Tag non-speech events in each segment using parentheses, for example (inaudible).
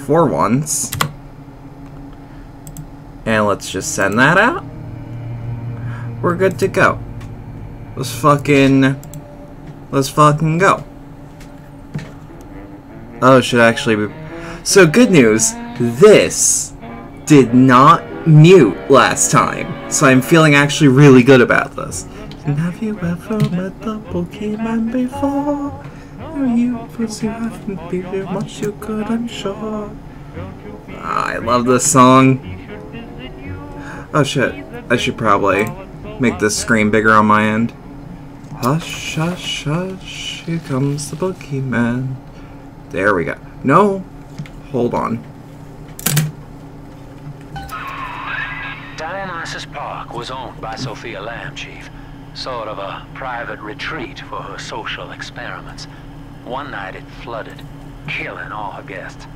for once. And let's just send that out. We're good to go. Let's fucking... Let's fucking go. Oh, should actually be... So, good news. This did not mute last time. So I'm feeling actually really good about this. And have you ever met the Bogeyman before? You fools, you haven't been much you could, I'm sure. I love this song. Oh shit, I should probably make this screen bigger on my end. Hush, hush, hush, here comes the Bogeyman. There we go. No, hold on. Dionysus Park was owned by Sofia Lamb, Chief. Sort of a private retreat for her social experiments. One night it flooded, killing all her guests.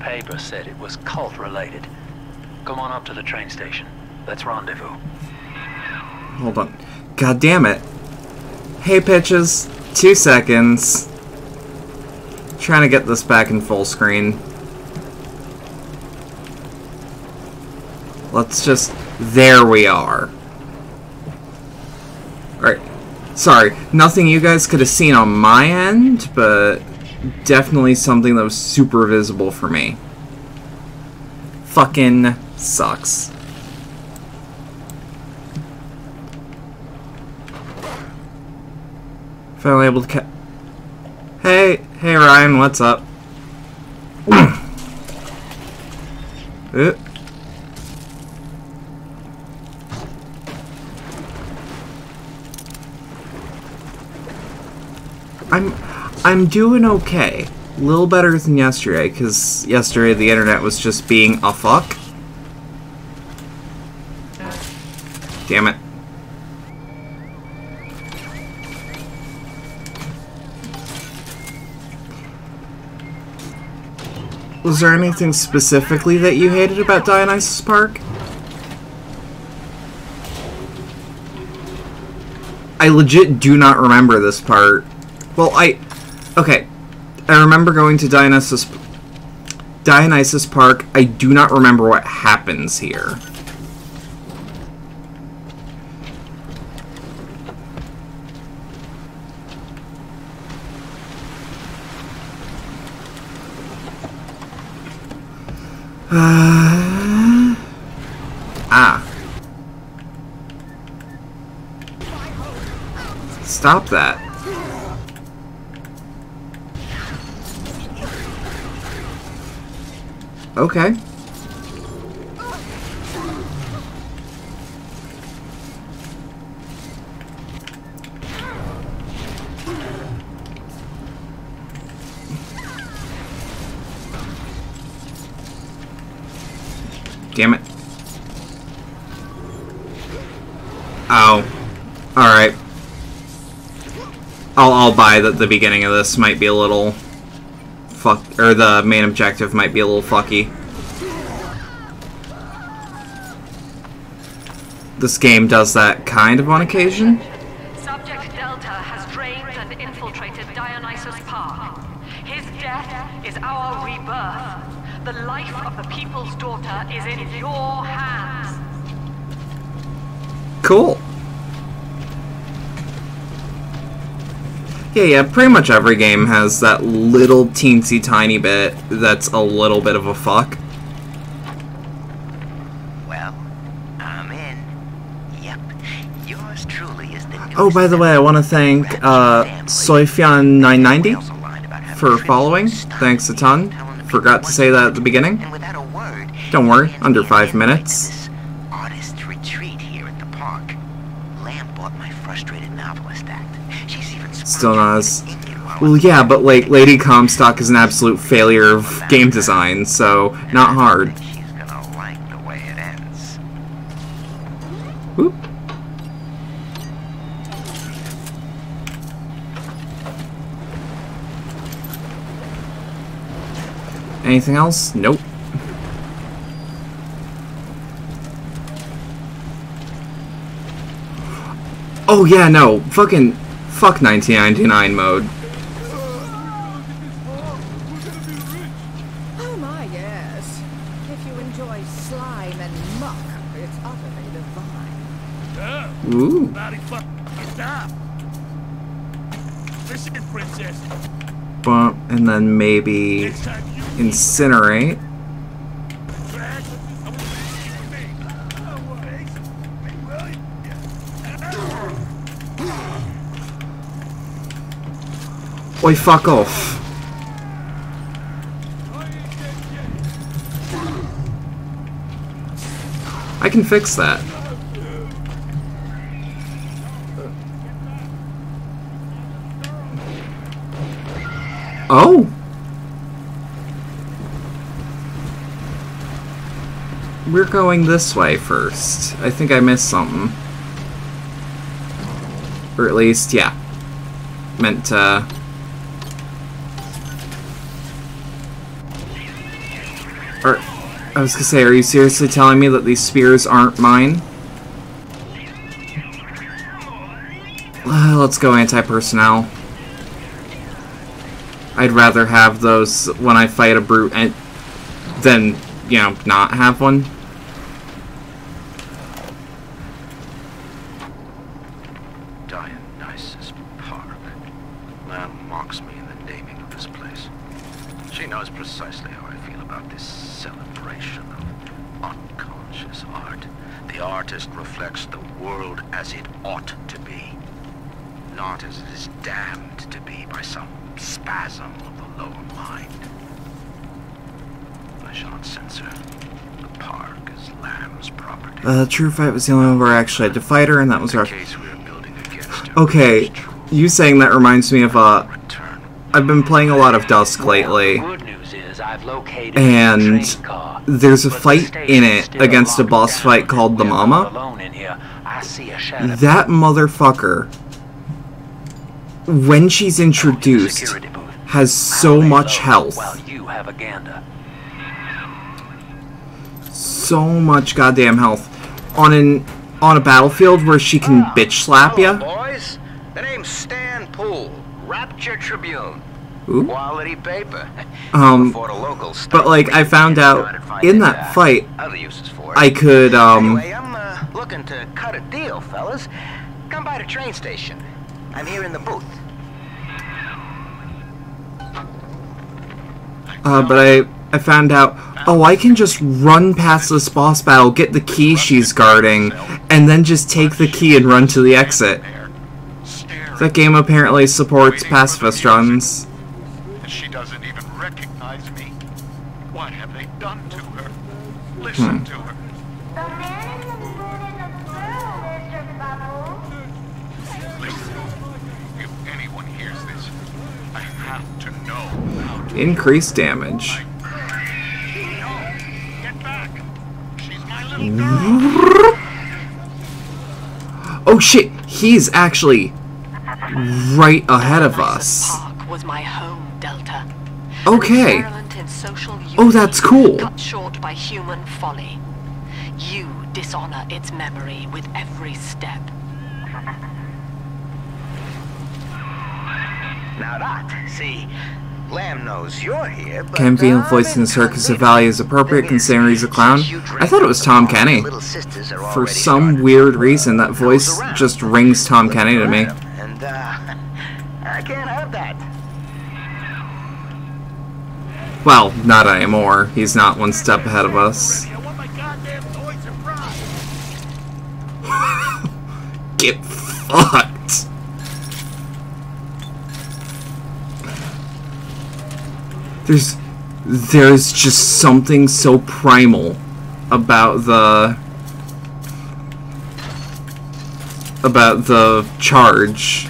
Paper said it was cult-related. Come on up to the train station. Let's rendezvous. Hold on. God damn it. Hey, pitches. Two seconds. Trying to get this back in full screen. Let's just... There we are. Alright. Sorry, nothing you guys could have seen on my end, but definitely something that was super visible for me. Fucking sucks. Finally able to ca- Hey, hey Ryan, what's up? (clears throat) I'm I'm doing okay. A little better than yesterday, because yesterday the internet was just being a fuck. Damn it. Was there anything specifically that you hated about Dionysus Park? I legit do not remember this part. Well, I... Okay. I remember going to Dionysus... Dionysus Park. I do not remember what happens here. Uh, ah. Stop that. Okay. Damn it. Oh. Alright. I'll, I'll buy that the beginning of this might be a little... Fuck... Or the main objective might be a little fucky. This game does that kind of on occasion. Subject Delta has drained and infiltrated Dionysus Park. His death is our rebirth. The life of the People's Daughter is in your hands. Cool. Yeah, yeah, pretty much every game has that little teensy tiny bit that's a little bit of a fuck. Well, I'm in. Yep. Yours truly is the Oh, by the way, I want to thank uh, Soifyan990 for following. Thanks a ton. Forgot to say that at the beginning. And without a word, Don't worry, under five minutes. Still not as... Well, yeah, but like, Lady Comstock is an absolute failure of game design, so not hard. Whoop. Anything else? Nope. Oh yeah, no. Fucking fuck 1999 mode. Oh my, yes. If you enjoy slime and muck, it's utterly divine. Ooh. Body fuck is down. Listen, princess. Bump, and then maybe Next time you incinerate. drag, I want you with me. Oh, Ace. Hey, William. Oi, fuck off. I can fix that. Oh! We're going this way first. I think I missed something. Or at least, yeah. Meant to... Or, I was gonna say, are you seriously telling me that these spears aren't mine? Let's go anti-personnel. I'd rather have those when I fight a brute and than, you know, not have one. Dionysus Park. Man mocks me in the naming of this place. She knows precisely how I feel about this celebration of unconscious art. The artist reflects the world as it ought to be, not as it is damned to be by some spasm of the lower mind. I shall not censor. The park is Lamb's True Fight was the only one where I actually had to fight her, and that was the rough. case we are building against her Okay, you saying that reminds me of, uh, I've been playing a lot of Dusk lately. Good news is I've located And the train car. there's a fight in it against a boss fight called the Mama. alone in here. I see a shadow. That motherfucker, when she's introduced, has so much health. While you have a gander. So much goddamn health. On an on a battlefield where she can bitch slap Hello, ya. boys. The name's Stan Poole, Rapture Tribune. Ooh. Quality paper. (laughs) Um, but like I found out in that uh, fight, other uses for it. I could um Anyway, I'm uh, looking to cut a deal, fellas. Come by the train station. I'm here in the booth. uh but I I found out oh I can just run past this boss battle, get the key she's guarding, and then just take the key and run to the exit. That game apparently supports pacifist runs. And she doesn't even recognize me. What have they done to her? Listen hmm. to her. The man in the moon in the blue, Mr. Bubbles. Listen. If anyone hears this, I have to know how to Increased damage. No, get back. She's my little girl. Oh shit, he's actually right ahead of us. Was my home, Delta. Okay. An experiment in social Oh, that's cool. Cut short by human folly. You dishonor its memory with every step. Now that, see, Lamb knows you're here, but Ken Field I'm in the Circus of. Value is appropriate considering he's a clown. I thought it was Tom Kenny. little sisters are For some weird reason, that voice just rings Tom Kenny to me. And, uh, (laughs) I can't have that. Well, not anymore. He's not one step ahead of us. I want my goddamn toys and fries. (laughs) Get fucked. There's there's just something so primal about the about the charge.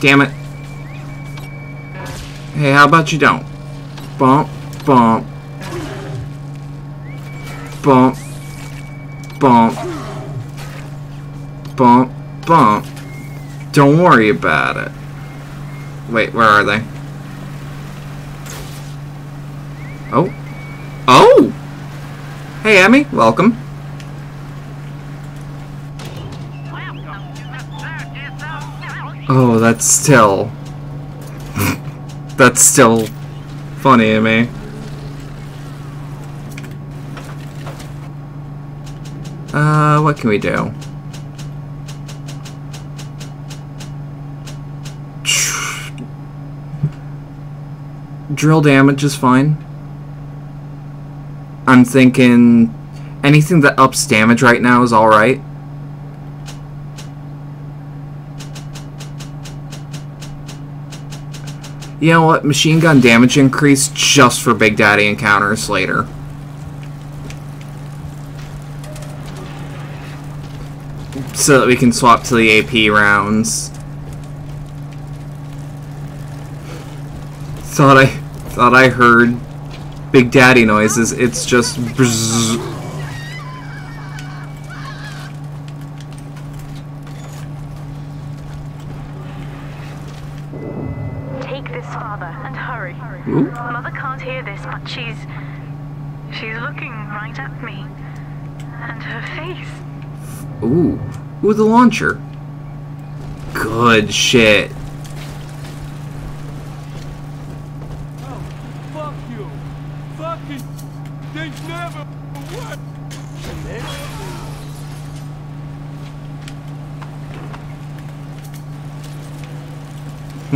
Damn it. Hey, how about you don't? Bump, bump. Bump. Bump. Bump, bump. Don't worry about it. Wait, where are they? Oh. Oh! Hey, Emmy, welcome. Oh, that's still... (laughs) that's still funny to me. Uh, what can we do? Drill damage is fine. I'm thinking anything that ups damage right now is alright. You know what? Machine gun damage increase just for Big Daddy encounters later. So that we can swap to the AP rounds. Thought I thought I heard Big Daddy noises. It's just bzzz. Take this, father, and hurry. Ooh. Mother can't hear this, but she's. She's looking right at me. And her face. Ooh. Ooh, the launcher. Good shit. Oh, fuck you. Fucking. They never. What?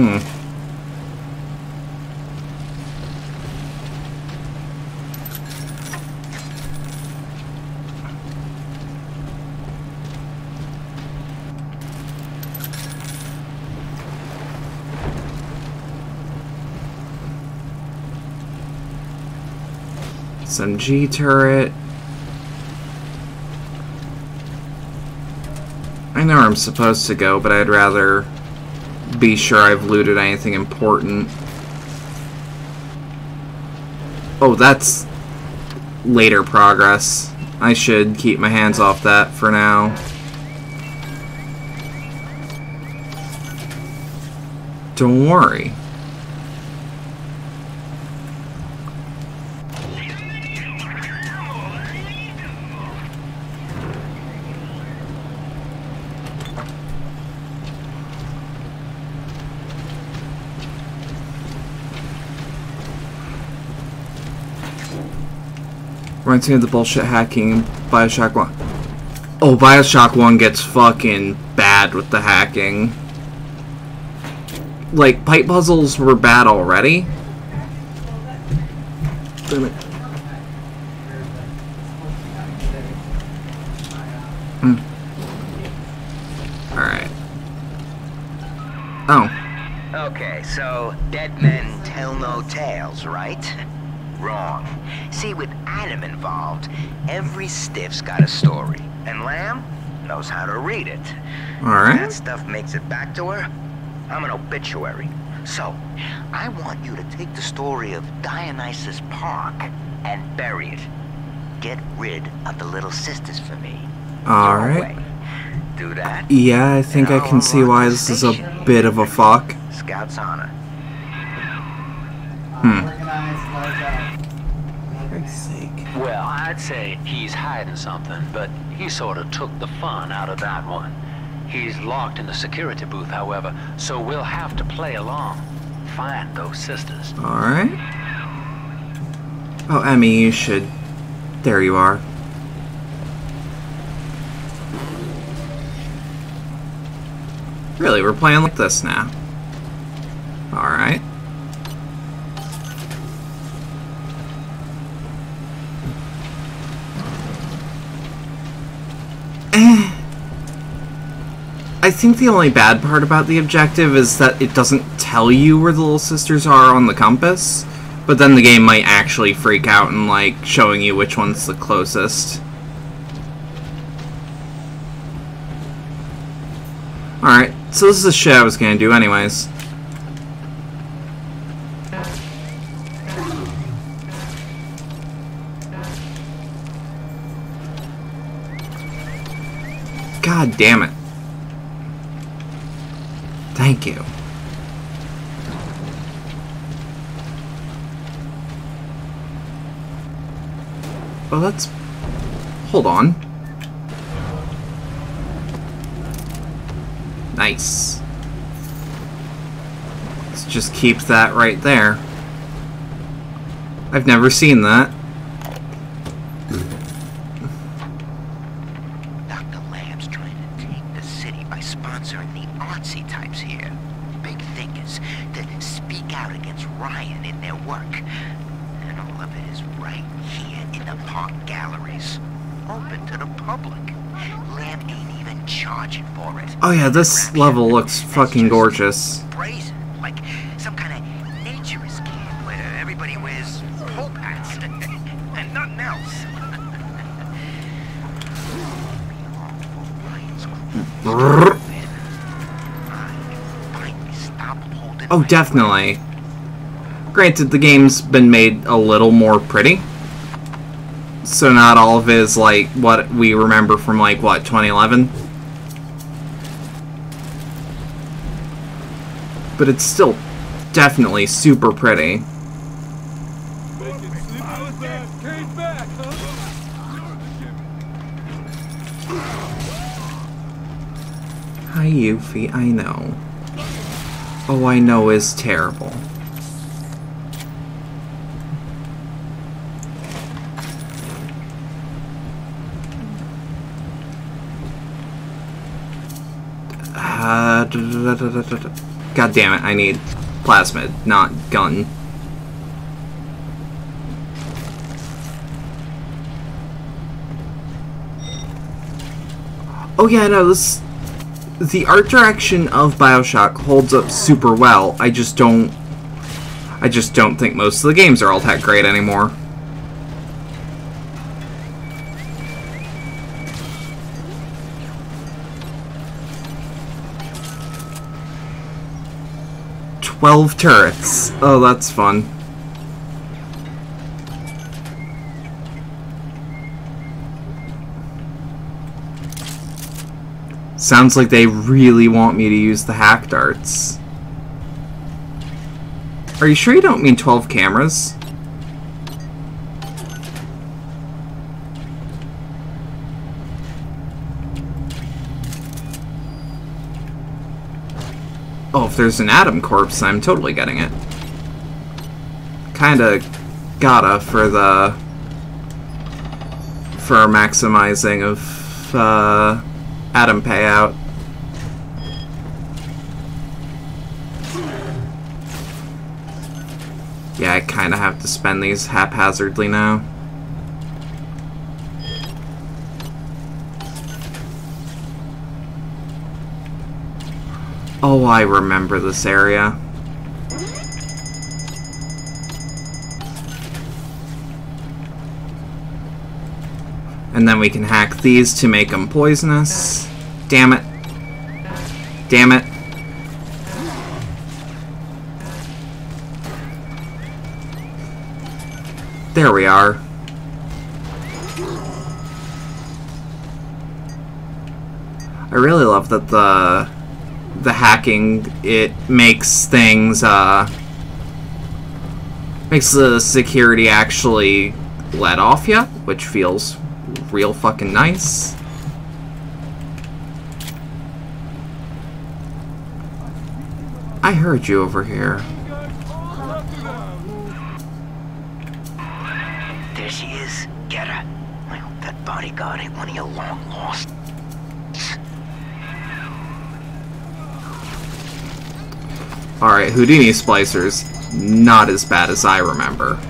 Hmm. Some G turret. I know where I'm supposed to go, but I'd rather be sure I've looted anything important. Oh, that's later progress. I should keep my hands off that for now. Don't worry. Me of the bullshit hacking Bioshock 1. Oh, Bioshock 1 gets fucking bad with the hacking. Like, pipe puzzles were bad already. Damn it. Every stiff's got a story. And Lamb knows how to read it. Alright. That stuff makes it back to her. I'm an obituary. So, I want you to take the story of Dionysus Park and bury it. Get rid of the little sisters for me. Your Alright. way. Do that. Yeah, I think I can see why this is a bit of a fuck. Scout's honor. Hmm. Well, I'd say he's hiding something, but he sort of took the fun out of that one. He's locked in the security booth, however, so we'll have to play along. Find those sisters. Alright. Oh, Emmy, you should. There you are. Really, we're playing like this now. Alright. I think the only bad part about the objective is that it doesn't tell you where the little sisters are on the compass, but then the game might actually freak out and like showing you which one's the closest. Alright, so this is the shit I was gonna do anyways. God damn it. Thank you. Well, let's... Hold on. Nice. Let's just keep that right there. I've never seen that. Dr. Lamb's trying to take the city by sponsoring the artsy types here. Big thinkers to speak out against Ryan in their work. And all of it is right here in the park galleries. Open to the public. Lamb ain't even charging for it. Oh yeah, this level looks fucking gorgeous. Like some kind of naturist camp where everybody wears hats (laughs) and nothing else. Oh, definitely. Granted, the game's been made a little more pretty. So not all of it is like what we remember from like, what, 2011? But it's still definitely super pretty. Hi, Yuffie, I know. Oh, I know is terrible. Uh, da- da- da. God damn it, I need plasmid, not gun. Oh yeah, no, this the art direction of BioShock holds up super well. I just don't I just don't think most of the games are all that great anymore. Twelve turrets. Oh, that's fun. Sounds like they really want me to use the hack darts. Are you sure you don't mean 12 cameras? Oh, if there's an Adam corpse, I'm totally getting it. Kinda gotta for the... for maximizing of, uh... Adam payout. Yeah, I kind of have to spend these haphazardly now. Oh, I remember this area. And then we can hack these to make them poisonous. Damn it. Damn it. There we are. I really love that the the hacking it makes things uh makes the security actually let off you, which feels real fucking nice. I heard you over here. There she is. Get her. I hope that bodyguard ain't one of your long lost. Alright, Houdini Splicers, not as bad as I remember.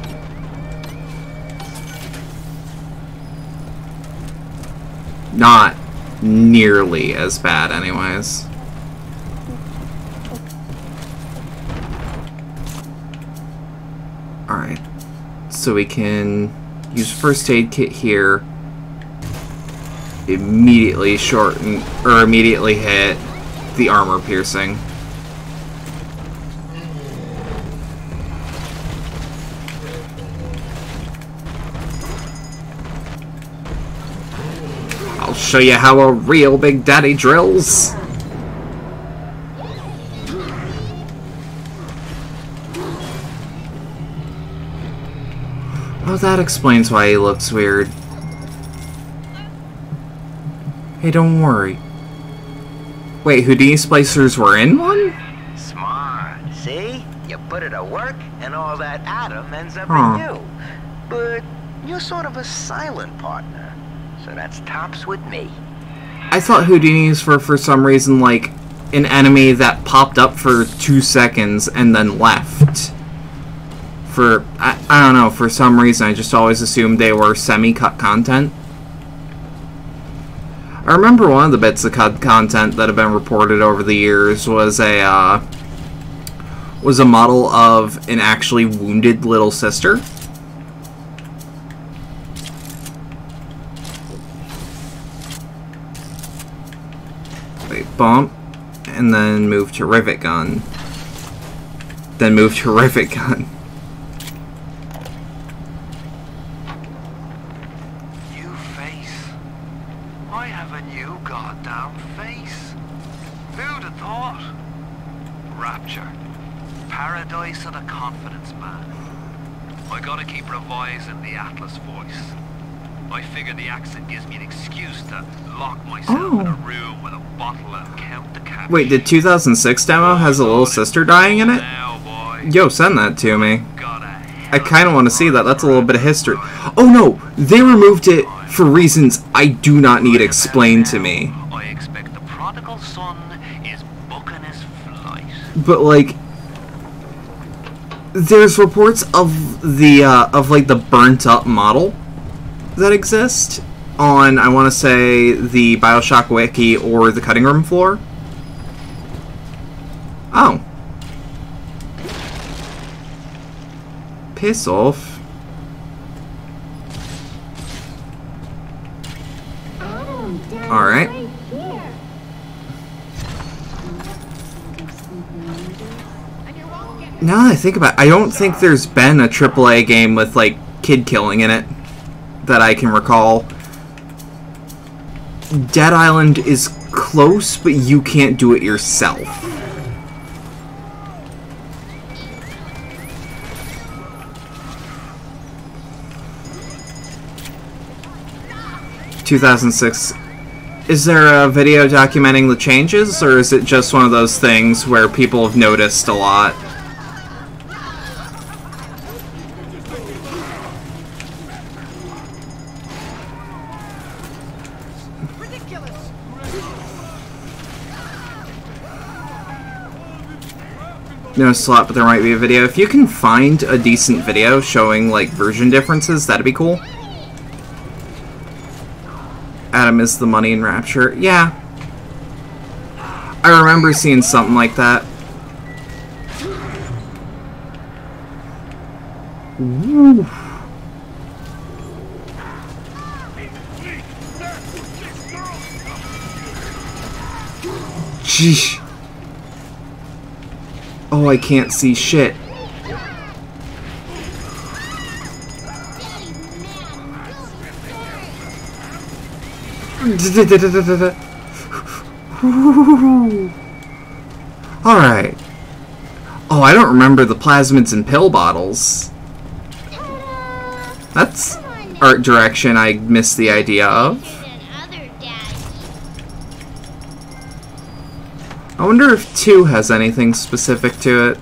Not nearly as bad, anyways. Alright, so we can use first aid kit here. Immediately shorten, or immediately hit the armor piercing. Show you how a real Big Daddy drills. Oh, that explains why he looks weird. Hey, don't worry. Wait, Houdini splicers were in one? Smart. See? You put it to work, and all that Adam ends up Huh. in you. But you're sort of a silent partner. So that's tops with me. I thought Houdinis were for some reason like an enemy that popped up for two seconds and then left. For I, I don't know, for some reason I just always assumed they were semi-cut content. I remember one of the bits of cut content that have been reported over the years was a uh, was a model of an actually wounded little sister. Bump, and then move to rivet gun. Then move to (laughs) rivet gun. New face? I have a new goddamn face. Who'd have thought? Rapture. Paradise and a confidence man. I gotta keep revising the Atlas voice. I figure the accent gives me an excuse to lock myself in a room with a bottle and count the cash. Wait, did 2006 demo has a little sister dying in it? Yo, send that to me. I kind of want to see that. That's a little bit of history. Oh no, they removed it for reasons I do not need explained to me. I expect the prodigal son is booking his flight. But like, there's reports of the uh, of like the burnt up model that exist on I want to say the Bioshock wiki or the cutting room floor. Oh. Piss off. Alright. Now that I think about it, I don't think there's been a AAA game with, like, kid killing in it that I can recall. Dead Island is close, but you can't do it yourself. Two thousand six. Is there a video documenting the changes, or is it just one of those things where people have noticed a lot? No slot, but there might be a video. If you can find a decent video showing, like, version differences, that'd be cool. Adam is the money in Rapture. Yeah. I remember seeing something like that. Woo. Sheesh. Oh, I can't see shit. (laughs) Alright. Oh, I don't remember the plasmids and pill bottles. That's art direction I missed the idea of. I wonder if 2 has anything specific to it.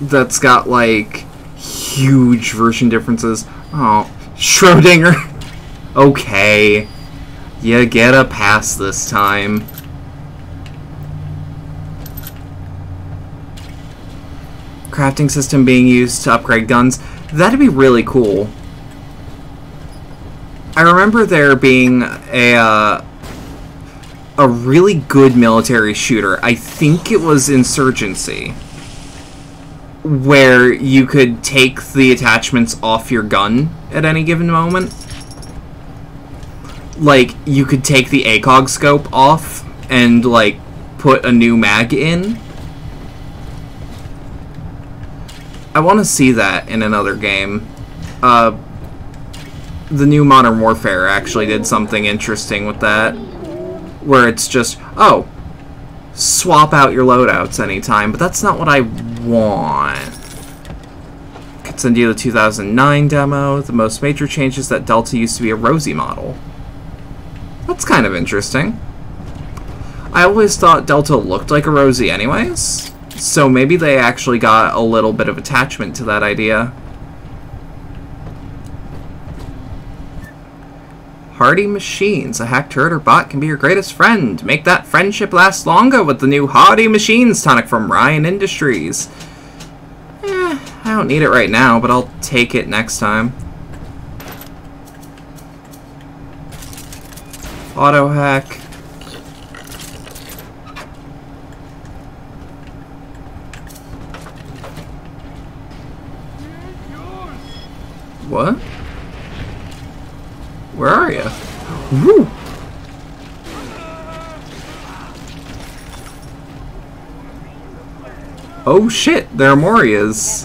That's got, like, huge version differences. Oh, Schrodinger. (laughs) okay. You get a pass this time. Crafting system being used to upgrade guns. That'd be really cool. I remember there being a, uh, a really good military shooter. I think it was Insurgency. Where you could take the attachments off your gun at any given moment. Like, you could take the ACOG scope off and, like, put a new mag in. I want to see that in another game. Uh, the new Modern Warfare actually did something interesting with that where it's just, oh, swap out your loadouts anytime, but that's not what I want. Could send you the 2009 demo. The most major change is that Delta used to be a Rosie model. That's kind of interesting. I always thought Delta looked like a Rosie anyways. So maybe they actually got a little bit of attachment to that idea. Hardy Machines. A hacked turret or bot can be your greatest friend. Make that friendship last longer with the new Hardy Machines tonic from Ryan Industries. Eh, I don't need it right now, but I'll take it next time. Auto hack. What? Where are you? Woo! Oh shit, there are Morias.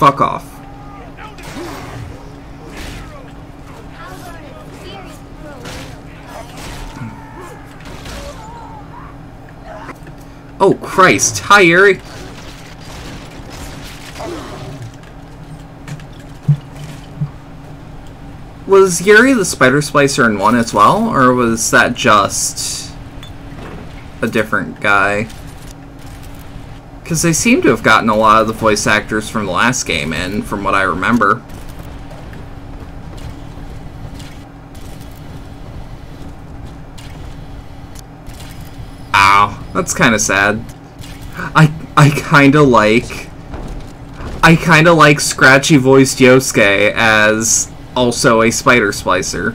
Fuck off. Oh Christ! Hi, Yuri. Was Yuri the Spider Splicer in one as well, or was that just a different guy? Because they seem to have gotten a lot of the voice actors from the last game in, from what I remember. Ow, that's kind of sad. I I kind of like I kind of like scratchy voiced Yosuke as also a spider splicer.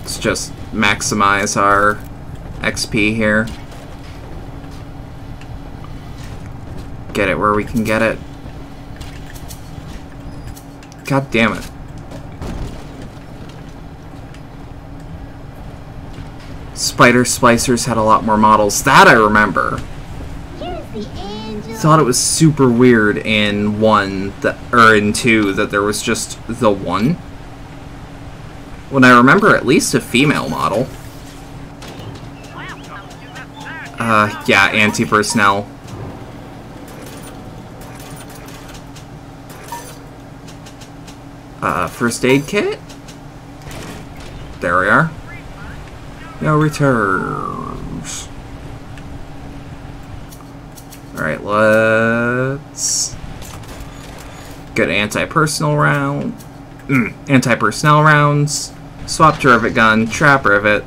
Let's just maximize our XP here. Get it where we can get it. God damn it. Spider Splicers had a lot more models. That I remember. Thought it was super weird in one that or in two that there was just the one. When I remember at least a female model. Uh, yeah, anti-personnel. Uh, first aid kit? There we are. No returns. Alright, let's get anti-personal round. Mm, anti-personnel rounds. Swap to rivet gun, trap rivet.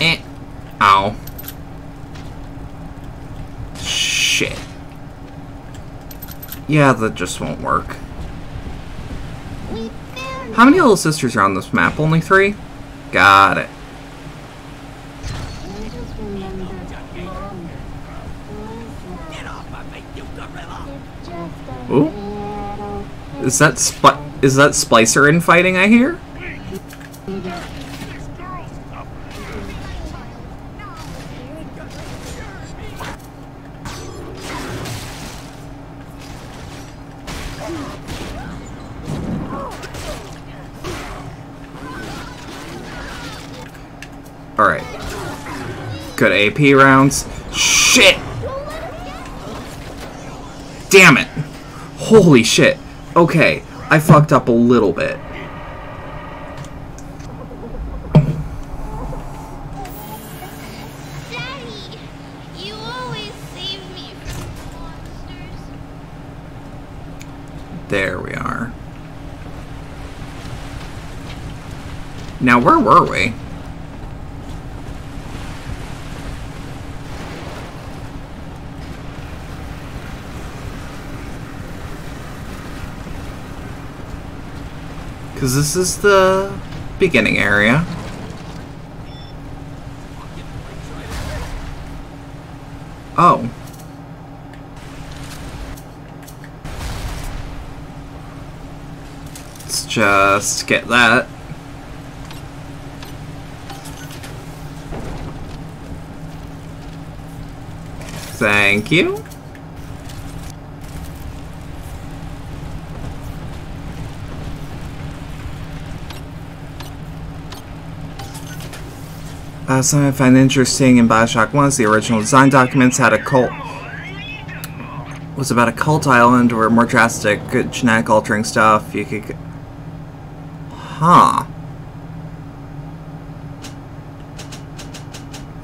Eh. Ow. Shit. Yeah, that just won't work. How many little sisters are on this map? Only three? Got it. Ooh. Is that spli is that Splicer infighting I hear? Good AP rounds. Shit! Damn it! Holy shit. Okay, I fucked up a little bit. There we are. Now, where were we? Because this is the beginning area. Oh. Let's just get that. Thank you. Uh, something I find interesting in Bioshock 1 is the original design documents had a cult was about a cult island or more drastic genetic altering stuff. You could, huh?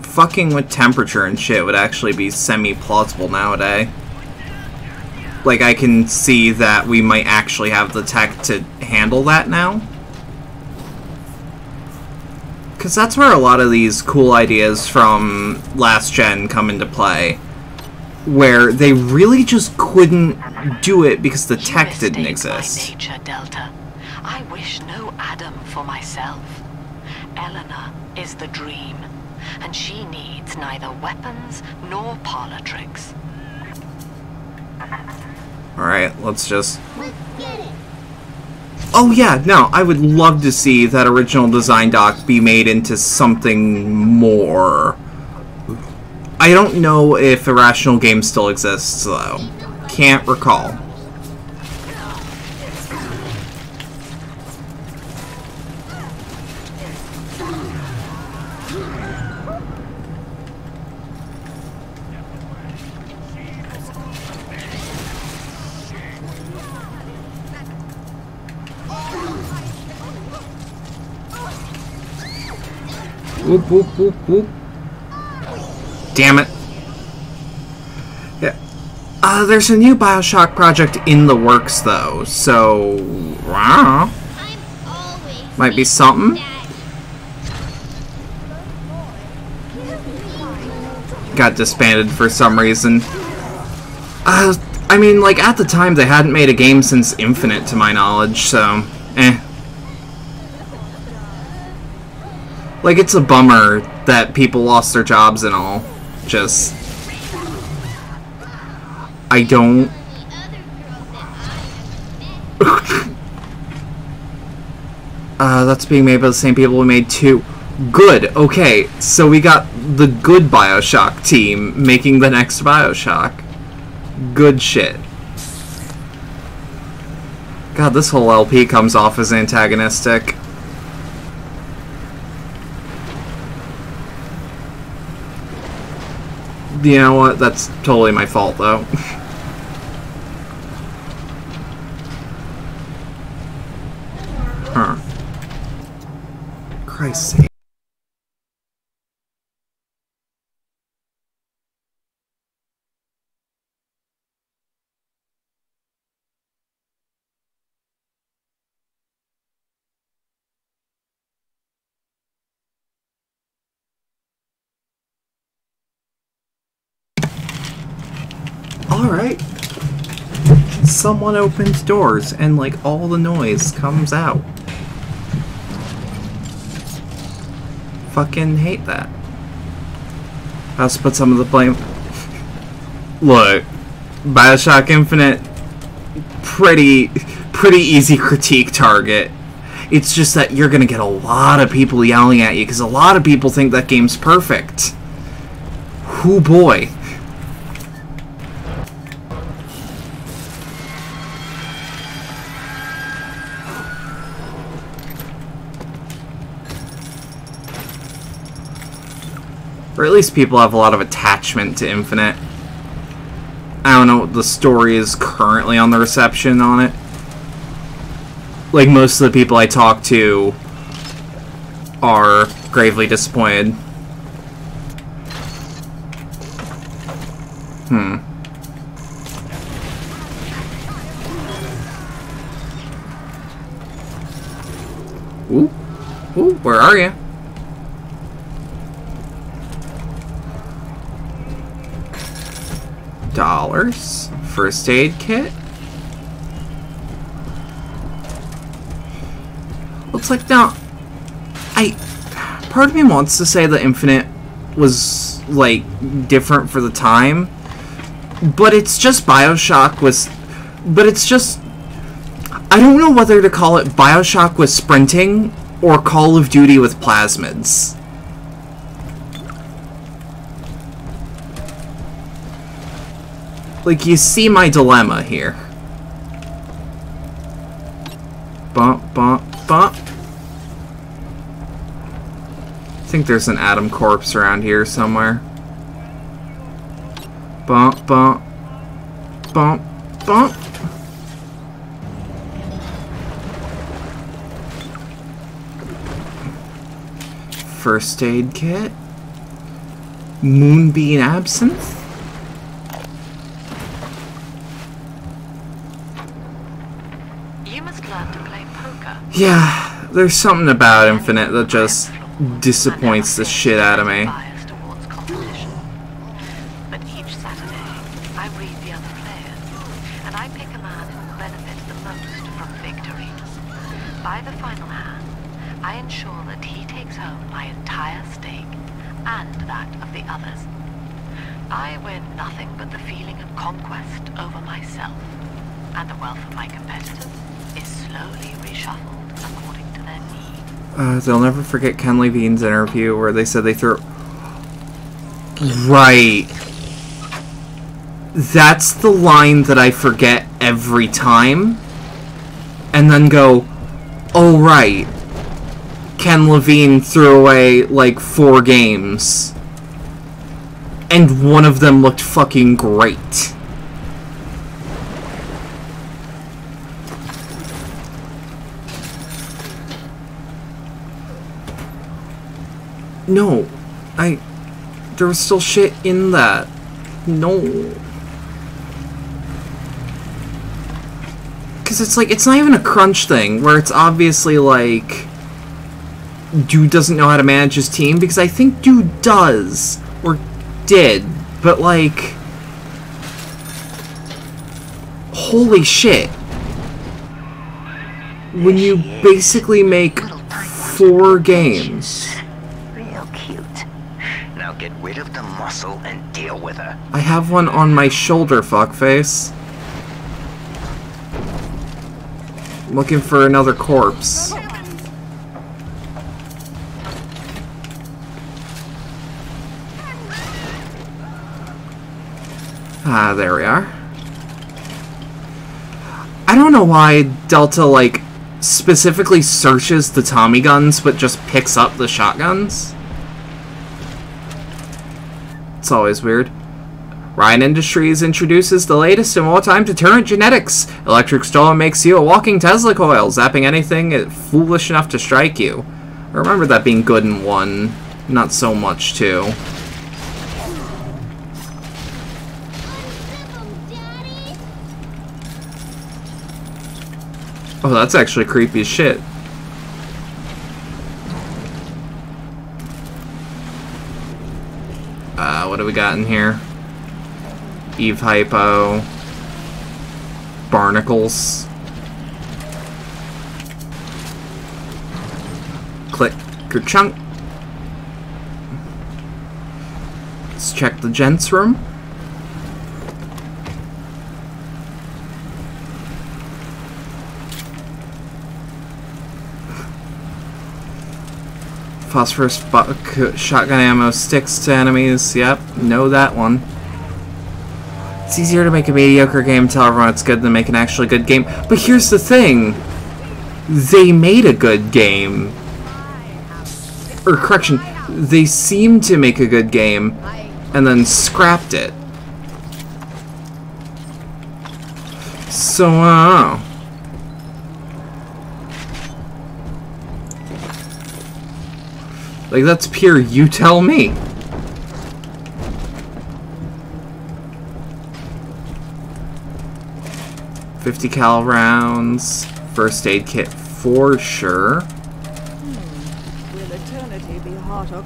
Fucking with temperature and shit would actually be semi-plausible nowadays. Like I can see that we might actually have the tech to handle that now. Because that's where a lot of these cool ideas from last gen come into play where they really just couldn't do it because the tech didn't exist. nature, Delta. I wish no Adam for myself. Eleanor is the dream, and she needs neither weapons nor parlor tricks. Alright, let's just... Oh yeah, no, I would love to see that original design doc be made into something more. I don't know if Irrational Game still exists, though. Can't recall. Whoop, whoop, whoop, whoop. Damn it. Yeah. Uh, there's a new Bioshock project in the works, though, so... Wow. Might be something. Got disbanded for some reason. Uh, I mean, like, at the time, they hadn't made a game since Infinite, to my knowledge, so... Eh. Like, it's a bummer that people lost their jobs and all. Just... I don't... (laughs) uh, that's being made by the same people who made two. Good, okay, so we got the good Bioshock team making the next Bioshock. Good shit. God, this whole LP comes off as antagonistic. You know what? That's totally my fault, though. huh. Christ's sake. Alright. Someone opens doors and like all the noise comes out. Fucking hate that. I also put some of the blame. Look, Bioshock Infinite, pretty, pretty easy critique target. It's just that you're gonna get a lot of people yelling at you because a lot of people think that game's perfect. Who boy. Or at least people have a lot of attachment to Infinite. I don't know what the story is currently on the reception on it. Like, most of the people I talk to are gravely disappointed. Hmm. Ooh. Ooh, where are you? Dollars. First aid kit. Looks like now, I, part of me wants to say that Infinite was like different for the time, but it's just Bioshock was, but it's just, I don't know whether to call it Bioshock with sprinting or Call of Duty with plasmids. Like, you see my dilemma here. Bump, bump, bump. I think there's an Adam corpse around here somewhere. Bump, bump, bump, bump. First aid kit. Moonbeam absinthe. You must learn to play poker. Yeah, there's something about Infinite that just disappoints the shit out of me. Bias towards competition. But each Saturday, I read the other players, and I pick a man who will benefit the most from victory. By the final hand, I ensure that he takes home my entire stake and that of the others. I win nothing but the feeling of conquest over myself, and the wealth of my competitors is slowly reshuffled according to their Uh, they'll never forget Ken Levine's interview where they said they threw. Right. That's the line that I forget every time. And then go, oh, right. Ken Levine threw away like four games. And one of them looked fucking great. No, I. There was still shit in that. No. Because it's like, it's not even a crunch thing, where it's obviously like. Dude doesn't know how to manage his team, because I think Dude does. Or did. But like. Holy shit. When you basically make four games. Real cute. Now get rid of the muscle and deal with her. I have one on my shoulder, fuckface. Looking for another corpse. Ah, there we are. I don't know why Delta, like, specifically searches the Tommy guns, but just picks up the shotguns. It's always weird. Ryan Industries introduces the latest in wartime deterrent genetics. Electric Storm makes you a walking Tesla coil, zapping anything foolish enough to strike you. I remember that being good in one, not so much two. Oh, that's actually creepy as shit. Uh, what do we got in here? Eve Hypo. Barnacles. Click chunk. Let's check the gents room. Phosphorus shotgun ammo sticks to enemies. Yep, know that one. It's easier to make a mediocre game tell everyone it's good than make an actually good game. But here's the thing. They made a good game. Or correction, they seemed to make a good game and then scrapped it. So, uh, Like, that's pure you tell me. Fifty cal rounds, first aid kit for sure. Hmm. Will eternity be hot or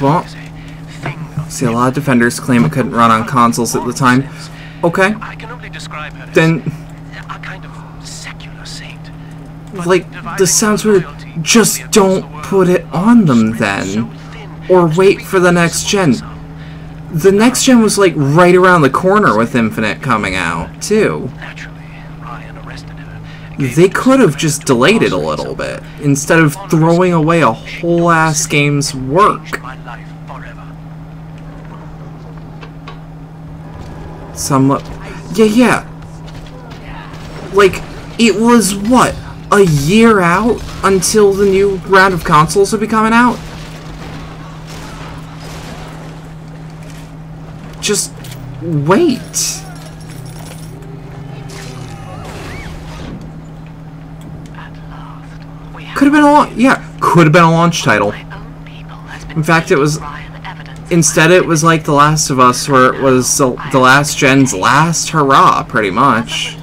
Bump, civilian bump. is a thing of See, a lot of defenders claim it couldn't run on consoles at the time. Okay, I can only describe her then, as a kind of secular saint. Like, this sounds weird. Just don't put it on them then. Or wait for the next gen. The next gen was like right around the corner with Infinite coming out, too. Naturally, Ryan arrested her they could have just delayed it a little bit instead of throwing away a whole ass game's work. Some, yeah, yeah. Like, it was what a year out until the new round of consoles would be coming out. Just wait. Could have been a launch. Yeah, could have been a launch title. my own people has been In fact, it was instead it was like The Last of Us, where it was the, the last gen's last hurrah, pretty much.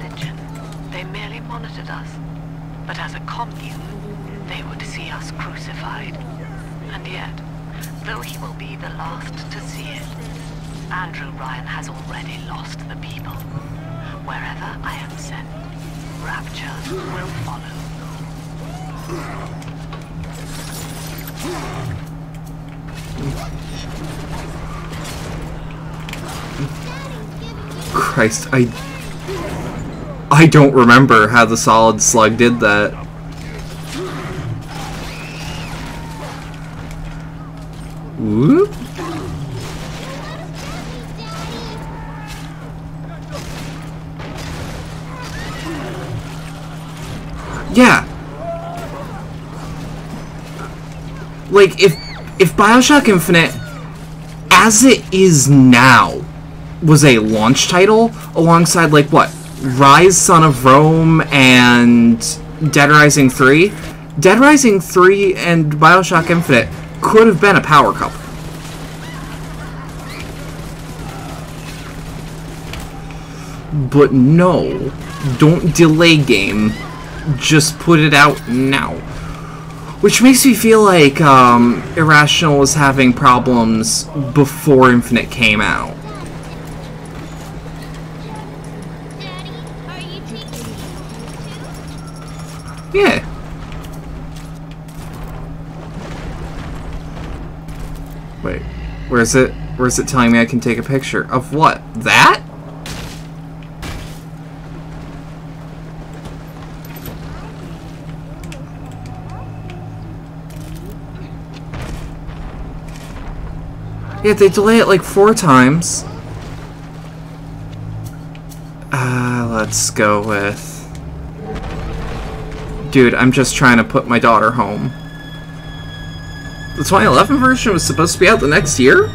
Christ, I I don't remember how the Solid Slug did that. Whoop. Yeah. Like if if BioShock Infinite as it is now was a launch title alongside like what? Ryse Son of Rome and Dead Rising 3 Dead Rising 3 and BioShock Infinite could have been a power couple. But no. Don't delay game. Just put it out now. Which makes me feel like um, Irrational was having problems before Infinite came out. Yeah. Wait, where's it? Where's it telling me I can take a picture of what? That? Yeah, they delay it like four times. Uh, let's go with... Dude, I'm just trying to put my daughter home. The 2011 version was supposed to be out the next year?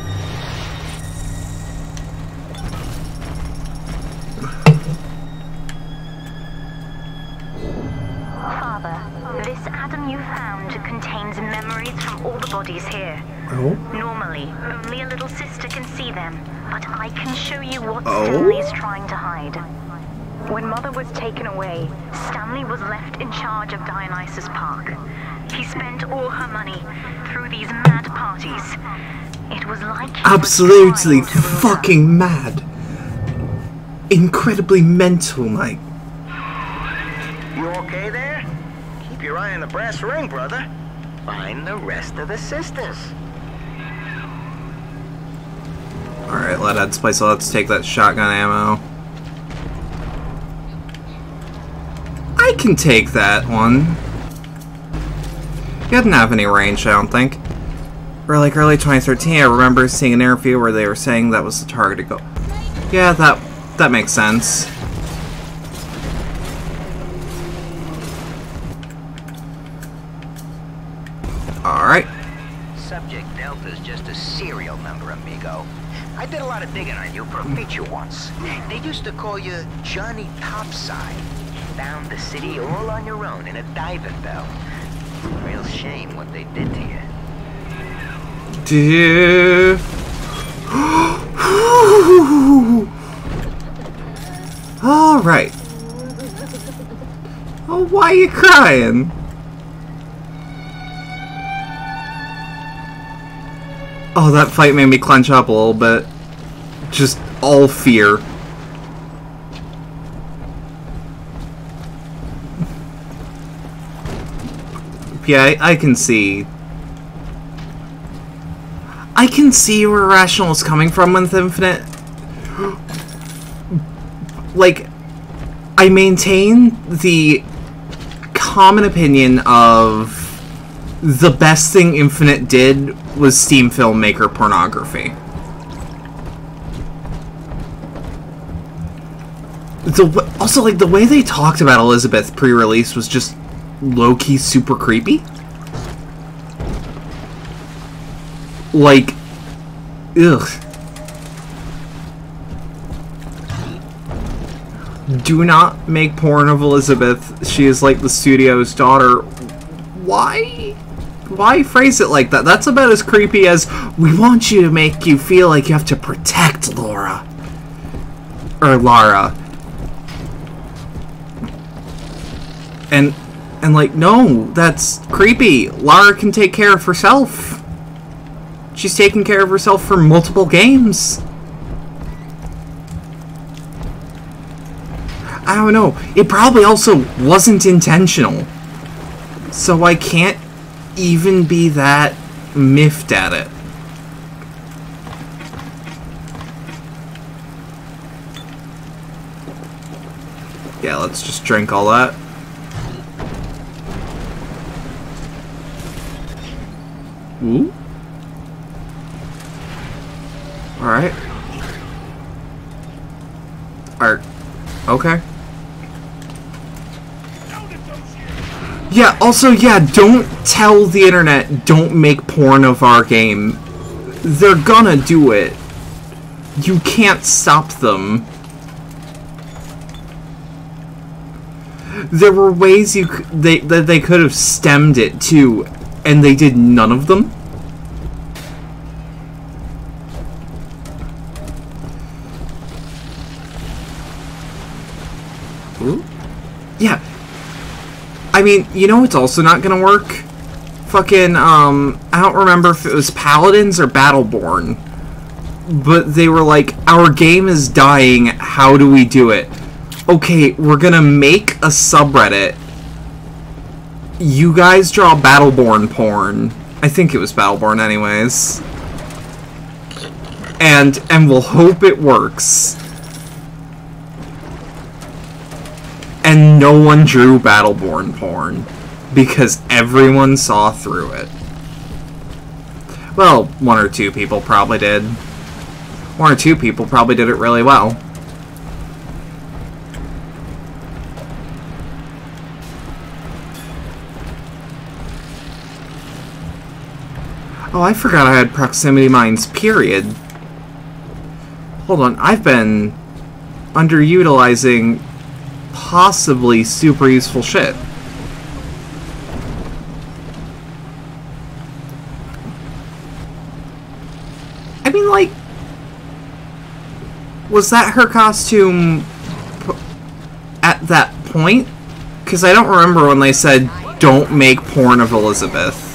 Absolutely trying to rule her. fucking mad. Incredibly mental, Mike. You okay there? Keep your eye on the brass ring, brother. Find the rest of the sisters. Alright, let us place, so let's take that shotgun ammo. I can take that one. He doesn't have any range, I don't think. Or like early 2013, I remember seeing an interview where they were saying that was the target to go. Yeah, that that makes sense. Alright. Subject Delta's just a serial number, amigo. I did a lot of digging on you for a feature once. They used to call you Johnny Topside. Found the city all on your own in a diving bell. Real shame what they did to you. Do. (gasps) All right. Oh, why are you crying? Oh, that fight made me clench up a little bit. Just all fear. Yeah, I, I can see I can see where Rational is coming from with Infinite. (gasps) Like, I maintain the common opinion of the best thing Infinite did was Steam Filmmaker pornography. The also like the way they talked about Elizabeth pre-release was just low-key super creepy. Like, ugh. Do not make porn of Elizabeth. She is like the studio's daughter. Why? Why phrase it like that? That's about as creepy as we want you to make you feel like you have to protect Laura. Or Lara. And and like no, that's creepy. Lara can take care of herself. She's taken care of herself for multiple games. I don't know. It probably also wasn't intentional. So I can't even be that miffed at it. Yeah, let's just drink all that. Ooh. Alright. Alright. Okay. Yeah, also, yeah, don't tell the internet, don't make porn of our game. They're gonna do it. You can't stop them. There were ways you they that they could have stemmed it too, and they did none of them. Yeah. I mean, you know it's also not gonna work? Fucking, um, I don't remember if it was Paladins or Battleborn. But they were like, our game is dying, how do we do it? Okay, we're gonna make a subreddit. You guys draw Battleborn porn. I think it was Battleborn anyways. And, and we'll hope it works. And no one drew Battleborn porn because everyone saw through it. Well, one or two people probably did. One or two people probably did it really well. Oh, I forgot I had proximity mines, period. Hold on, I've been underutilizing possibly super useful shit. I mean, like, was that her costume at that point? Because I don't remember when they said, don't make porn of Elizabeth.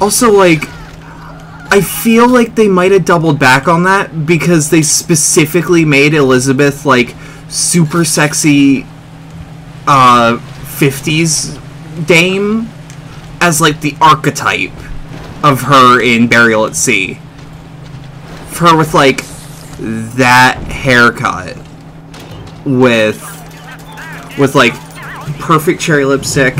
Also, like, I feel like they might have doubled back on that because they specifically made Elizabeth like super sexy uh 50s dame as like the archetype of her in Burial at Sea. Her with like that haircut with with like perfect cherry lipstick.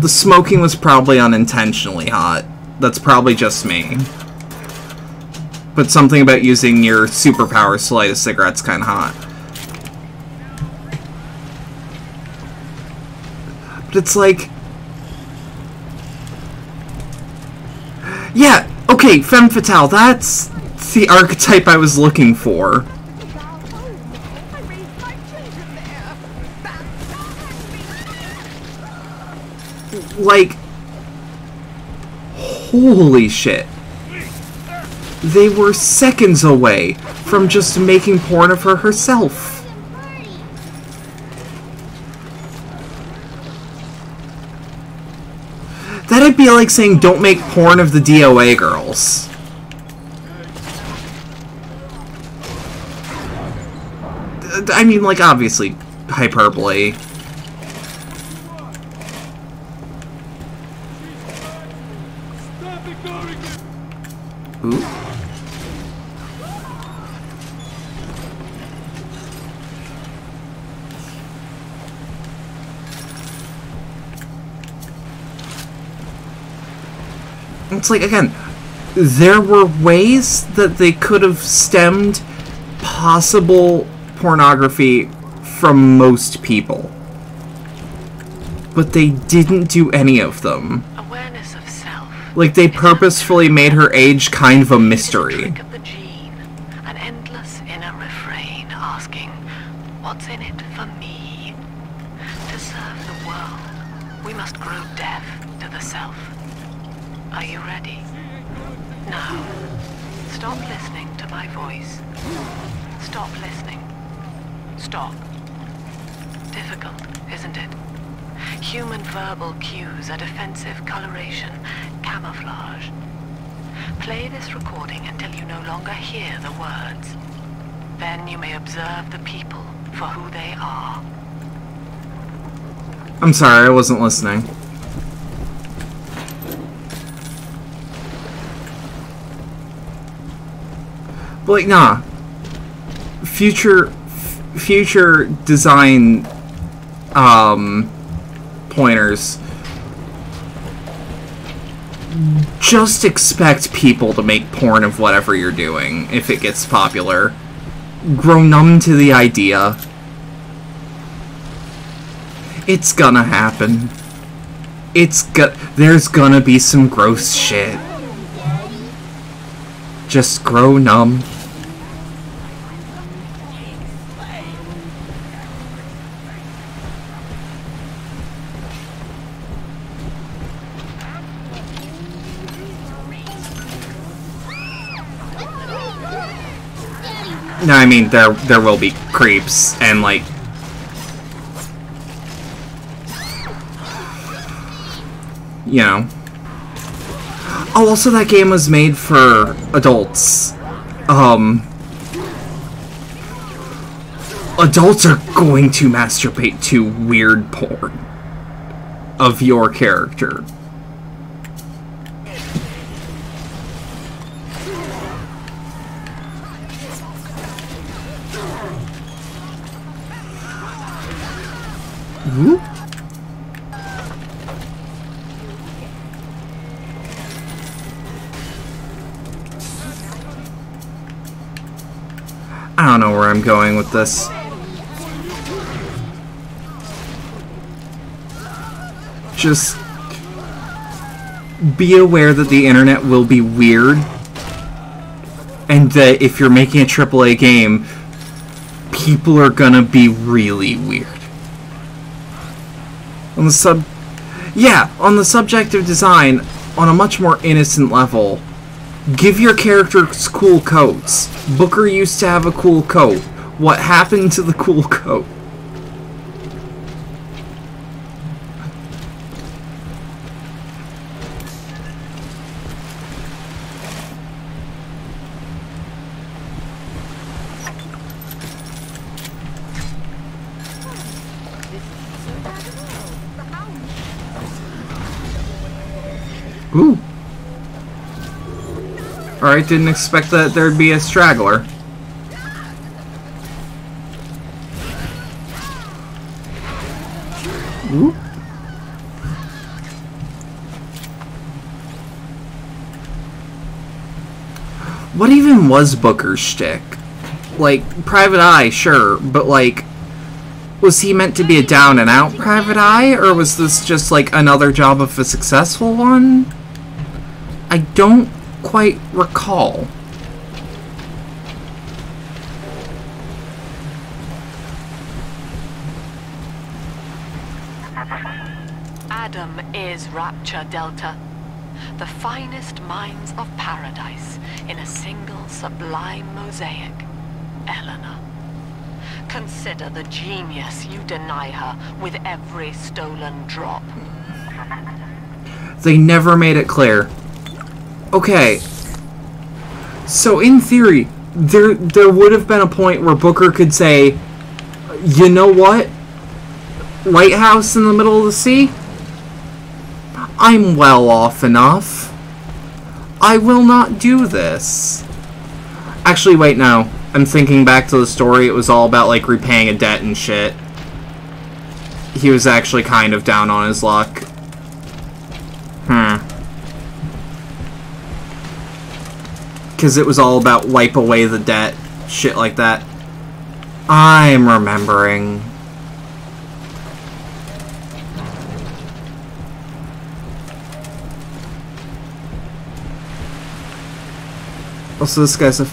The smoking was probably unintentionally hot. That's probably just me. But something about using your superpowers to light a cigarette's kind of hot. But it's like... Yeah, okay, femme fatale, that's the archetype I was looking for. Like... Holy shit. They were seconds away from just making porn of her herself. That'd be like saying don't make porn of the DOA girls. I mean, like, obviously, hyperbole. Ooh. It's like, again, there were ways that they could have stemmed possible pornography from most people. But they didn't do any of them. Awareness of self. Like, they purposefully made her age kind of a mystery. Trick of the gene. An endless inner refrain asking, what's in it for me? To serve the world, we must grow deaf to the self. Are you ready? Now, stop listening to my voice. Stop listening. Stop. Difficult, isn't it? Human verbal cues are defensive coloration, camouflage. Play this recording until you no longer hear the words. Then you may observe the people for who they are. I'm sorry, I wasn't listening. But like, nah. Future, future design, um, pointers. Just expect people to make porn of whatever you're doing if it gets popular. Grow numb to the idea. It's gonna happen. It's go- there's gonna be some gross shit. Just grow numb. No, I mean there there will be creeps and like you know. Oh, also that game was made for adults. Um adults are going to masturbate to weird porn of your character. I don't know where I'm going with this. Just be aware that the internet will be weird and that if you're making a AAA game, people are gonna be really weird. On the sub Yeah, on the subject of design, on a much more innocent level, give your characters cool coats. Booker used to have a cool coat. What happened to the cool coat? Alright, didn't expect that there'd be a straggler. Ooh. What even was Booker's shtick? Like, Private Eye, sure, but like, was he meant to be a down and out Private Eye, or was this just like another job of a successful one? I don't quite recall. Adam is Rapture Delta. The finest minds of paradise in a single sublime mosaic. Eleanor. Consider the genius you deny her with every stolen drop. They never made it clear. Okay. So in theory, there there would have been a point where Booker could say, "You know what? Lighthouse in the middle of the sea? I'm well off enough. I will not do this." Actually, wait, no. I'm thinking back to the story. It was all about like repaying a debt and shit. He was actually kind of down on his luck. Because it was all about wipe away the debt, shit like that. I'm remembering. Also, this guy's a.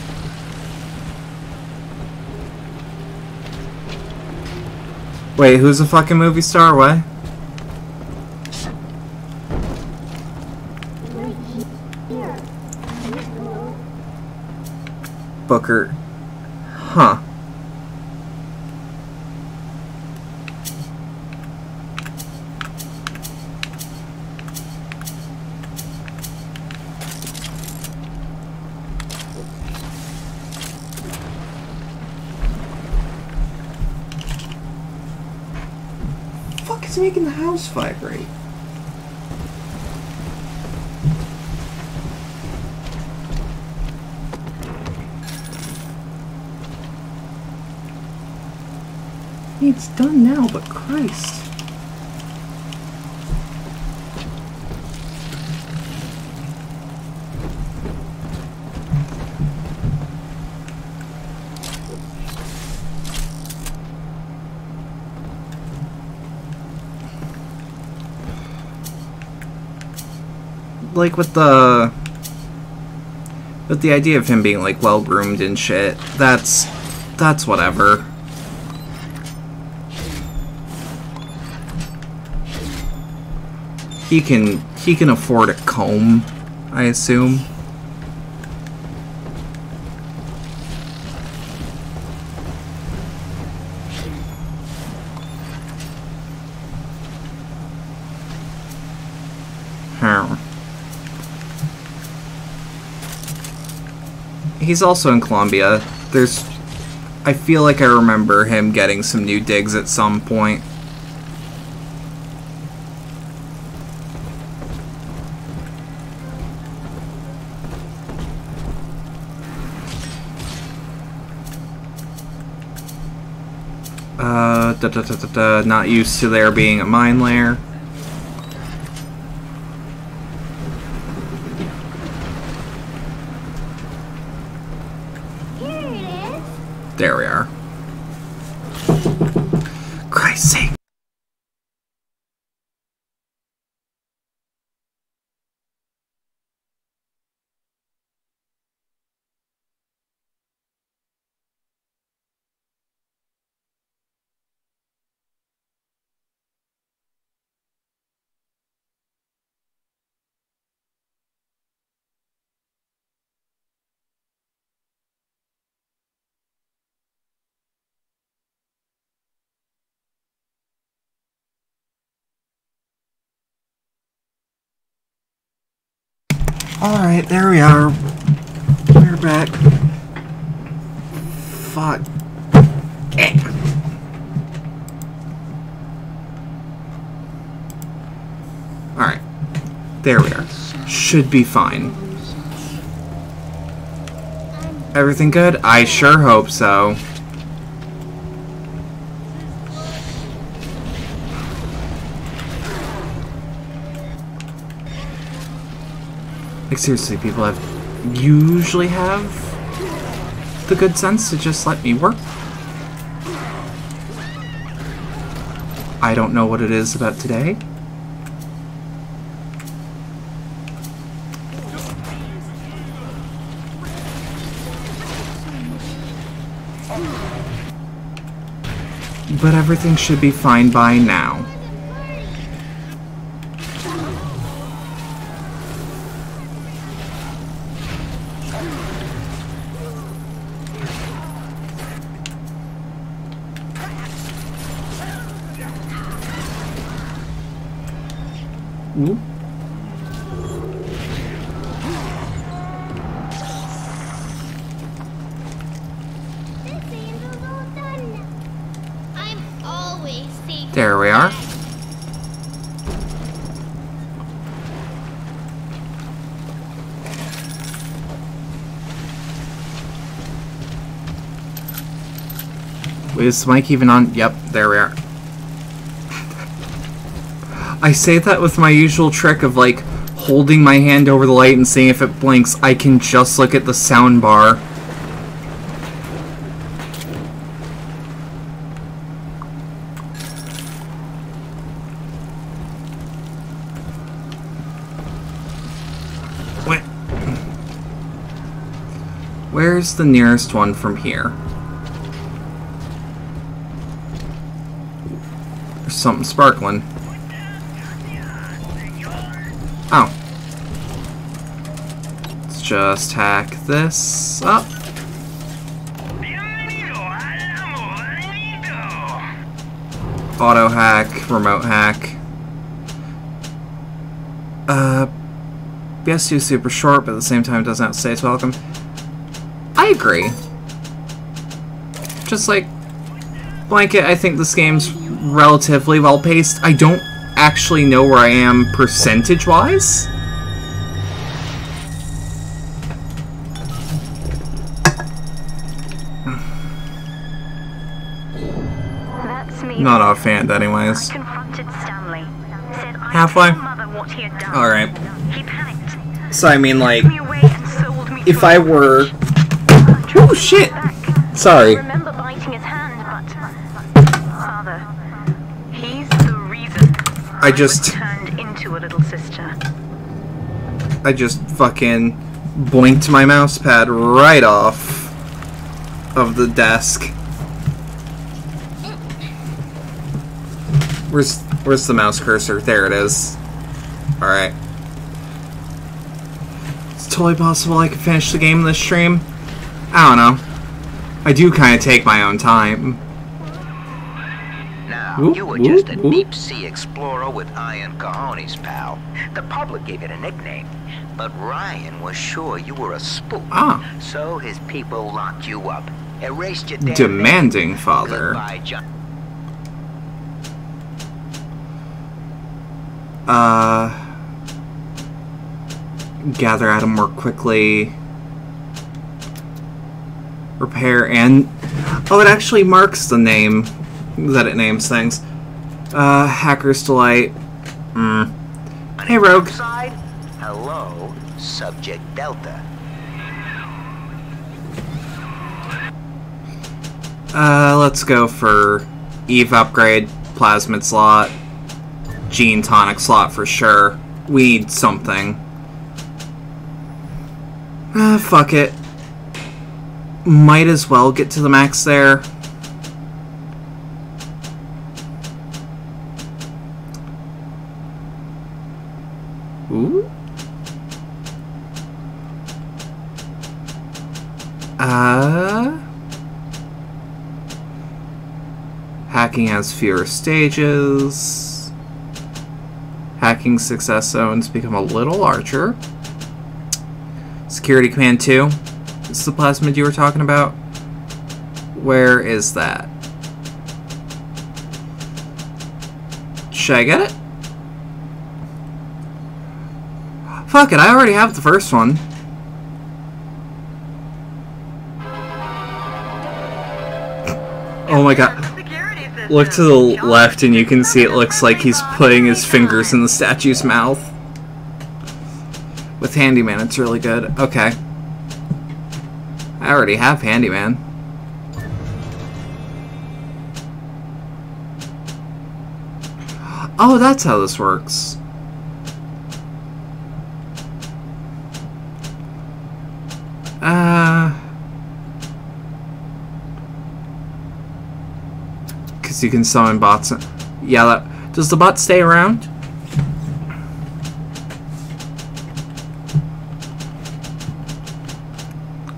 Wait, who's a fucking movie star? What? Booker. Huh. fuck is making the house vibrate? It's done now, but Christ. like with the with the idea of him being like well groomed and shit that's that's whatever he can he can afford a comb i assume. He's also in Columbia. There's... I feel like I remember him getting some new digs at some point. Uh, da, da, da, not used to there being a mine layer. Here it is. There we are. Christ's sake. Alright, there we are. We're back. Fuck. Eh. Alright. There we are. Should be fine. Everything good? I sure hope so. Like seriously, people have usually have the good sense to just let me work. I don't know what it is about today. But everything should be fine by now. Ooh. This handle's all done now. I'm always safe. There we are. Wait, is the mic even on? Yep, there we are. I say that with my usual trick of like holding my hand over the light and seeing if it blinks, I can just look at the sound bar. Wait. Hmm. Where's the nearest one from here? Something sparkling. Oh. Let's just hack this up. Auto hack, remote hack. Uh, BS2 is super short, but at the same time does not say it's welcome. I agree. Just like Blanket, I think this game's relatively well paced. I don't actually know where I am percentage-wise. That's me. Not offhand, anyways. I confronted Stanley. Said I Halfway? told Mother what he had done. Alright. So, I mean, like, took me away and sold me if I were... Oh, shit! Sorry. I remember biting his hand, but Father, he's the reason I just... turned into a little sister. I just fucking blinked my mouse pad right off of the desk. Where's where's the mouse cursor? There it is. Alright. It's totally possible I could finish the game in this stream. I don't know. I do kind of take my own time. Now, Whoop, you were just a whoop, whoop. deep sea explorer with iron cojones, pal. The public gave it a nickname, but Ryan was sure you were a spook. Ah. So his people locked you up, erased your damn name. Demanding father. Goodbye, John. Uh... Gather Adam more quickly. Repair and... Oh, it actually marks the name that it names things. Uh, Hacker's Delight. Hmm. Hey, Rogue. Side? Hello, Subject Delta. Uh, let's go for Eve upgrade, Plasmid slot, Gene Tonic slot for sure. We need something. Uh, fuck it. Might as well get to the max there. Hacking has fewer stages. Hacking success zones become a little larger. Security Command 2. This is the plasmid you were talking about. Where is that? Should I get it? Fuck it, I already have the first one. My god. Look to the left and you can see it looks like he's putting his fingers in the statue's mouth. With Handyman, it's really good. Okay. I already have Handyman. Oh, that's how this works. Uh... Because you can summon bots. Yeah, that, does the bot stay around? (laughs)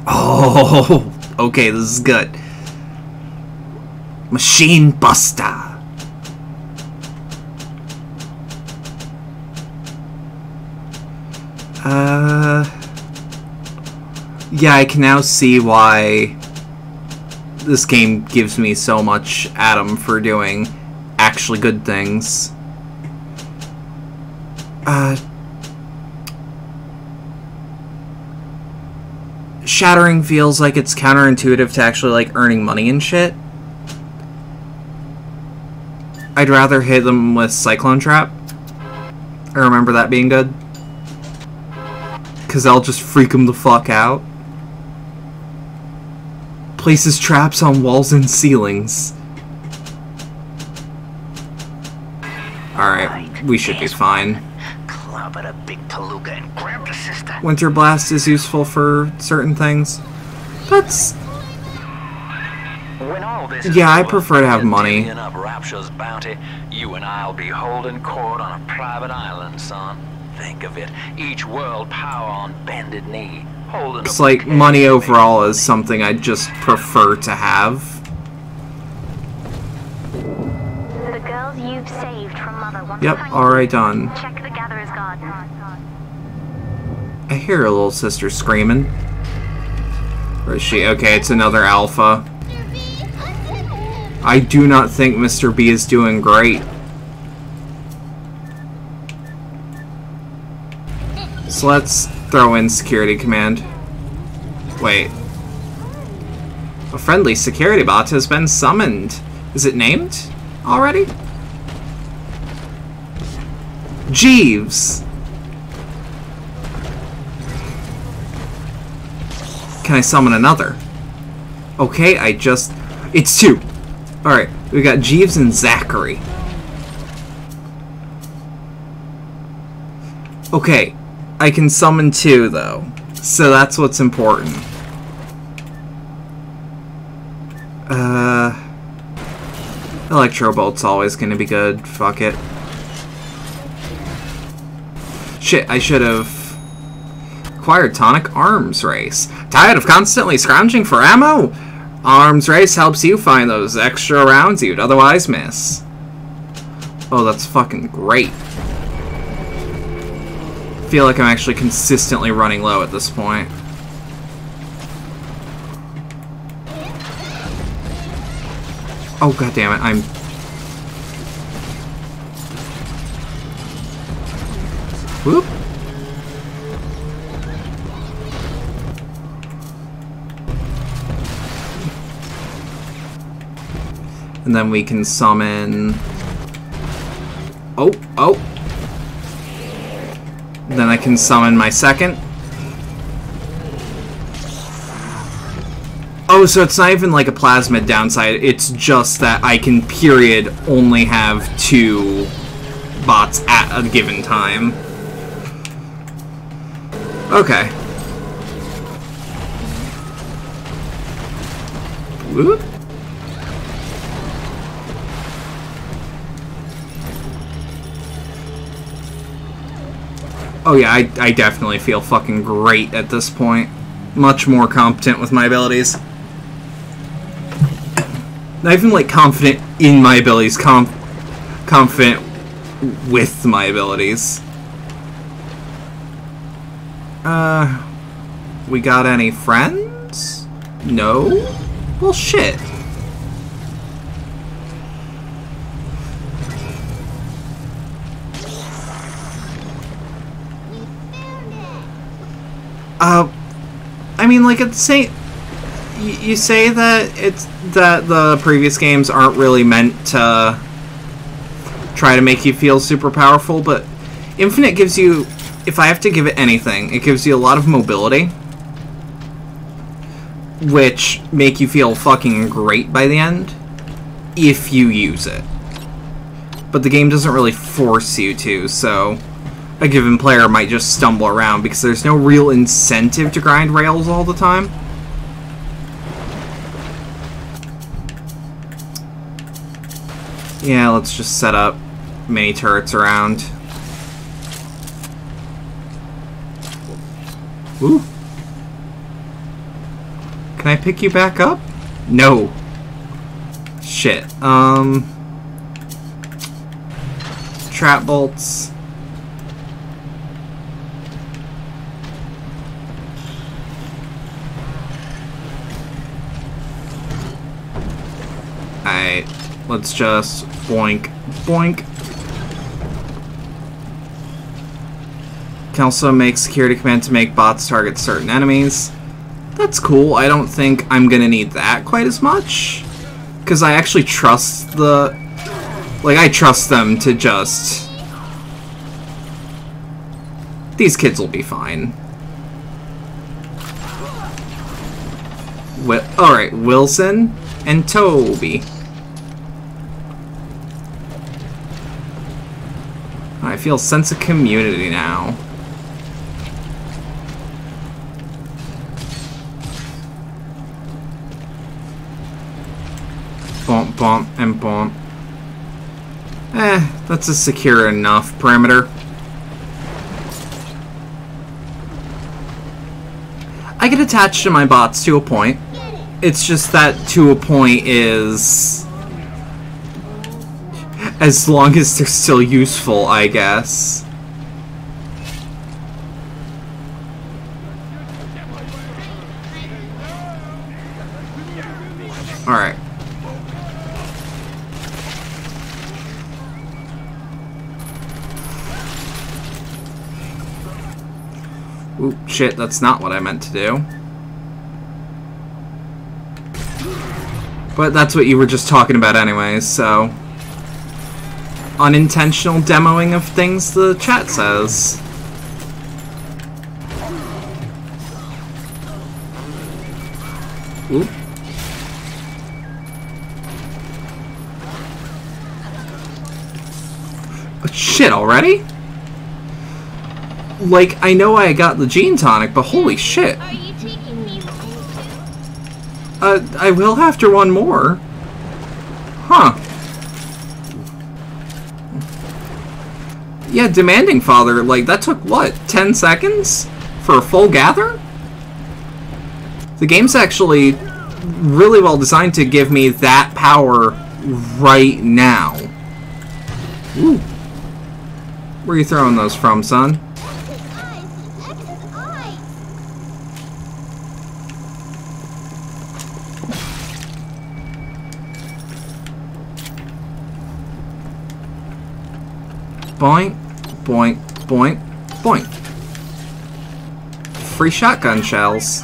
Oh, okay, this is good. Machine Buster. Uh, yeah, I can now see why this game gives me so much Adam for doing actually good things. Uh, shattering feels like it's counterintuitive to actually like earning money and shit. I'd rather hit them with Cyclone Trap. I remember that being good. Because I'll just freak them the fuck out. Places traps on walls and ceilings. Alright, we should be fine. A big palooka and grab the sister. Winter Blast is useful for certain things. That's When all this Yeah, I prefer to have money. up Rapture's bounty, you and I'll be holding court on a private island, son. Think of it. Each world power on bended knee. It's like money overall is something I just prefer to have. The girls you've saved from Mother Yep, alright done. Check the Gatherer's Garden. I hear a little sister screaming. Where is she? Okay, it's another alpha. I do not think Mr. B is doing great. So let's throw in security command. Wait. A friendly security bot has been summoned. Is it named already? Jeeves! Can I summon another? Okay, I just... It's two! Alright, we got Jeeves and Zachary. Okay, I can summon two, though. So that's what's important. Uh... Electro Bolt's always gonna be good. Fuck it. Shit, I should have acquired Tonic Arms Race. Tired of constantly scrounging for ammo? Arms Race helps you find those extra rounds you'd otherwise miss. Oh, that's fucking great. Feel like I'm actually consistently running low at this point. Oh god damn it, I'm Whoop. And then we can summon... Oh, oh. Then I can summon my second. Oh, so it's not even like a plasmid downside, it's just that I can period only have two bots at a given time. Okay. Whoop. Oh yeah, I, I definitely feel fucking great at this point. Much more competent with my abilities. Not even like confident in my abilities, com confident with my abilities. Uh, we got any friends? No? Well, shit. Uh, I mean, like, it's say, y- you say that it's that the previous games aren't really meant to try to make you feel super powerful, but Infinite gives you, if I have to give it anything, it gives you a lot of mobility, which make you feel fucking great by the end, if you use it. But the game doesn't really force you to, so a given player might just stumble around because there's no real incentive to grind rails all the time. Yeah, let's just set up mini turrets around. Ooh. Can I pick you back up? No. Shit. Um. Trap bolts. Alright, let's just boink, boink. Can also make security command to make bots target certain enemies. That's cool. I don't think I'm gonna need that quite as much. Because I actually trust the... Like, I trust them to just... These kids will be fine. Alright, Wilson and Toby. I feel sense of community now. Bump, bump, and bump. Eh, that's a secure enough perimeter. I get attached to my bots to a point. It's just that to a point is... As long as they're still useful, I guess. Alright. Oop, shit, that's not what I meant to do. But that's what you were just talking about anyways, so... Unintentional demoing of things the chat says. Oop. Shit, already? Like, I know I got the gene tonic, but holy shit. Are you taking me Uh, I will after one more. Huh. Yeah, demanding father, like, that took, what, 10 seconds? For a full gather? The game's actually really well designed to give me that power right now. Ooh. Where are you throwing those from, son? Boink, boink, boink, boink. Free shotgun shells.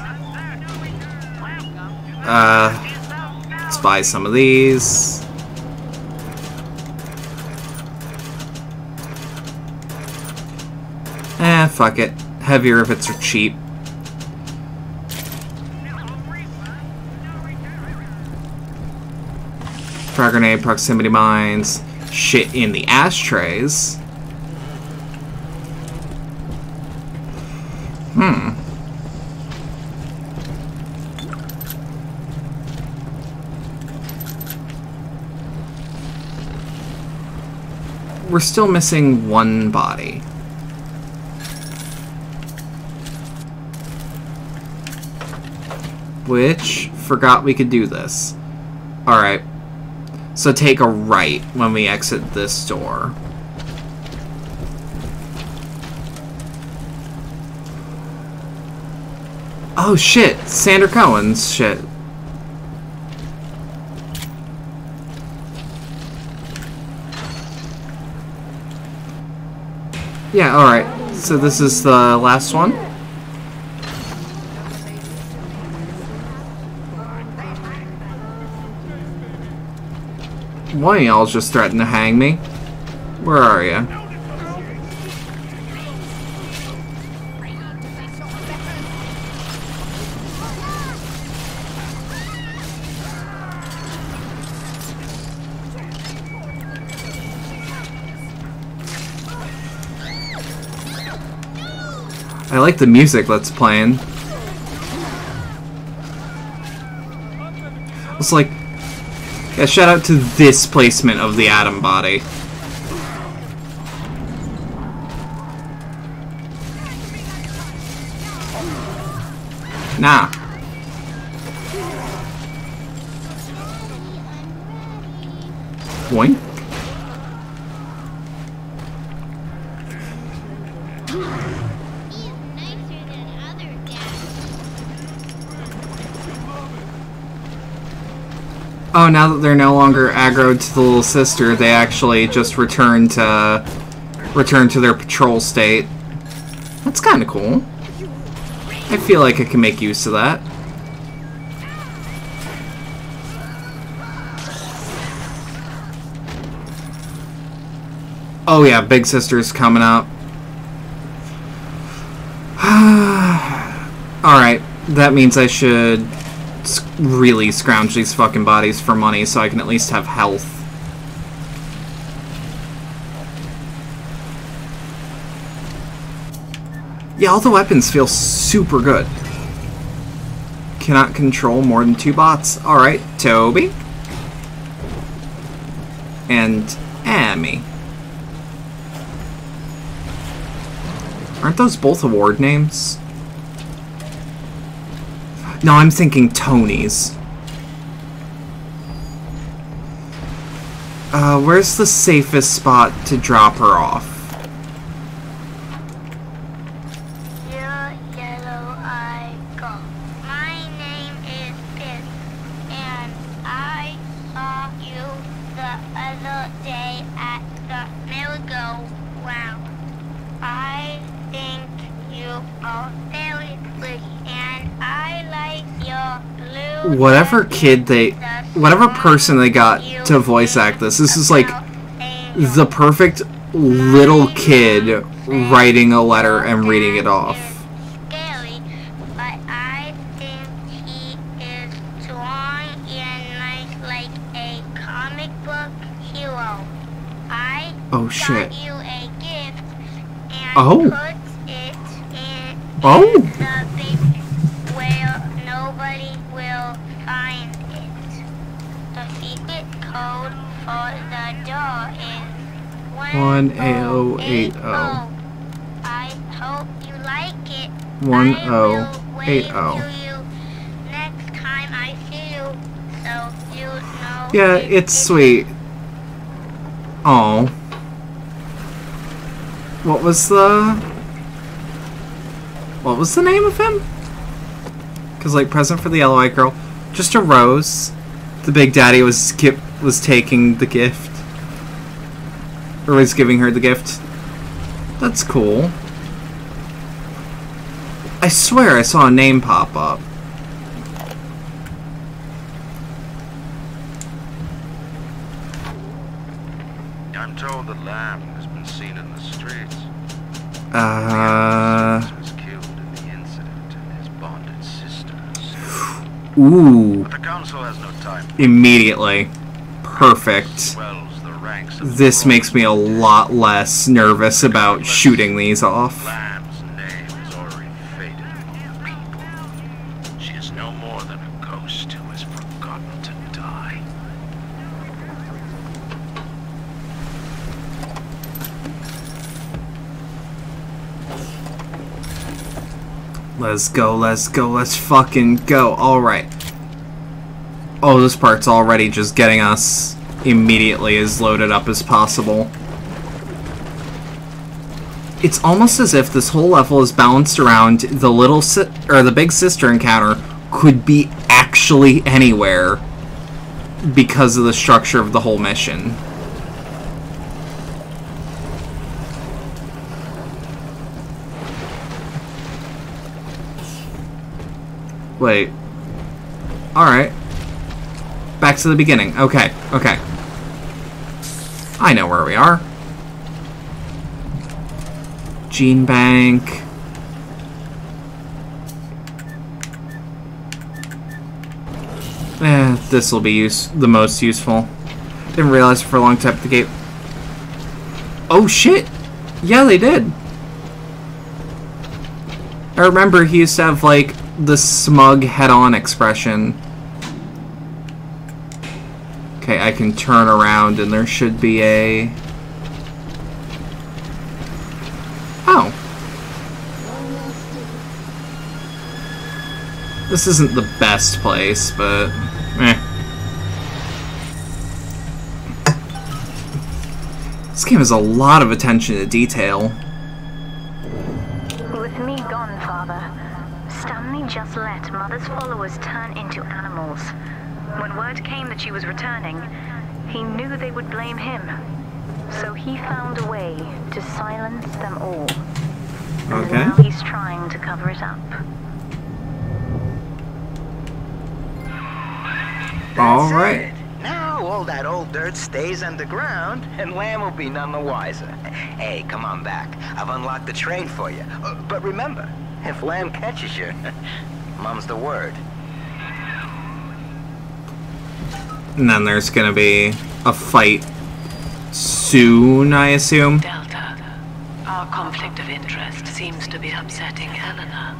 Uh, let's buy some of these. Eh, fuck it. Heavier if it's cheap. Frag grenade, proximity mines, shit in the ashtrays. Hmm. We're still missing one body. Which, forgot we could do this. Alright. So take a right when we exit this door. Oh shit, Sander Cohen's shit. Yeah, alright. So this is the last one? One of y'all just threatened to hang me. Where are you? Like the music that's playing. It's like, yeah, shout out to this placement of the Adam body. Nah. Boink. Oh, now that they're no longer aggroed to the little sister, they actually just return to return to their patrol state. That's kind of cool. I feel like I can make use of that. Oh yeah, Big Sister's coming up. (sighs) Alright, that means I should really scrounge these fucking bodies for money so I can at least have health. Yeah, all the weapons feel super good. Cannot control more than two bots. Alright, Toby. And Amy. Aren't those both award names? No, I'm thinking Tony's. Uh, where's the safest spot to drop her off? Dear Yellow Eye Girl, my name is Piss, and I saw you the other day at the merry-go-round. I think you are very pretty, and I like your blue. Whatever kid they, whatever person they got to voice act this, this is like the perfect little kid writing a letter and reading it off. Scary, but I think 1080. Yeah, it's sweet. Oh. What was the... What was the name of him? Because, like, present for the yellow girl, just a rose. The big daddy was was taking the gift. Or was giving her the gift. That's cool. I swear I saw a name pop up. I'm told that Lamb has been seen in the streets. Uh... Was killed in the incident, and his bonded sister. Ooh. But the council has no time. Immediately. Perfect. Swells the ranks of This makes me a lot less nervous about shooting these off. Lamb's name is already faded among people. She is no more than a ghost who has forgotten to die. Let's go, let's go, let's fucking go. Alright. Oh, this part's already just getting us immediately as loaded up as possible. It's almost as if this whole level is balanced around the little si or the big sister encounter could be actually anywhere because of the structure of the whole mission. Wait. Alright. Back to the beginning. Okay, okay. I know where we are. Gene Bank. Eh, this will be use the most useful. Didn't realize for a long time at the gate. Oh shit! Yeah, they did. I remember he used to have like the smug head-on expression. Okay, I can turn around and there should be a... Oh. This isn't the best place, but... Eh. This game has a lot of attention to detail. Just let Mother's followers turn into animals. When word came that she was returning, he knew they would blame him. So he found a way to silence them all. And Okay. now he's trying to cover it up. All That's right. it. Now all that old dirt stays underground, and Lamb will be none the wiser. Hey, come on back. I've unlocked the train for you. Uh, but remember, if Lamb catches you, (laughs) mum's the word. And then there's gonna be a fight soon, I assume. Delta, our conflict of interest seems to be upsetting Eleanor.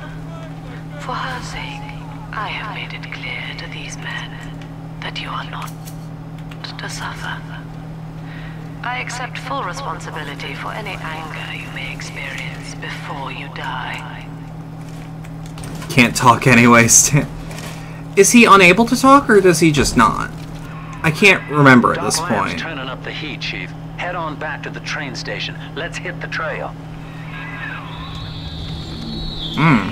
For her sake, I have made it clear to these men that you are not to suffer. I accept full responsibility for any anger you may experience before you die. Can't talk anyways. Is he unable to talk, or does he just not? I can't remember at this Doc point. turning up the heat, Chief. Head on back to the train station. Let's hit the trail. Hmm.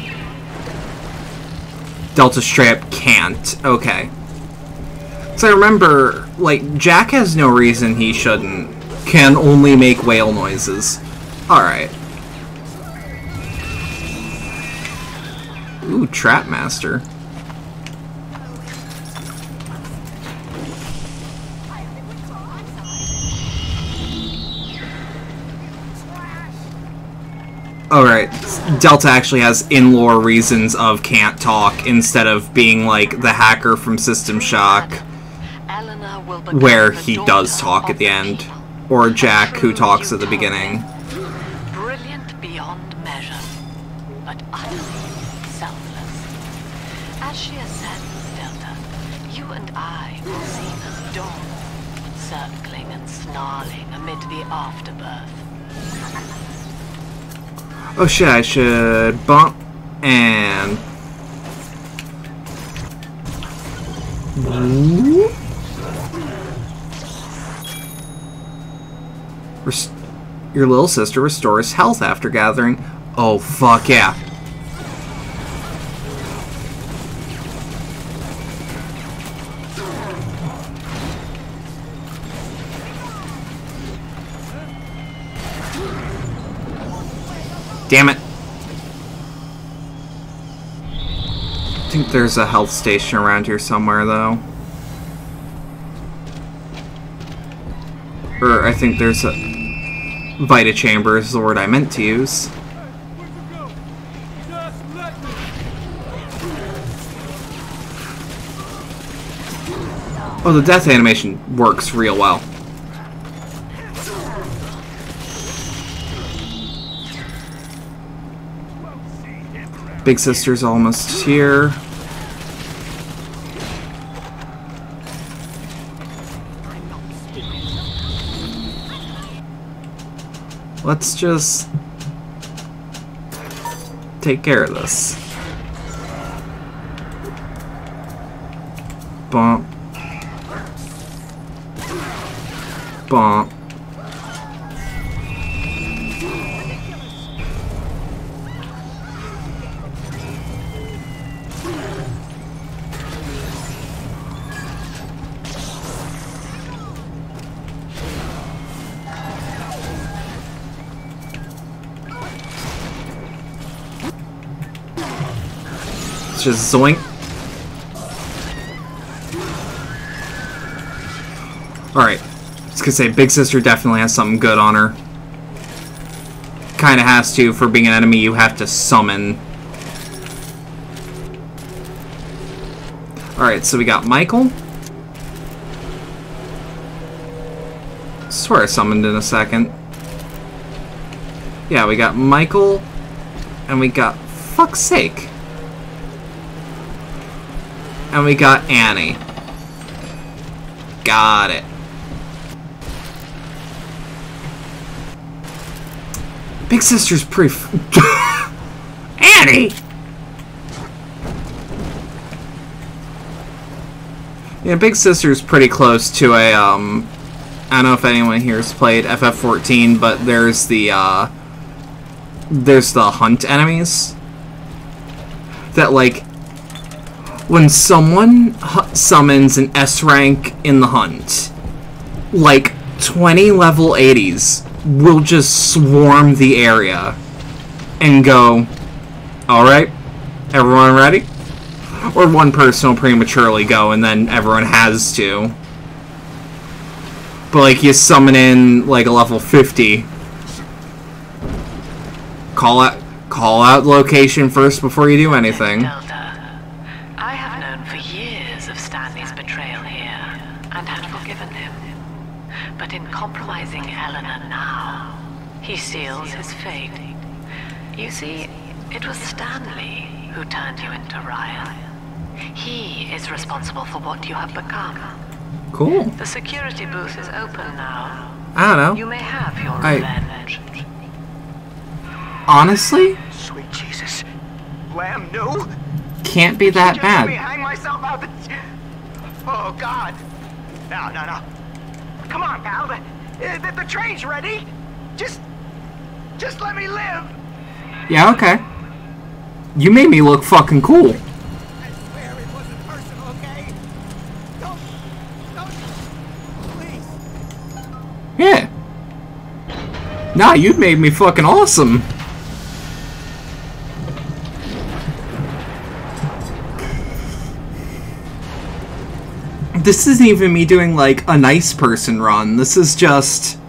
Delta straight up can't. Okay. So I remember, like, Jack has no reason he shouldn't. Can only make whale noises. Alright. Ooh, Trap Master. Alright, Delta actually has in-lore reasons of can't talk instead of being like the hacker from System Shock Eleanor will become where he does talk at the end. Or Jack who talks at the beginning. Amid the afterbirth. Oh shit, I should bump and... Your little sister restores health after gathering. Oh fuck yeah. Damn it. I think there's a health station around here somewhere, though. Or I think there's a... Vita Chamber is the word I meant to use. Oh, the death animation works real well. Big Sister's almost here. Let's just take care of this. Bump. Bump. Just zoink. Alright. Was gonna say, Big Sister definitely has something good on her. Kinda has to, for being an enemy you have to summon. Alright, so we got Michael. Swear I summoned in a second. Yeah, we got Michael. And we got... Fuck's sake. And we got Annie. Got it. Big Sister's pretty. (laughs) Annie! Yeah, Big Sister's pretty close to a, um. I don't know if anyone here has played FF14, but there's the, uh. There's the hunt enemies. That, like, when someone summons an S rank in the hunt, like 20 level 80s will just swarm the area and go, Alright, everyone ready? Or one person will prematurely go and then everyone has to. But like you summon in like a level 50. Call out call out location first before you do anything. Fate. You see, it was Stanley who turned you into Ryan. He is responsible for what you have become. Cool. The security booth is open now. I don't know. You may have your I- revenge. Honestly, Sweet Jesus. Lamb, no? can't be that Just let me bad. hang myself out the... Oh, God. No, no, no. Come on, pal. The, the, the train's ready. Just... Just let me live. Yeah, okay. You made me look fucking cool. I swear it wasn't personal, okay? Don't... Don't... Yeah. Nah, you made me fucking awesome. This isn't even me doing like a nice person run. This is just.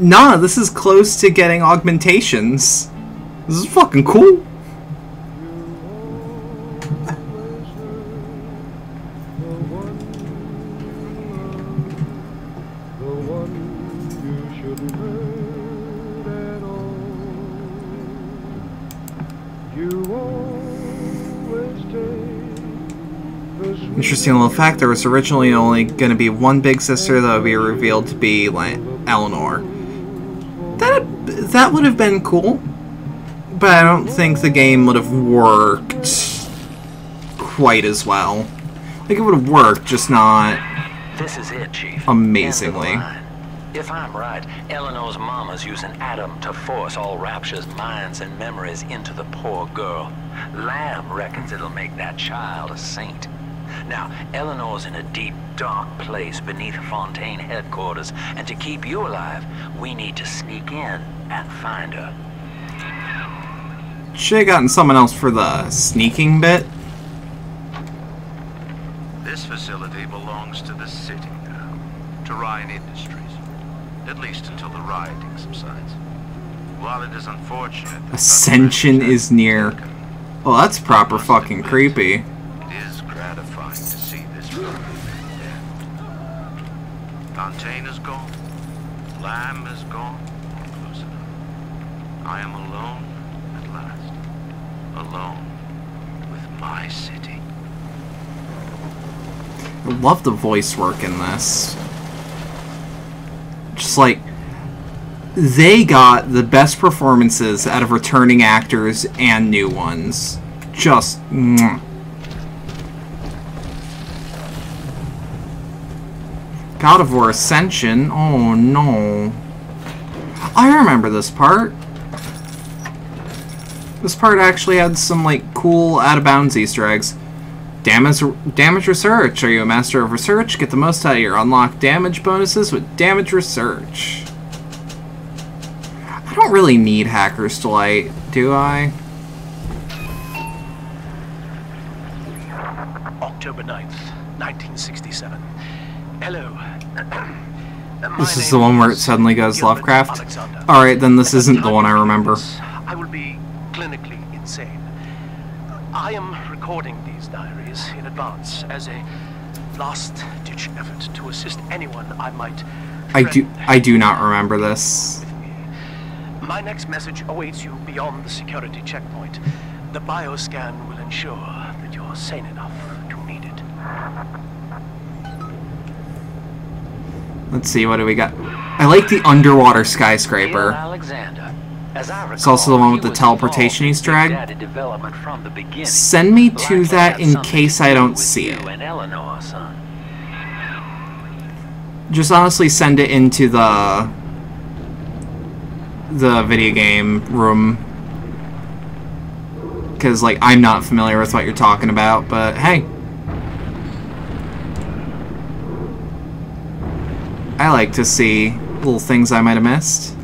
Nah, this is close to getting augmentations. This is fucking cool. Interesting little fact, there was originally only going to be one big sister that would be revealed to be like Eleanor. That that would have been cool, but I don't think the game would have worked quite as well. Like it would have worked, just not. This is it, Chief. Amazingly. End the line. If I'm right, Eleanor's mama's using Adam to force all Rapture's minds and memories into the poor girl. Lamb reckons it'll make that child a saint. Now, Eleanor's in a deep, dark place beneath Fontaine headquarters, and to keep you alive, we need to sneak in and find her. Should have gotten someone else for the sneaking bit. This facility belongs to the city now, to Ryan Industries. At least until the rioting subsides. While it is unfortunate... Ascension is near. Well, that's proper fucking creepy. Fontaine is gone. Lamb is gone. Close enough. I am alone at last. Alone with my city. I love the voice work in this. Just like they got the best performances out of returning actors and new ones. Just mwah. God of War Ascension. Oh no. I remember this part. This part actually had some like cool out of bounds Easter eggs. Damage, damage research. Are you a master of research? Get the most out of your unlock damage bonuses with damage research. I don't really need Hacker's Delight, do I? October 9th, 1967. Hello. (clears throat) Uh, this is the one where it suddenly goes Gilbert Lovecraft? Alexander. Alright, then this At isn't the one I remember. I will be clinically insane. I am recording these diaries in advance as a last-ditch effort to assist anyone I might. I do I do not remember this. My next message awaits you beyond the security checkpoint. The bioscan will ensure that you're sane enough to need it. Let's see, what do we got? I like the underwater skyscraper. It's also the one with the teleportation Easter egg. Daddy development from the beginning. Send me to that in case I do don't see it. Eleanor. Just honestly send it into the the video game room because like I'm not familiar with what you're talking about, but hey. I like to see little things I might have missed.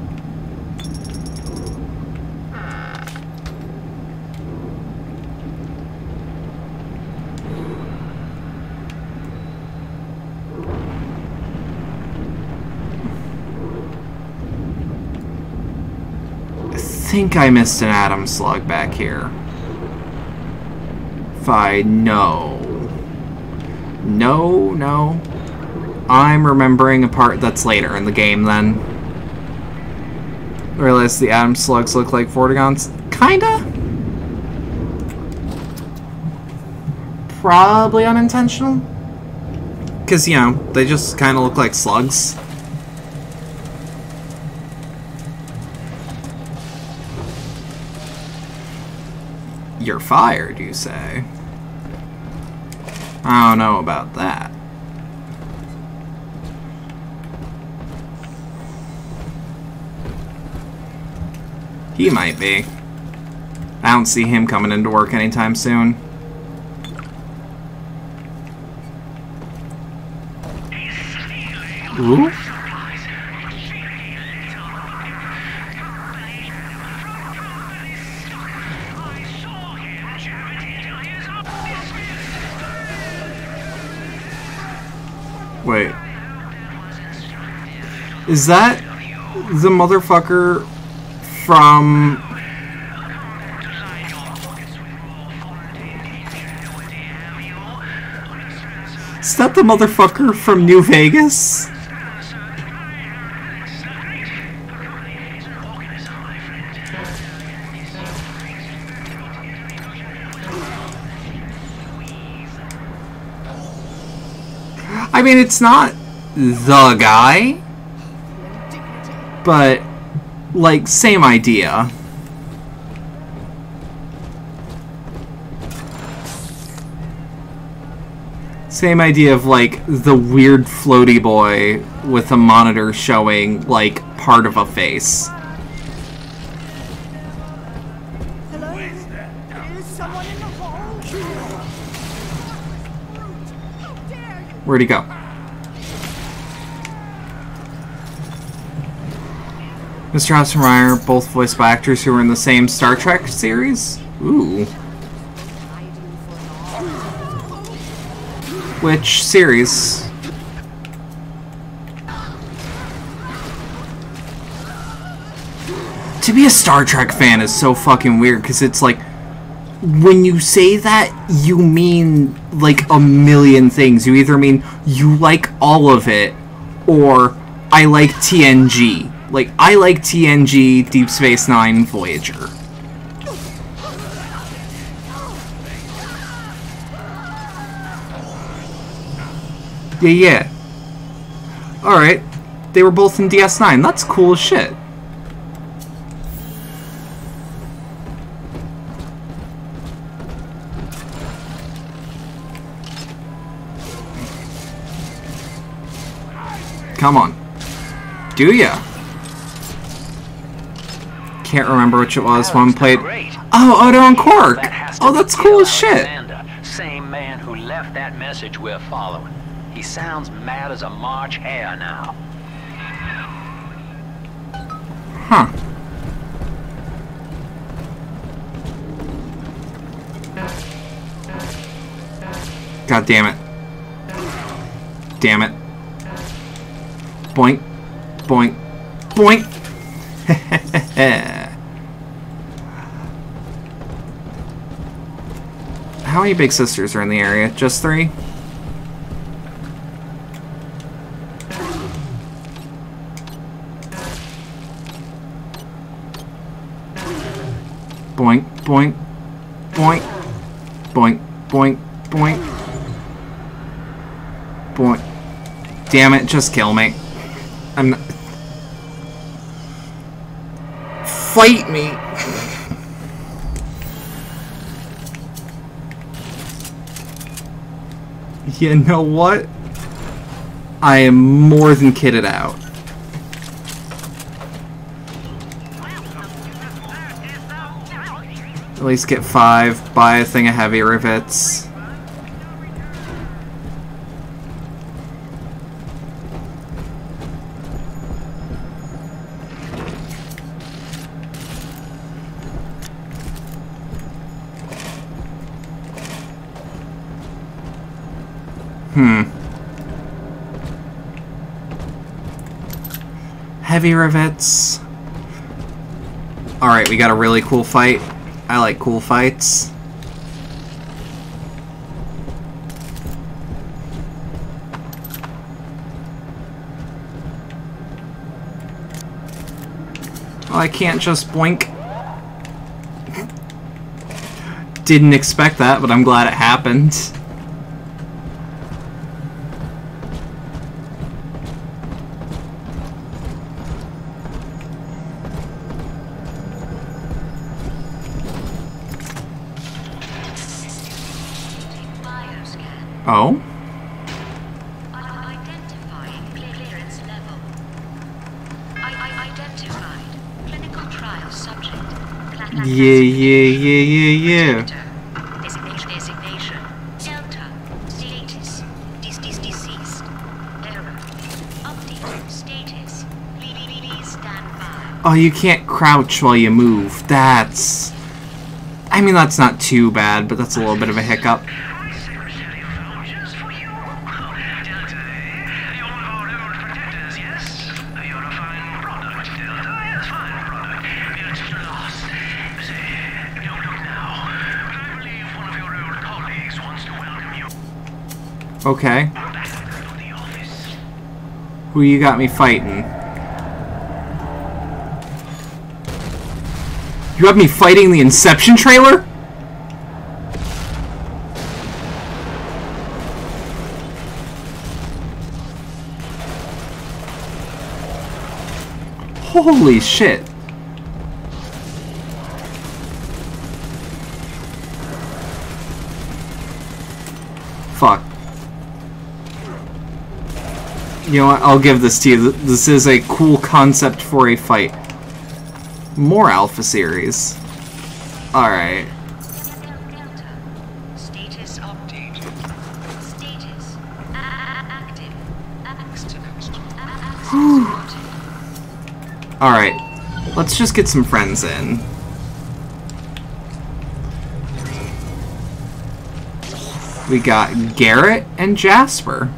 I think I missed an Adam slug back here. If I know. No, no. I'm remembering a part that's later in the game then. I Realize the atom slugs look like Vortigaunts. Kinda. Probably unintentional. Because, you know, they just kind of look like slugs. You're fired, you say? I don't know about that. He might be. I don't see him coming into work anytime soon. Ooh. Wait. Is that the motherfucker from Is that the motherfucker from New Vegas? I mean, it's not the guy, but like same idea. Same idea of like the weird floaty boy with a monitor showing like part of a face. Hello? Is someone in the hall? How dare you? Where'd he go? Mr. House and Ryan, both voiced by actors who were in the same Star Trek series? Ooh. Which series? To be a Star Trek fan is so fucking weird because it's like when you say that, you mean like a million things. You either mean you like all of it, or I like TNG. Like, I like TNG, Deep Space Nine, Voyager. Yeah, yeah. Alright. They were both in DS9. That's cool as shit. Come on. Do ya? Can't remember which it was. One played. Oh, Odo and Quark! That has oh, to Oh, that's cool as shit. Same man who left that message we're following. He sounds mad as a March hare now. Huh. God damn it. Damn it. Boink. Boink. Boink. (laughs) How many big sisters are in the area? Just three? Boink, boink, boink, boink, boink, boink, boink. Damn it, just kill me. I'm not... Fight me! (laughs) (laughs) you know what? I am more than kitted out. At least get five, buy a thing of heavy rivets. Hmm. Heavy rivets. Alright, we got a really cool fight. I like cool fights. I can't just blink. (laughs) Didn't expect that, but I'm glad it happened. Oh? Error. Update. Status. Please stand by. Oh, you can't crouch while you move. That's... I mean, that's not too bad, but that's a little bit of a hiccup. Okay. Who you got me fighting? You have me fighting the Inception trailer? Holy shit. Fuck. You know what? I'll give this to you. This is a cool concept for a fight. More Alpha Series. Alright. Alright. Let's just get some friends in. We got Garrett and Jasper.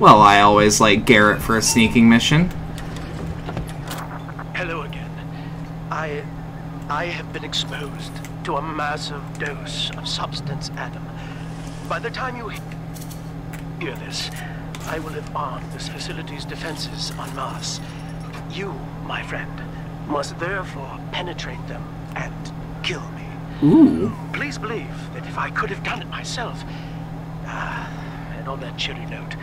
Well, I always like Garrett for a sneaking mission. Hello again. I... I have been exposed to a massive dose of substance Adam. By the time you hear this, I will have armed this facility's defenses en masse. You, my friend, must therefore penetrate them and kill me. Ooh. Please believe that if I could have done it myself. Ah, and on that cheery note,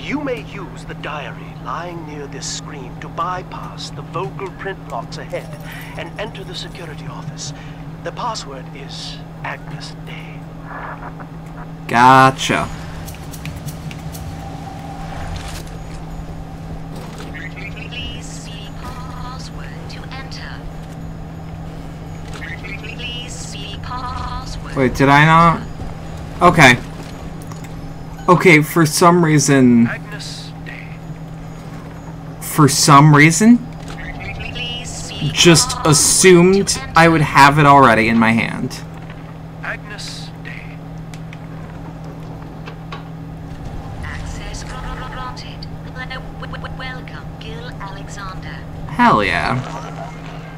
you may use the diary lying near this screen to bypass the vocal print locks ahead and enter the security office. The password is Agnus Dei. Gotcha. Please see password to enter. Please see. Wait, did I not? Okay. Okay, for some reason... For some reason, just assumed. I would have it already in my hand. Agnus Dei. Access granted. Uh, w- w- Welcome, Gil Alexander. Hell yeah.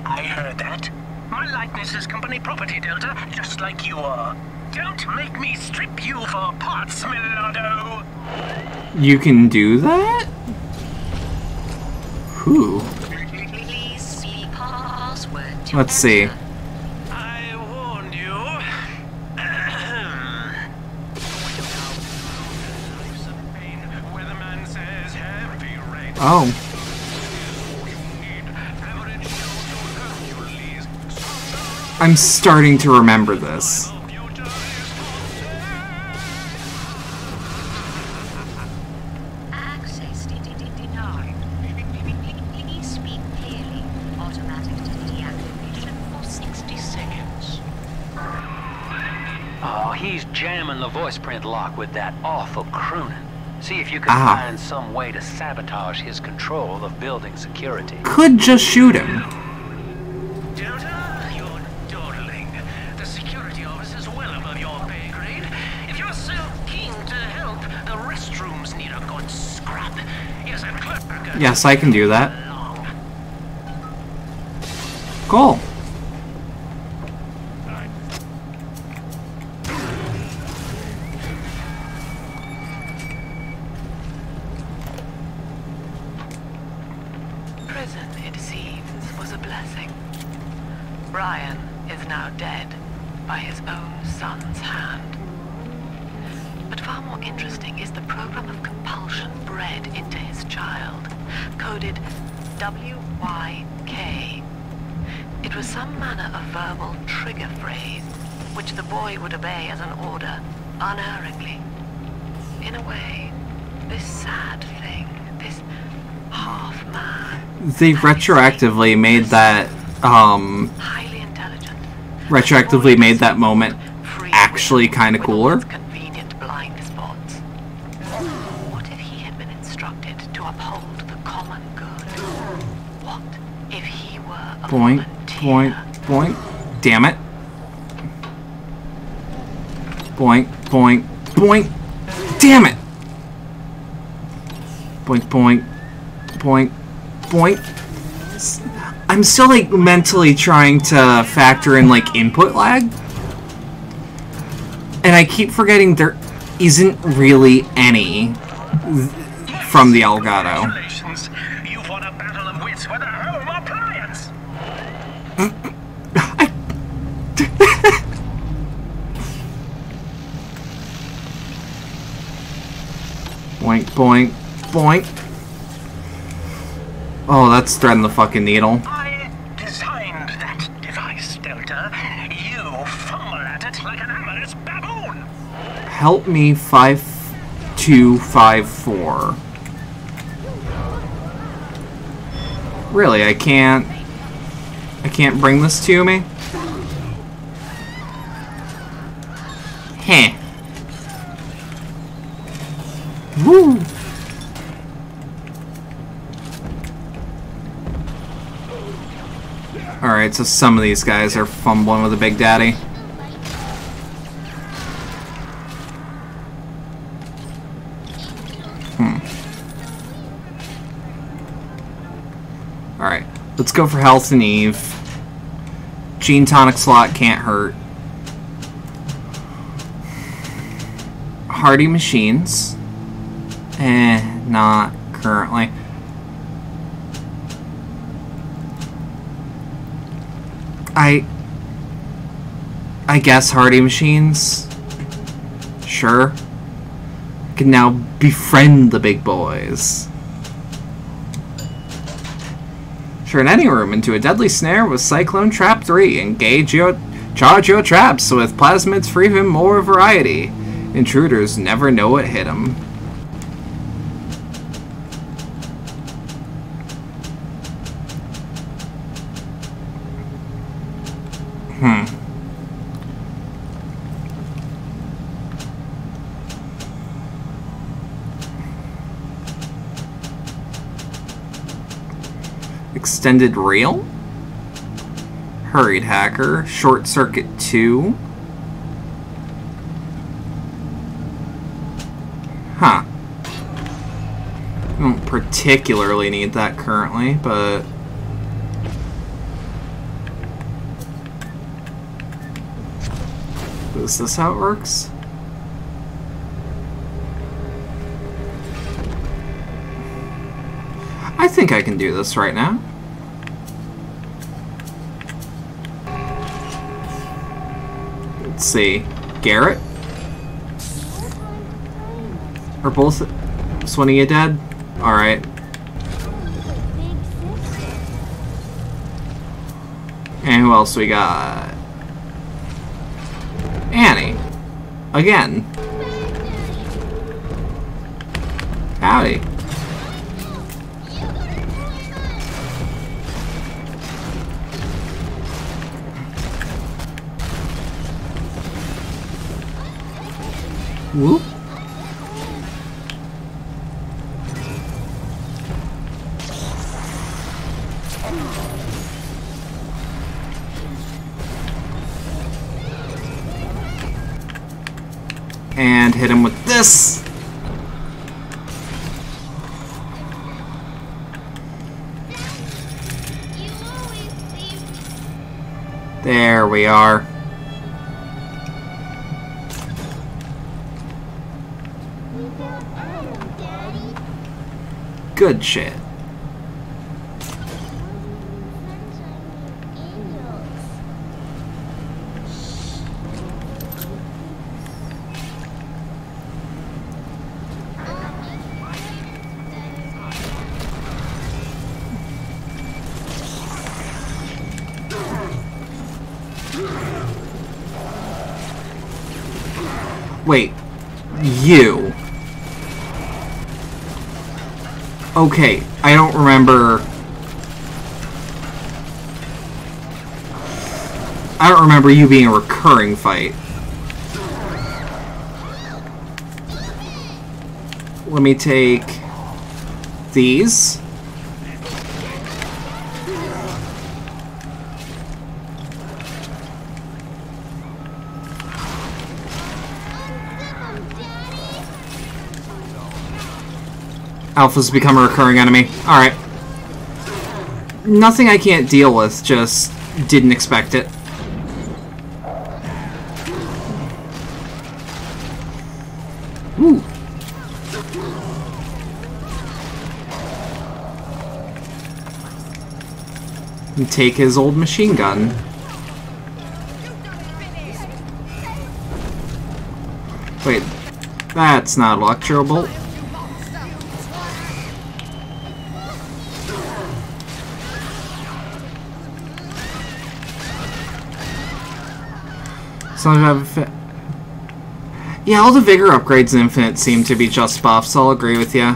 I heard that. My likeness is company property, Delta, just like you are. Don't make me strip you for parts, Millardo. You can do that? Who? Let's see. I warned you. Oh. I'm starting to remember this. See if you can Ah. find some way to sabotage his control of building security. Could just shoot him. Delta, you're dawdling. The security office is well above your pay grade. If you're so keen to help, the restrooms need a good scrap. Yes, a clerk. Yes, I can do that. along. Cool. Prison, it seems, was a Brian is now dead by his own son's hand. But far more interesting is the program of compulsion bred into his child, coded WYK. It was some manner of verbal trigger phrase, which the boy would obey as an order, unerringly. In a way, this sad thing, this half-man, They retroactively made that um retroactively made that moment actually kind of cooler. its convenient blind spots. What if he had been instructed to uphold the common good? What if he were a Boink, boink, volunteer? boink. Damn it. Boink, boink, boink. Damn it. Boink, boink, boink, boink. S- I'm still like mentally trying to factor in like input lag. And I keep forgetting there isn't really any from the Elgato. Congratulations! You've won a battle of wits with a home appliance! (laughs) Boink, boink, boink. Oh, that's threading the fucking needle. I designed that device, Delta. You fumble at it like an amorous baboon! Help me, five, two, five, four. Really, I can't. I can't bring this to me. Heh. Woo. Alright, so some of these guys are fumbling with a Big Daddy. Alright, let's go for health and Eve. Gene tonic slot can't hurt. Hardy machines. Eh, not currently. I. I guess Hardy machines. Sure. Can now befriend the big boys. Turn any room into a deadly snare with Cyclone Trap 3. Engage your, charge your traps with plasmids for even more variety. Intruders never know what hit them. Hmm. Extended rail? Hurried hacker. Short circuit 2. Huh. I don't particularly need that currently, but. Is this how it works? I think I can do this right now. See. Garrett? Are both... You dead? Alright. And who else we got? Annie. Again. Howdy. This. There we are. Good shit. Wait. You. Okay, I don't remember... I don't remember you being a recurring fight. Let me take these. Alpha's become a recurring enemy. Alright. Nothing I can't deal with, just didn't expect it. Ooh. And take his old machine gun. Wait, that's not electro bolt. Some have yeah, all the vigor upgrades in Infinite seem to be just buffs. I'll agree with you.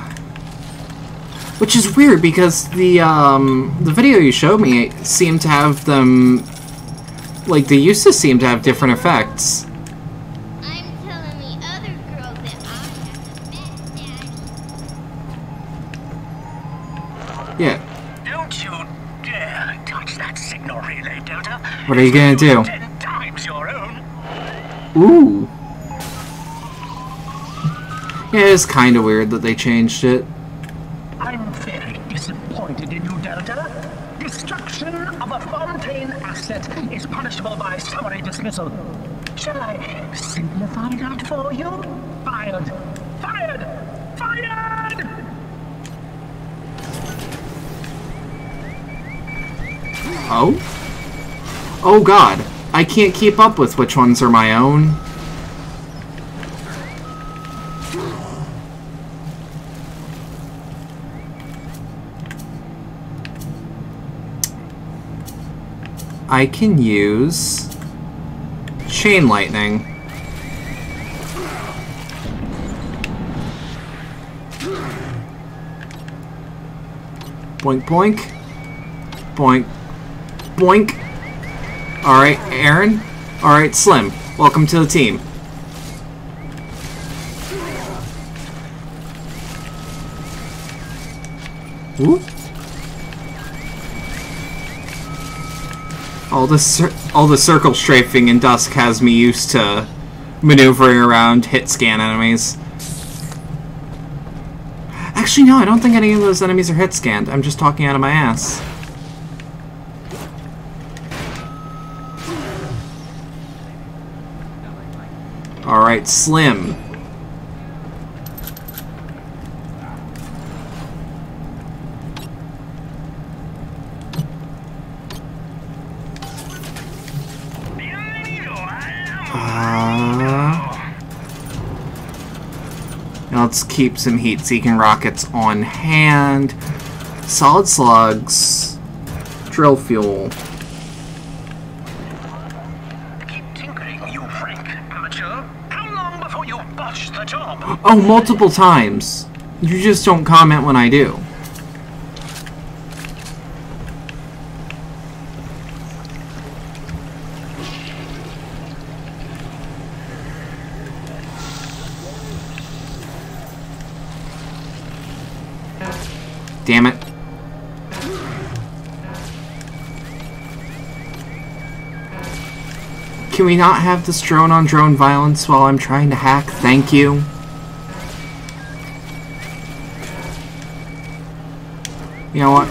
Which is weird because the um, the video you showed me seemed to have them like they used to seem to have different effects. I'm telling the other girls that I haven't met Daddy. Yeah. Don't you dare touch that signal relay, Delta. What are you gonna do? Ten times your own. Ooh. Yeah, it's kind of weird that they changed it. I'm very disappointed in you, Delta. Destruction of a Fontaine asset is punishable by summary dismissal. Shall I simplify that for you? Fired! Fired! Fired! Oh? Oh god. I can't keep up with which ones are my own. I can use chain lightning. Boink boink. Boink. Boink. Alright, Aaron. Alright, Slim. Welcome to the team. Whoop. All the all the circle strafing in Dusk has me used to maneuvering around hit scan enemies. Actually, no, I don't think any of those enemies are hit scanned. I'm just talking out of my ass. Alright, Slim. Uh, let's keep some heat-seeking rockets on hand. Solid slugs. Drill fuel. Keep tinkering, you Frank, amateur. How long before you botch the job? Oh, multiple times. You just don't comment when I do. Damn it. Can we not have this drone on drone violence while I'm trying to hack? Thank you. You know what?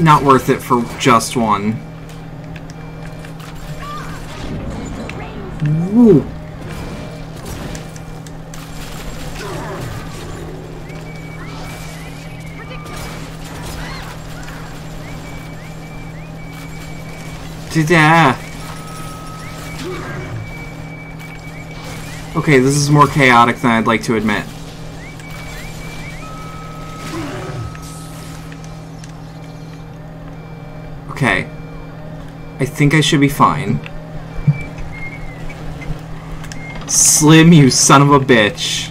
Not worth it for just one. Woo. Da. Okay, this is more chaotic than I'd like to admit. Okay. I think I should be fine. Slim, you son of a bitch.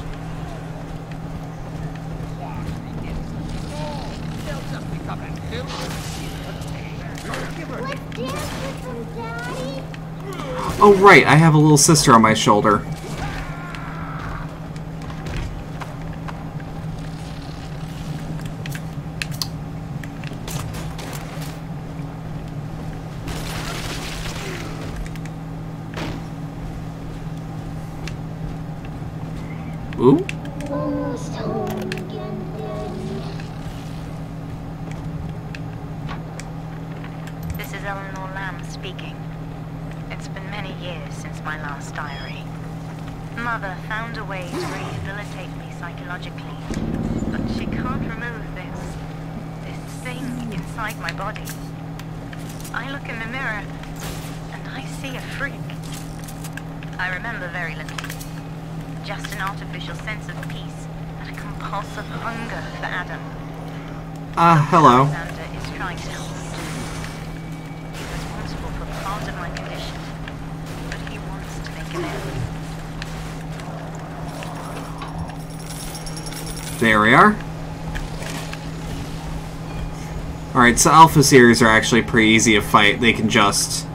Oh right, I have a little sister on my shoulder. So Alpha Series are actually pretty easy to fight. They can just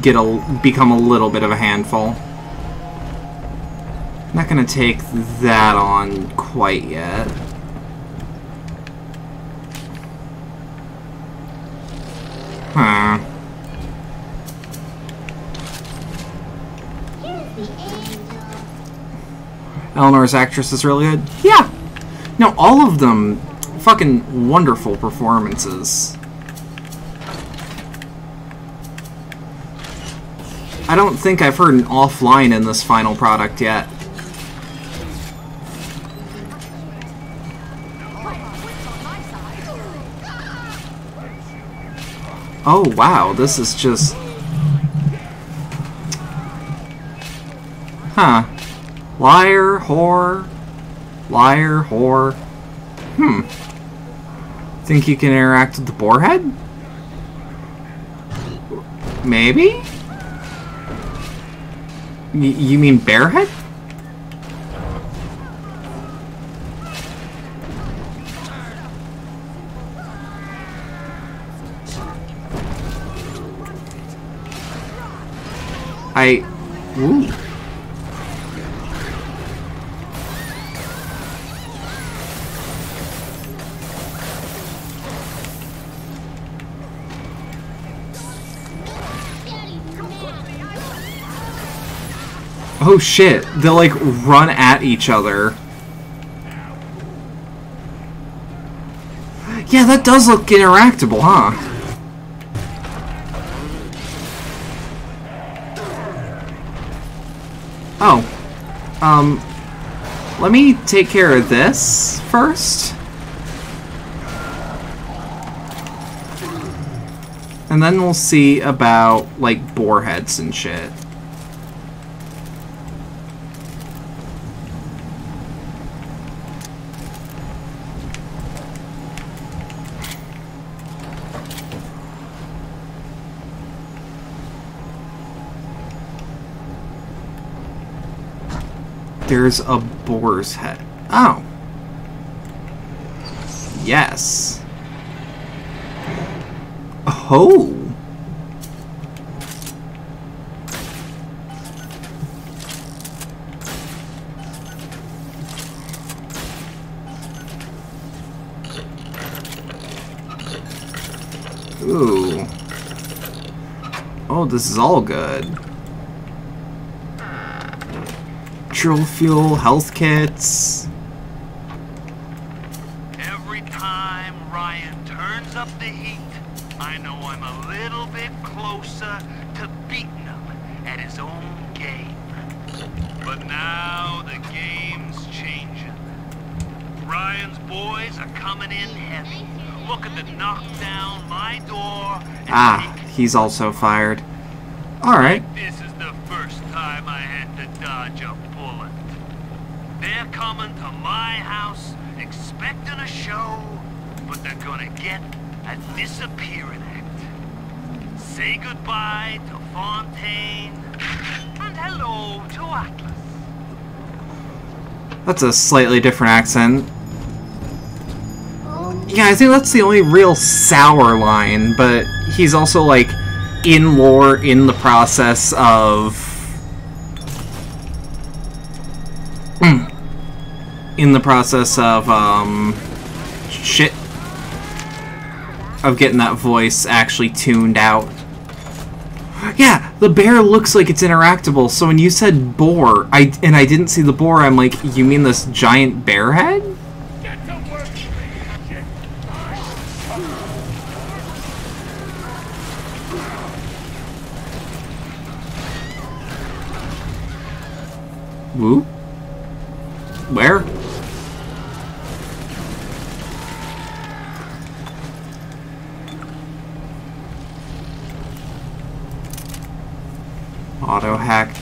get a become a little bit of a handful. Not gonna take that on quite yet. Huh. Eleanor's actress is really good. Yeah. No, all of them fucking wonderful performances. I don't think I've heard an offline in this final product yet. Oh wow, this is just... Huh. Liar, whore, liar, whore. Hmm. Think you can interact with the boarhead? Maybe? Y you mean Bearhead? I... Ooh. Oh shit, they'll like run at each other. Yeah, that does look interactable, huh? Oh. Um, let me take care of this first. And then we'll see about, like, boar heads and shit. There's a boar's head. Oh. Yes. Oh. Ooh. Oh, this is all good. Drill fuel, health kits. Every time Ryan turns up the heat, I know I'm a little bit closer to beating him at his own game. But now the game's changing. Ryan's boys are coming in heavy, looking to knock down my door and Ah, he's also fired. Alright. This is the first time I had to dodge a bullet. They're coming to my house expecting a show, but they're gonna get a disappearing act. Say goodbye to Fontaine, and hello to Atlas. That's a slightly different accent. Yeah, I think that's the only real sour line, but he's also like in lore in the process of (clears throat) in the process of um shit of getting that voice actually tuned out. The bear looks like it's interactable. So when you said boar, I and I didn't see the boar, I'm like, you mean this giant bear head?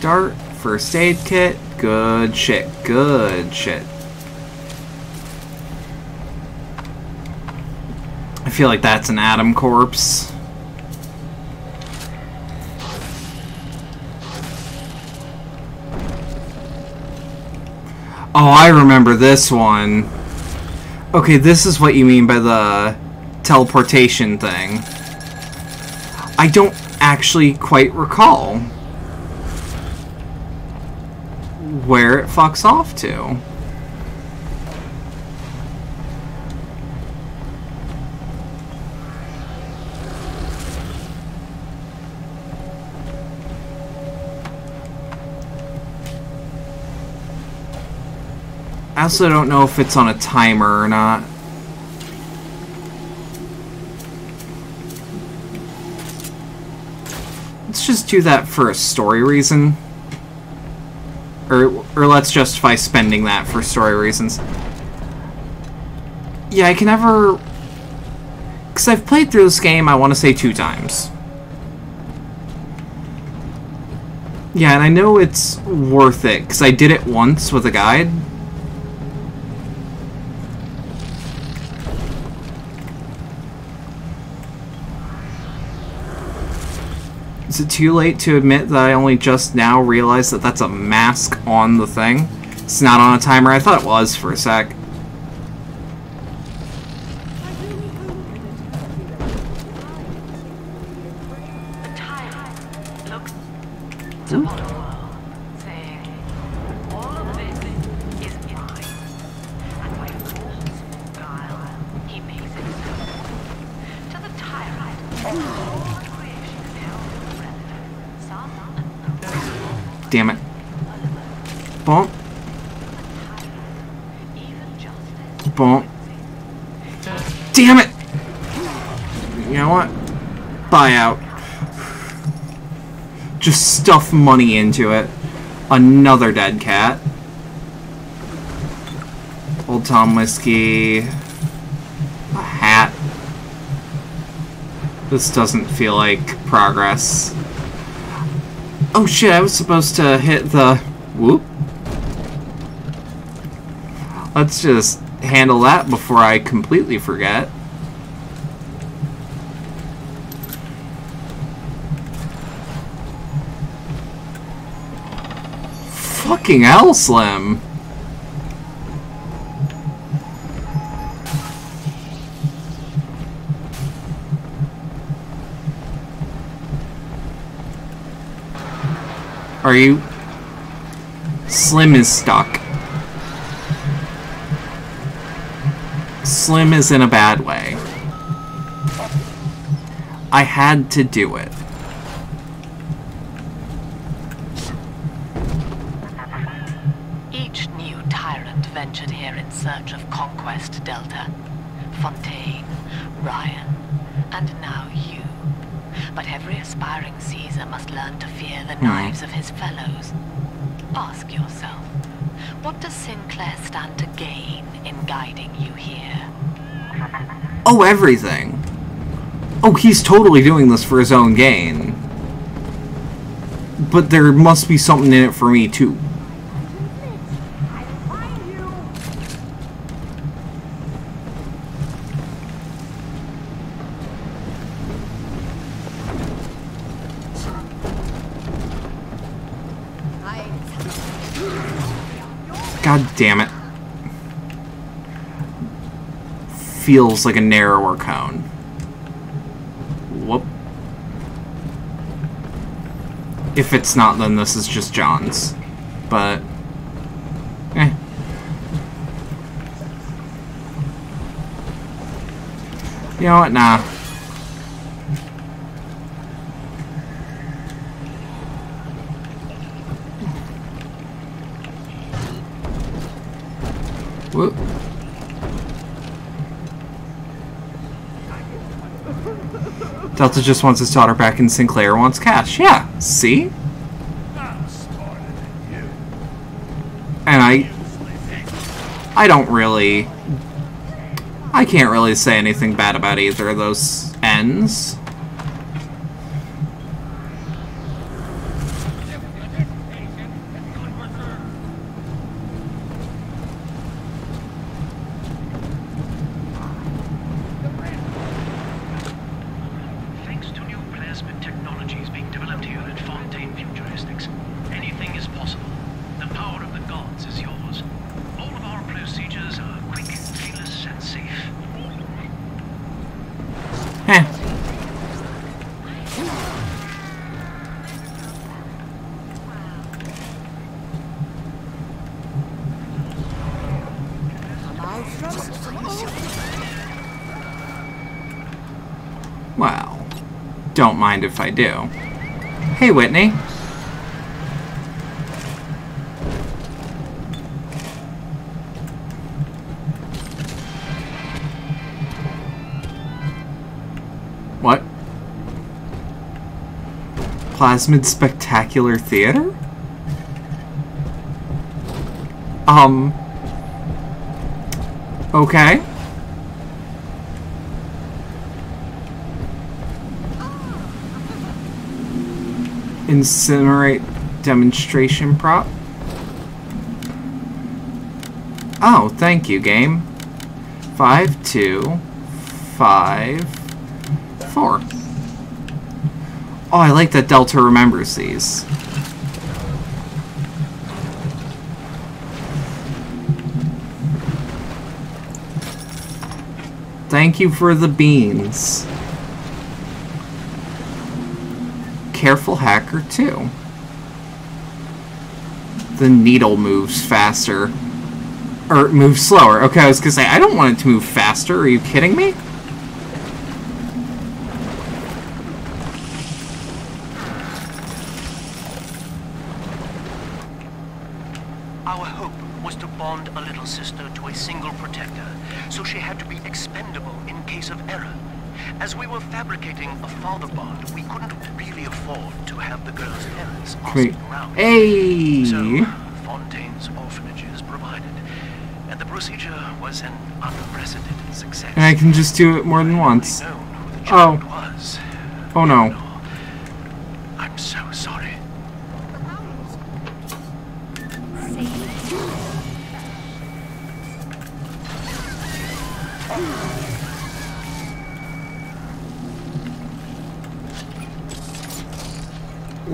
Dart, first aid kit, good shit, good shit. I feel like that's an atom corpse. Oh, I remember this one. Okay, this is what you mean by the teleportation thing. I don't actually quite recall where it fucks off to. I also don't know if it's on a timer or not. Let's just do that for a story reason. Or, or let's justify spending that for story reasons. Yeah, I can never... Because I've played through this game, I want to say two times. Yeah, and I know it's worth it, because I did it once with a guide. Is it too late to admit that I only just now realized that that's a mask on the thing? It's not on a timer. I thought it was for a sec. Stuff money into it. Another dead cat. Old Tom Whiskey. A hat. This doesn't feel like progress. Oh shit, I was supposed to hit the... Whoop. Let's just handle that before I completely forget. Fucking hell, Slim. Are you... Slim is stuck. Slim is in a bad way. I had to do it. everything. Oh, he's totally doing this for his own gain. But there must be something in it for me, too. God damn it. Feels like a narrower cone. Whoop. If it's not, then this is just John's. But... Eh. You know what? Nah. Whoop. Delta just wants his daughter back and Sinclair wants cash. Yeah, see? And I... I don't really... I can't really say anything bad about either of those ends. Thanks to new plasmid technologies being developed here at Fontaine Futuristics, anything is possible. The power of the gods is yours. All of our procedures are quick, painless, and safe. Eh. Well, don't mind if I do. Hey, Whitney. What? Plasmid Spectacular Theater? Um. Okay. Incinerate demonstration prop. Oh, thank you, game. Five, two, five, four. Oh, I like that Delta remembers these. Thank you for the beans. Careful hacker, too. The needle moves faster. Or moves slower. Okay, I was gonna say, I don't want it to move faster. Are you kidding me? Our hope was to bond a little sister to a single protector, so she had to be expendable in case of error. As we were fabricating a father bond, we couldn't afford to have the girl's parents asking around. Hey! So, Fontaine's orphanages provided, and the procedure was an unprecedented success. And I can just do it more than once. Known who the Oh. was. Oh no.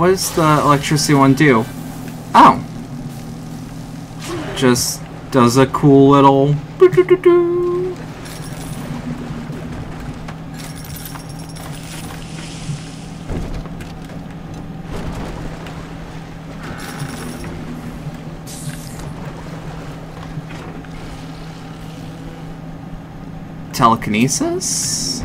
What does the electricity one do? Oh. Just does a cool little... Telekinesis?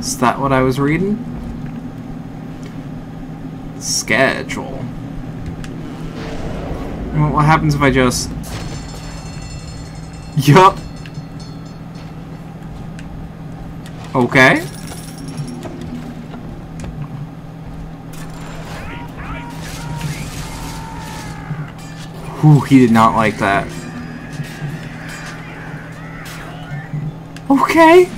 Is that what I was reading? Schedule. What happens if I just... Yup. Okay. Whew, he did not like that. Okay.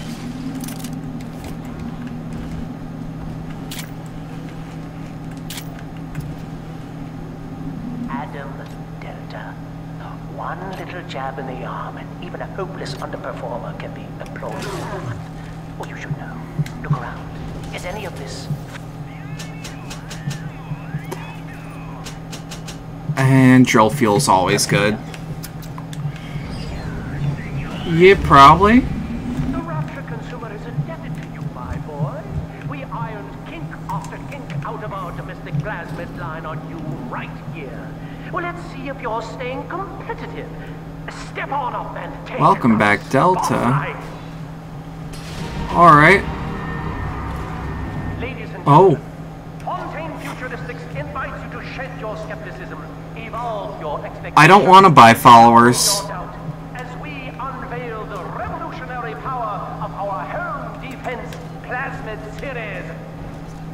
this underperformer can be employed oh, you should know. Look around. Is any of this... And drill fuel's always good. Yeah, probably. Evolve your expectations. I don't want to buy followers. your doubt, As we unveil the revolutionary power of our home defense plasmid series.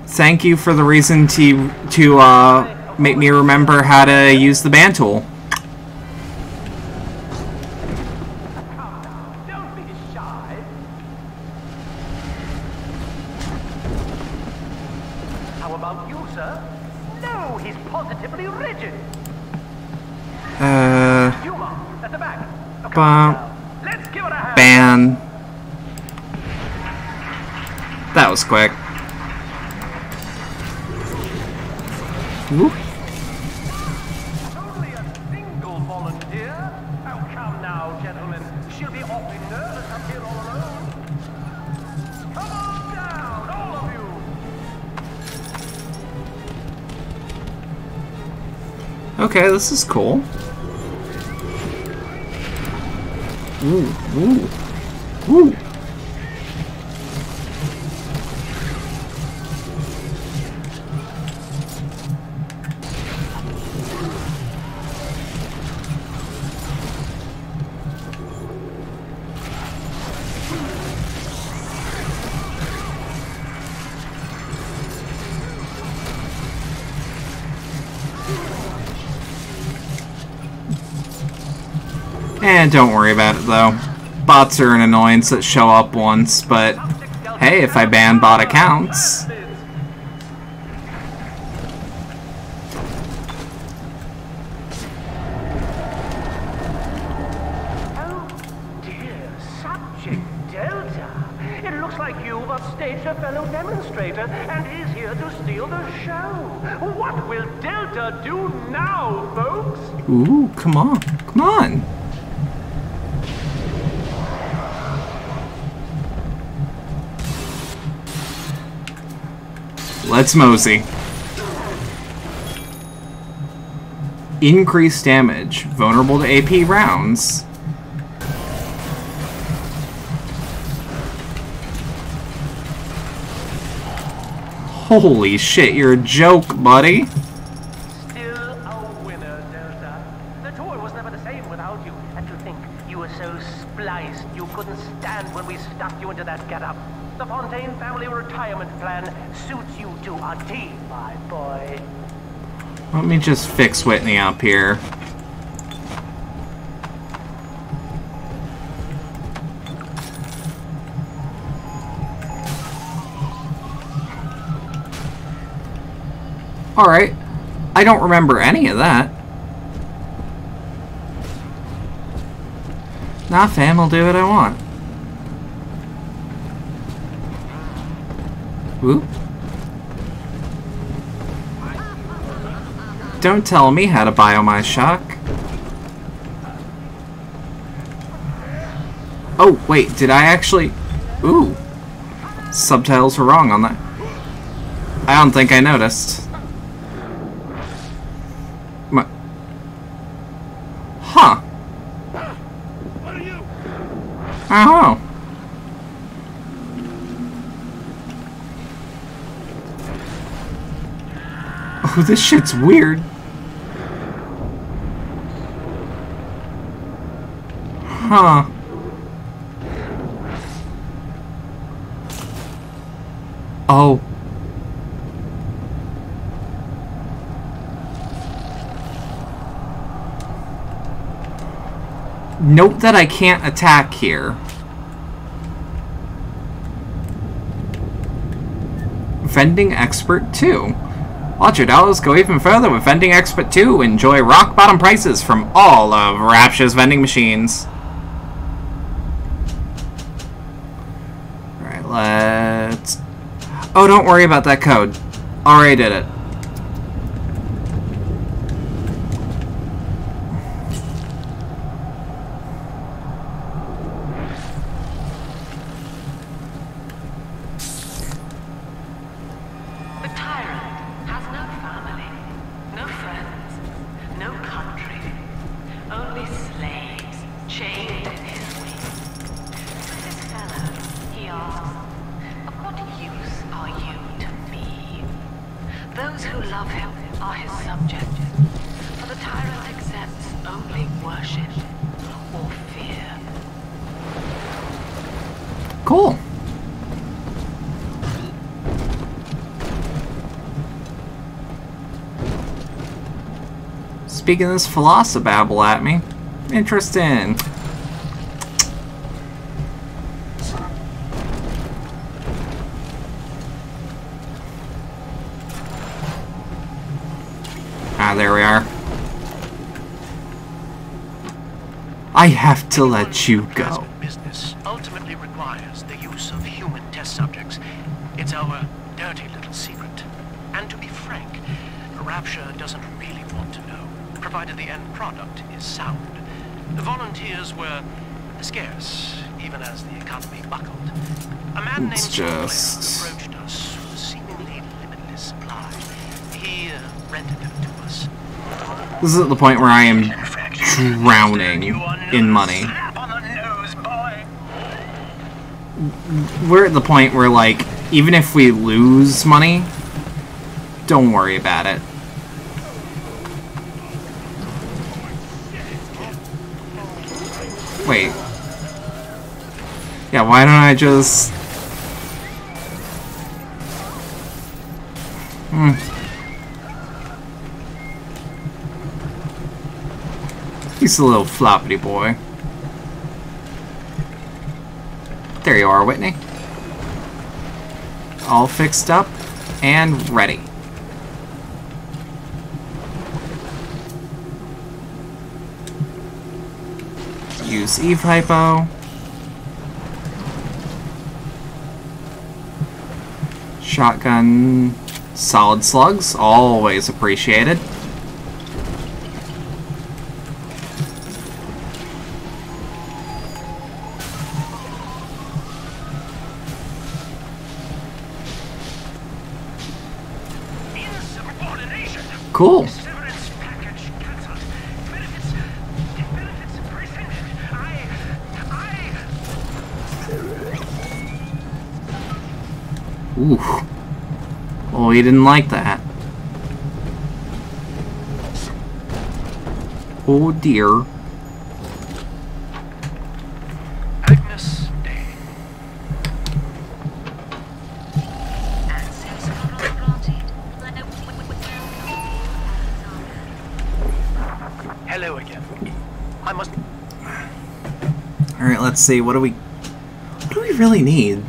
Thank you for the reason to to uh, make me remember how to use the band tool. Come now, shy. How about you, sir? No, he's positively rigid. Uh, Humor at the back. Come bum, on now. Let's give it a ban. That was quick. Whoop. Okay, this is cool. Ooh, ooh, ooh. Don't worry about it though. Bots are an annoyance that show up once, but hey, if I ban bot accounts, Let's mosey. Increased damage, vulnerable to AP rounds. Holy shit, you're a joke, buddy. Just fix Whitney up here. Alright. I don't remember any of that. Nah, fam, I'll do what I want. Whoop. Don't tell me how to bio my shock. Oh, wait, did I actually... Ooh. Subtitles were wrong on that. I don't think I noticed. My... Huh. I don't know. This shit's weird. Huh. Oh. Note that I can't attack here. Vending Expert 2. Watch your dollars go even further with Vending Expert 2. Enjoy rock bottom prices from all of Rapture's vending machines. Alright, let's... Oh, don't worry about that code. Already did it. Speaking this philosobabble at me. Interesting. Ah, there we are. I have to let you go. Is at the point where I am drowning in money. We're at the point where, like, even if we lose money, don't worry about it. Wait. Yeah, why don't I just... Hmm. He's a little floppity boy. There you are, Whitney. All fixed up and ready. Use Eve Hypo. Shotgun solid slugs, always appreciated. He didn't like that. Oh dear. Agnes Day. Hello again. I must. Alright, let's see. What do we... What do we really need?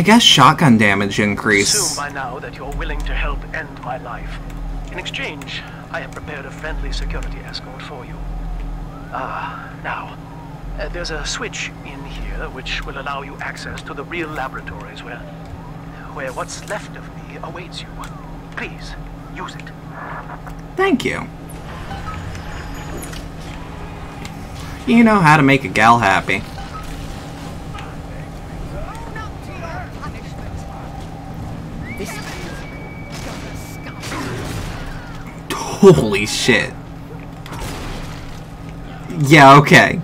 I guess shotgun damage increase. Assume by now that you're willing to help end my life. In exchange, I have prepared a friendly security escort for you. Ah, now, uh, there's a switch in here which will allow you access to the real laboratories where, where what's left of me awaits you. Please, use it. Thank you. You know how to make a gal happy. Holy shit. Yeah, okay.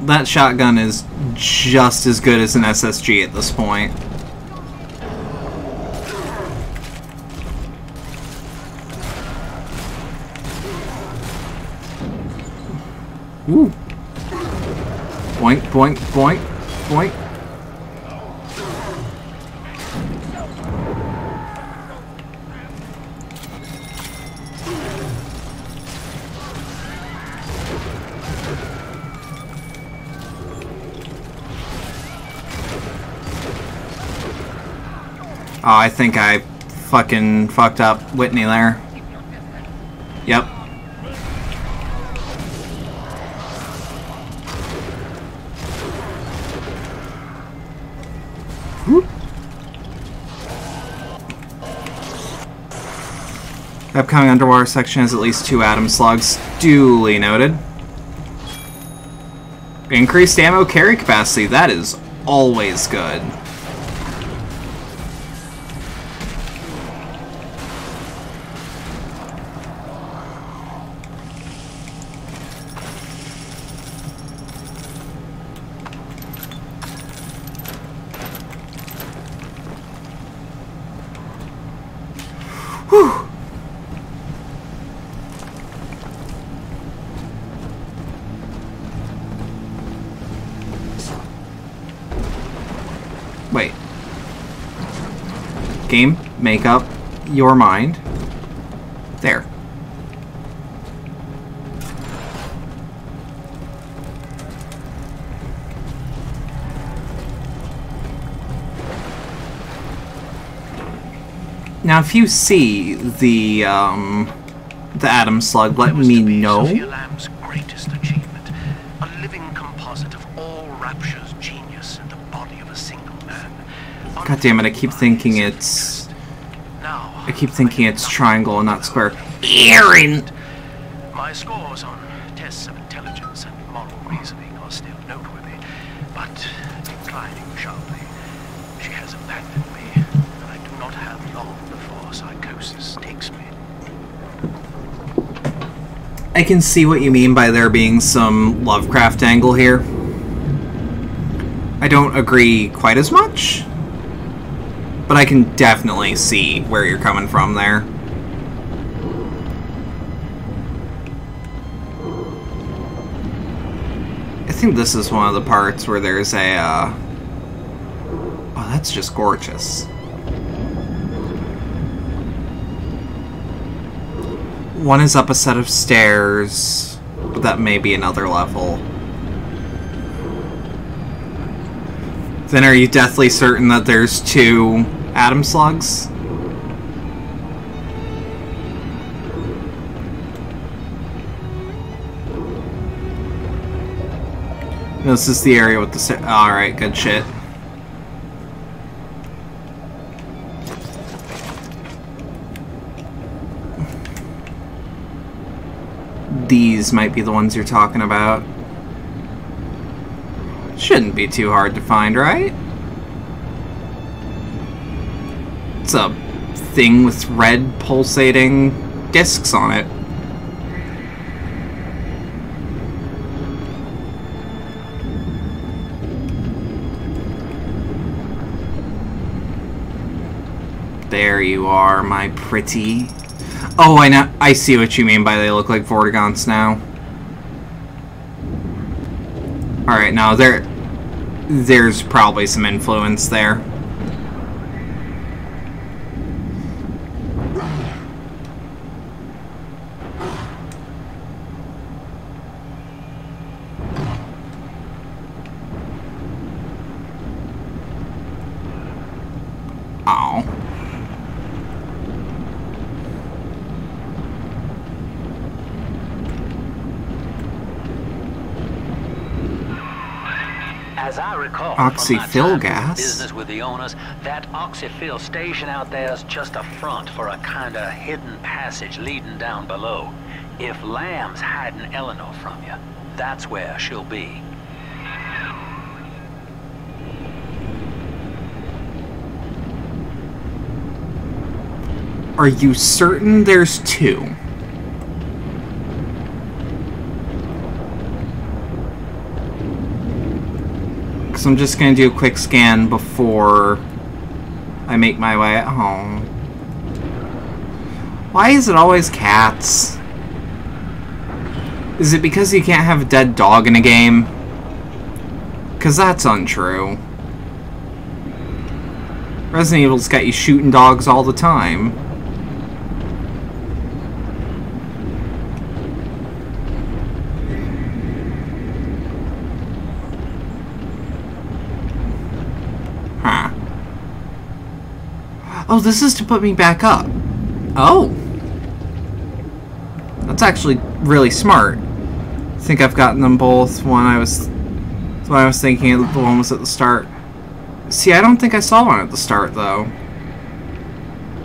That shotgun is just as good as an SSG at this point. Woo. Boink, boink, boink, boink. I think I fucking fucked up Whitney there. Yep. The upcoming underwater section has at least two Adam slugs. Duly noted. Increased ammo carry capacity. That is always good. Your mind. There. Now, if you see the, um, the Adam Slug, let me know. Sofia Lamb's greatest achievement. A living composite of all Rapture's genius in the body of a single man. God damn it, I keep thinking it's... I keep thinking it's triangle and not square. Aaron! My scores on tests of intelligence and moral reasoning are still noteworthy, but declining sharply. She has abandoned me, and I do not have long before psychosis takes me. I can see what you mean by there being some Lovecraft angle here. I don't agree quite as much, but I can definitely see where you're coming from there. I think this is one of the parts where there's a, uh... Oh, that's just gorgeous. One is up a set of stairs, but that may be another level. Then are you deathly certain that there's two Adam slugs? This is the area with the Alright, good shit. These might be the ones you're talking about. Shouldn't be too hard to find, right? Thing with red pulsating discs on it. There you are, my pretty. Oh, I know. I see what you mean by they look like Vortigaunts now. All right, now there, there's probably some influence there. Oh. As I Oxyfill gas? business with the owners, that Oxyfill station out there is just a front for a kind of hidden passage leading down below. If Lamb's hiding Eleanor from you, that's where she'll be. Are you certain there's two? Because I'm just going to do a quick scan before I make my way at home. Why is it always cats? Is it because you can't have a dead dog in a game? Because that's untrue. Resident Evil's got you shooting dogs all the time. This is to put me back up. Oh. That's actually really smart. I think I've gotten them both when I was when I was thinking the one was at the start. See, I don't think I saw one at the start though.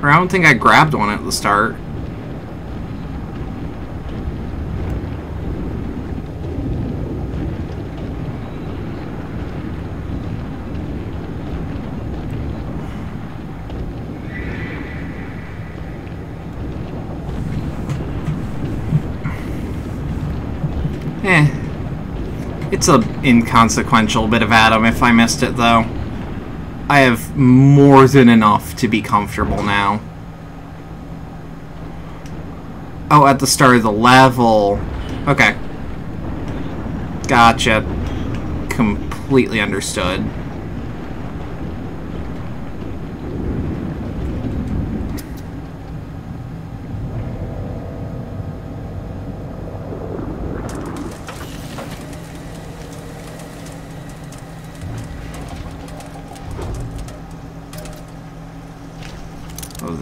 Or I don't think I grabbed one at the start. Eh. It's a inconsequential bit of Adam if I missed it, though. I have more than enough to be comfortable now. Oh, at the start of the level. Okay. Gotcha. Completely understood.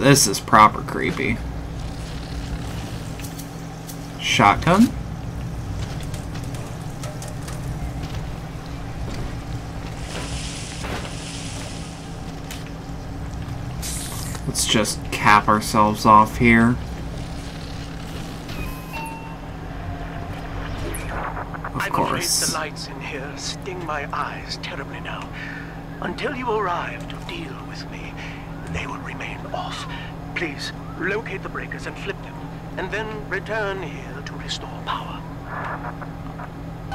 This is proper creepy. Shotgun? Let's just cap ourselves off here. Of course. the lights in here sting my eyes terribly now. Until you arrive Please, locate the breakers and flip them, and then return here to restore power.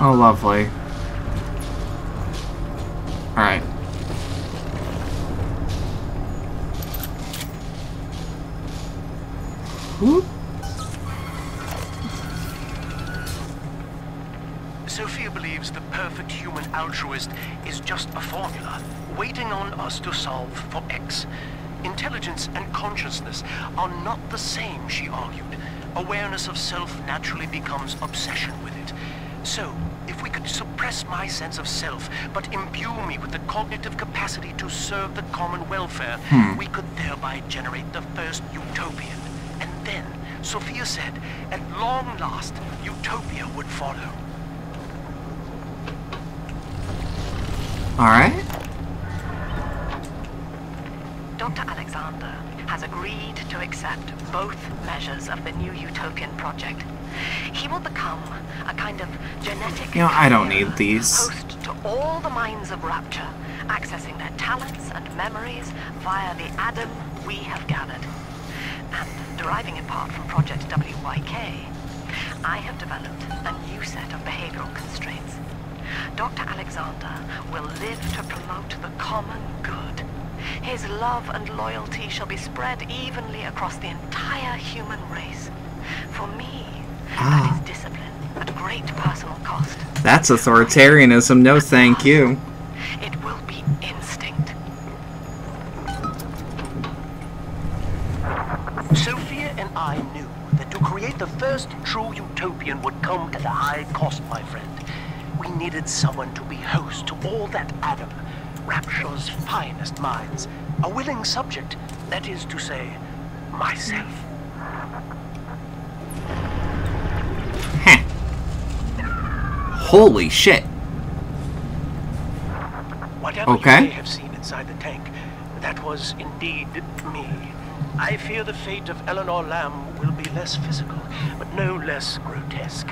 Oh, lovely. Alright. Whoop. Sofia believes the perfect human altruist is just a formula, waiting on us to solve for X. Intelligence and consciousness are not the same, she argued. Awareness of self naturally becomes obsession with it. So, if we could suppress my sense of self, but imbue me with the cognitive capacity to serve the common welfare, Hmm. we could thereby generate the first utopian. And then, Sofia said, at long last, utopia would follow. Alright. Dr. Alexander has agreed to accept both measures of the new utopian project. He will become a kind of genetic You know, I don't need these. host to all the minds of Rapture, accessing their talents and memories via the Adam we have gathered. And deriving in part from Project WYK, I have developed a new set of behavioral constraints. Dr. Alexander will live to promote the common good. His love and loyalty shall be spread evenly across the entire human race. For me, Ah. that is discipline at great personal cost. That's authoritarianism, no thank you. It will be instinct. Sofia and I knew that to create the first true utopian would come at a high cost, my friend. We needed someone to be host to all that Adam, Rapture's finest minds. A willing subject, that is to say, myself. Holy shit. Whatever Okay. you may have seen inside the tank, that was indeed me. I fear the fate of Eleanor Lamb will be less physical, but no less grotesque.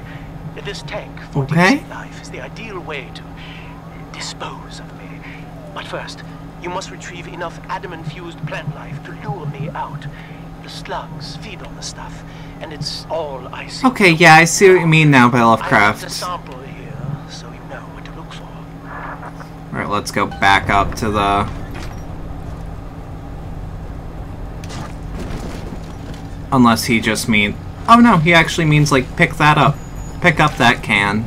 This tank for Okay. life is the ideal way to dispose of me. But first, you must retrieve enough Adam-infused plant life to lure me out. The slugs feed on the stuff, and it's all I see. Okay, yeah, I see what you mean now by I left a Lovecraft. sample here, so you know what to look for. Alright, let's go back up to the... Unless he just mean... Oh no, he actually means like pick that up. Pick up that can.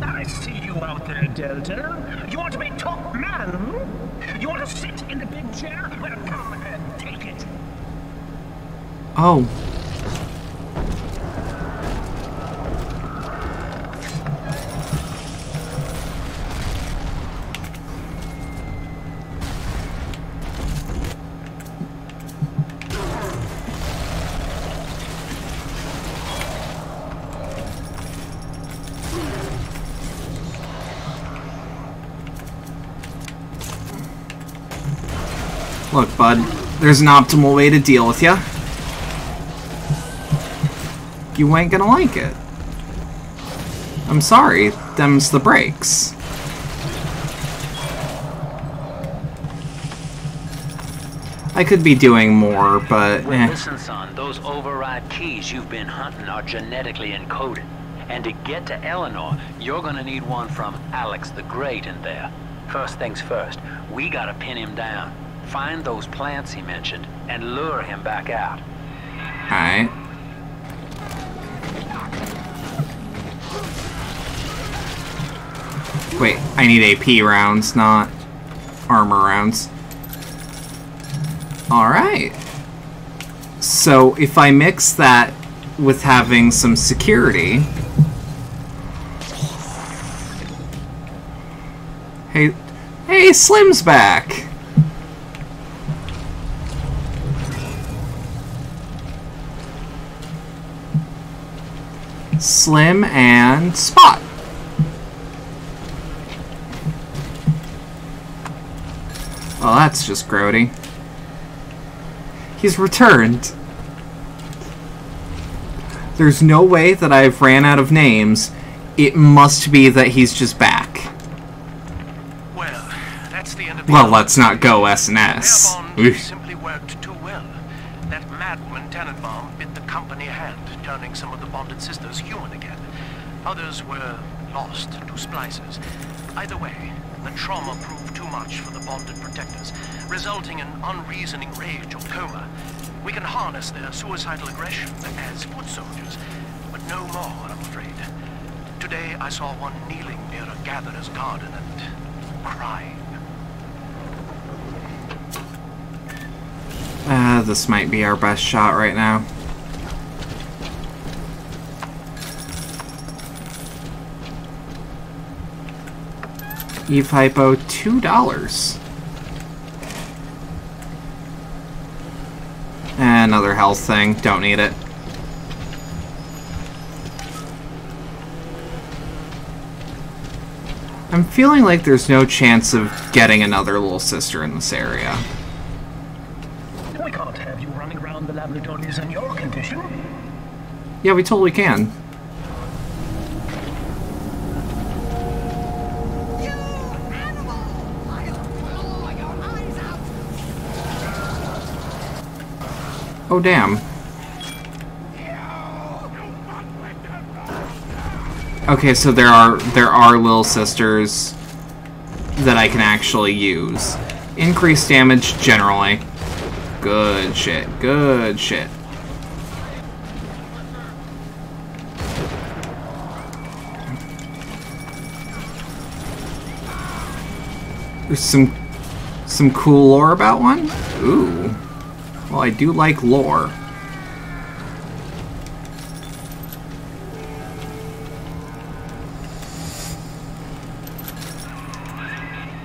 I see you out there, Delta. You want to be top man? You want to sit in the big chair? Well, come and take it. Oh. Look, bud, there's an optimal way to deal with ya. You ain't gonna like it. I'm sorry, them's the breaks. I could be doing more, but Well, eh. listen, son, those override keys you've been hunting are genetically encoded. And to get to Eleanor, you're gonna need one from Alex the Great in there. First things first, we gotta pin him down. Find those plants he mentioned, and lure him back out. Alright. Wait, I need AP rounds, not armor rounds. Alright. So if I mix that with having some security... Hey, hey, Slim's back! Slim and Spot. Oh, that's just grody. He's returned. There's no way that I've ran out of names. It must be that he's just back. Well, that's the end of the Well, let's not go S&S. Simply worked too well. That madman Tenenbaum bit the company hand, turning some of the bonded sisters human again. Others were lost to splices. Either way, the trauma proved much for the bonded protectors, resulting in unreasoning rage or coma. We can harness their suicidal aggression as foot soldiers, but no more, I'm afraid. Today I saw one kneeling near a gatherer's garden and crying. Ah, this might be our best shot right now. Eve Hypo, $2. Another health thing. Don't need it. I'm feeling like there's no chance of getting another little sister in this area. We can't have you running around the laboratories in your condition. Yeah, we totally can. Oh, damn. Okay, so there are there are little sisters that I can actually use. Increased damage generally. Good shit. Good shit. There's some some cool lore about one? Ooh. Well, I do like lore.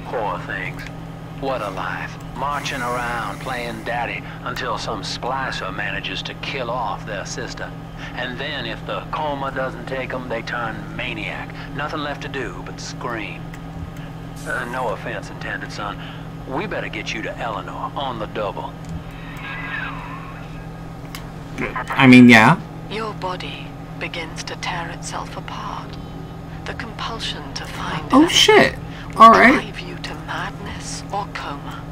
Poor things. What a life. Marching around playing daddy until some splicer manages to kill off their sister. And then if the coma doesn't take them, they turn maniac. Nothing left to do but scream. Uh, no offense intended, son. We better get you to Eleanor on the double. I mean, yeah. Your body begins to tear itself apart. The compulsion to find Oh shit. will Alright. drive you to madness or coma.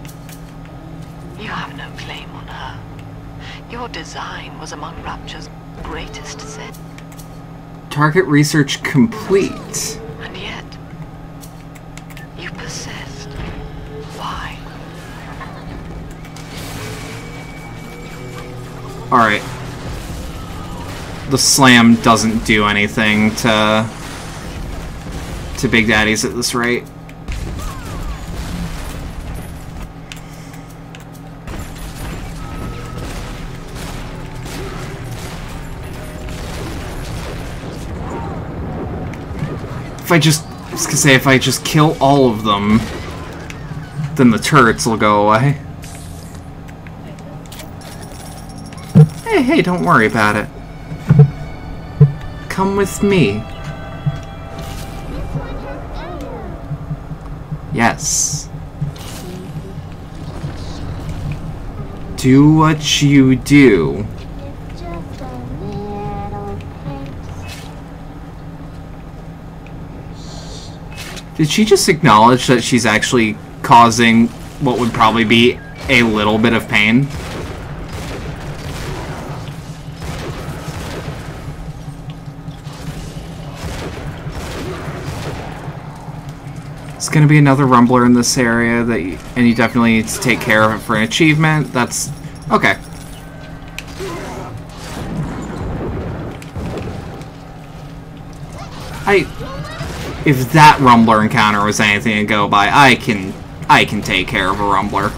You have no claim on her. Your design was among Rapture's greatest sin, Target research complete. and yet you persist. Why? Alright. The slam doesn't do anything to to Big Daddies at this rate. If I just I was gonna say if I just kill all of them, then the turrets will go away. Hey, hey, don't worry about it. Come with me. Yes. Do what you do. Did she just acknowledge that she's actually causing what would probably be a little bit of pain? It's gonna be another rumbler in this area that, you, and you definitely need to take care of it for an achievement. That's okay. I, if that rumbler encounter was anything to go by, I can, I can take care of a rumbler.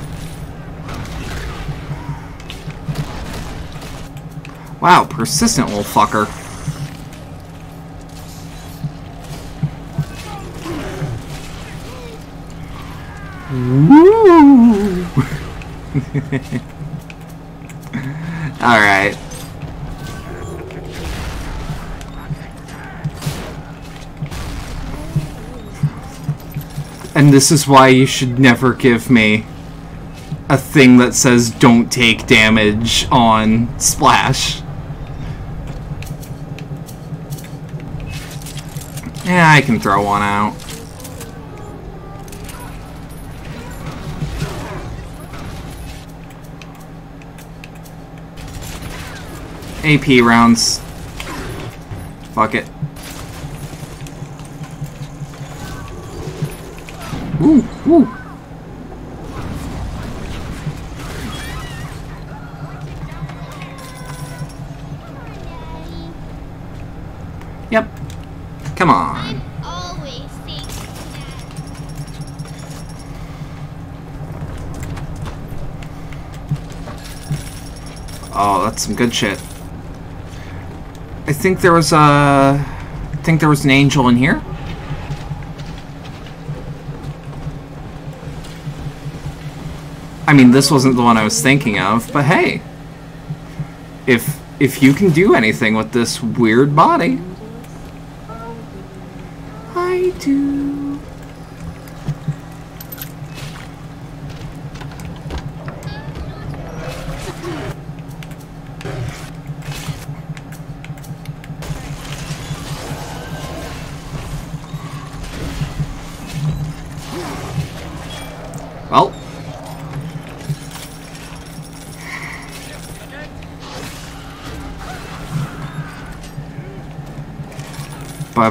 Wow, persistent little fucker. Woo! (laughs) Alright. And this is why you should never give me a thing that says don't take damage on Splash. Yeah, I can throw one out. AP rounds. Fuck it. Woo, woo. Yep. Come on. Oh, that's some good shit. I think there was a... I think there was an angel in here. I mean, this wasn't the one I was thinking of, but hey. If if you can do anything with this weird body. I do.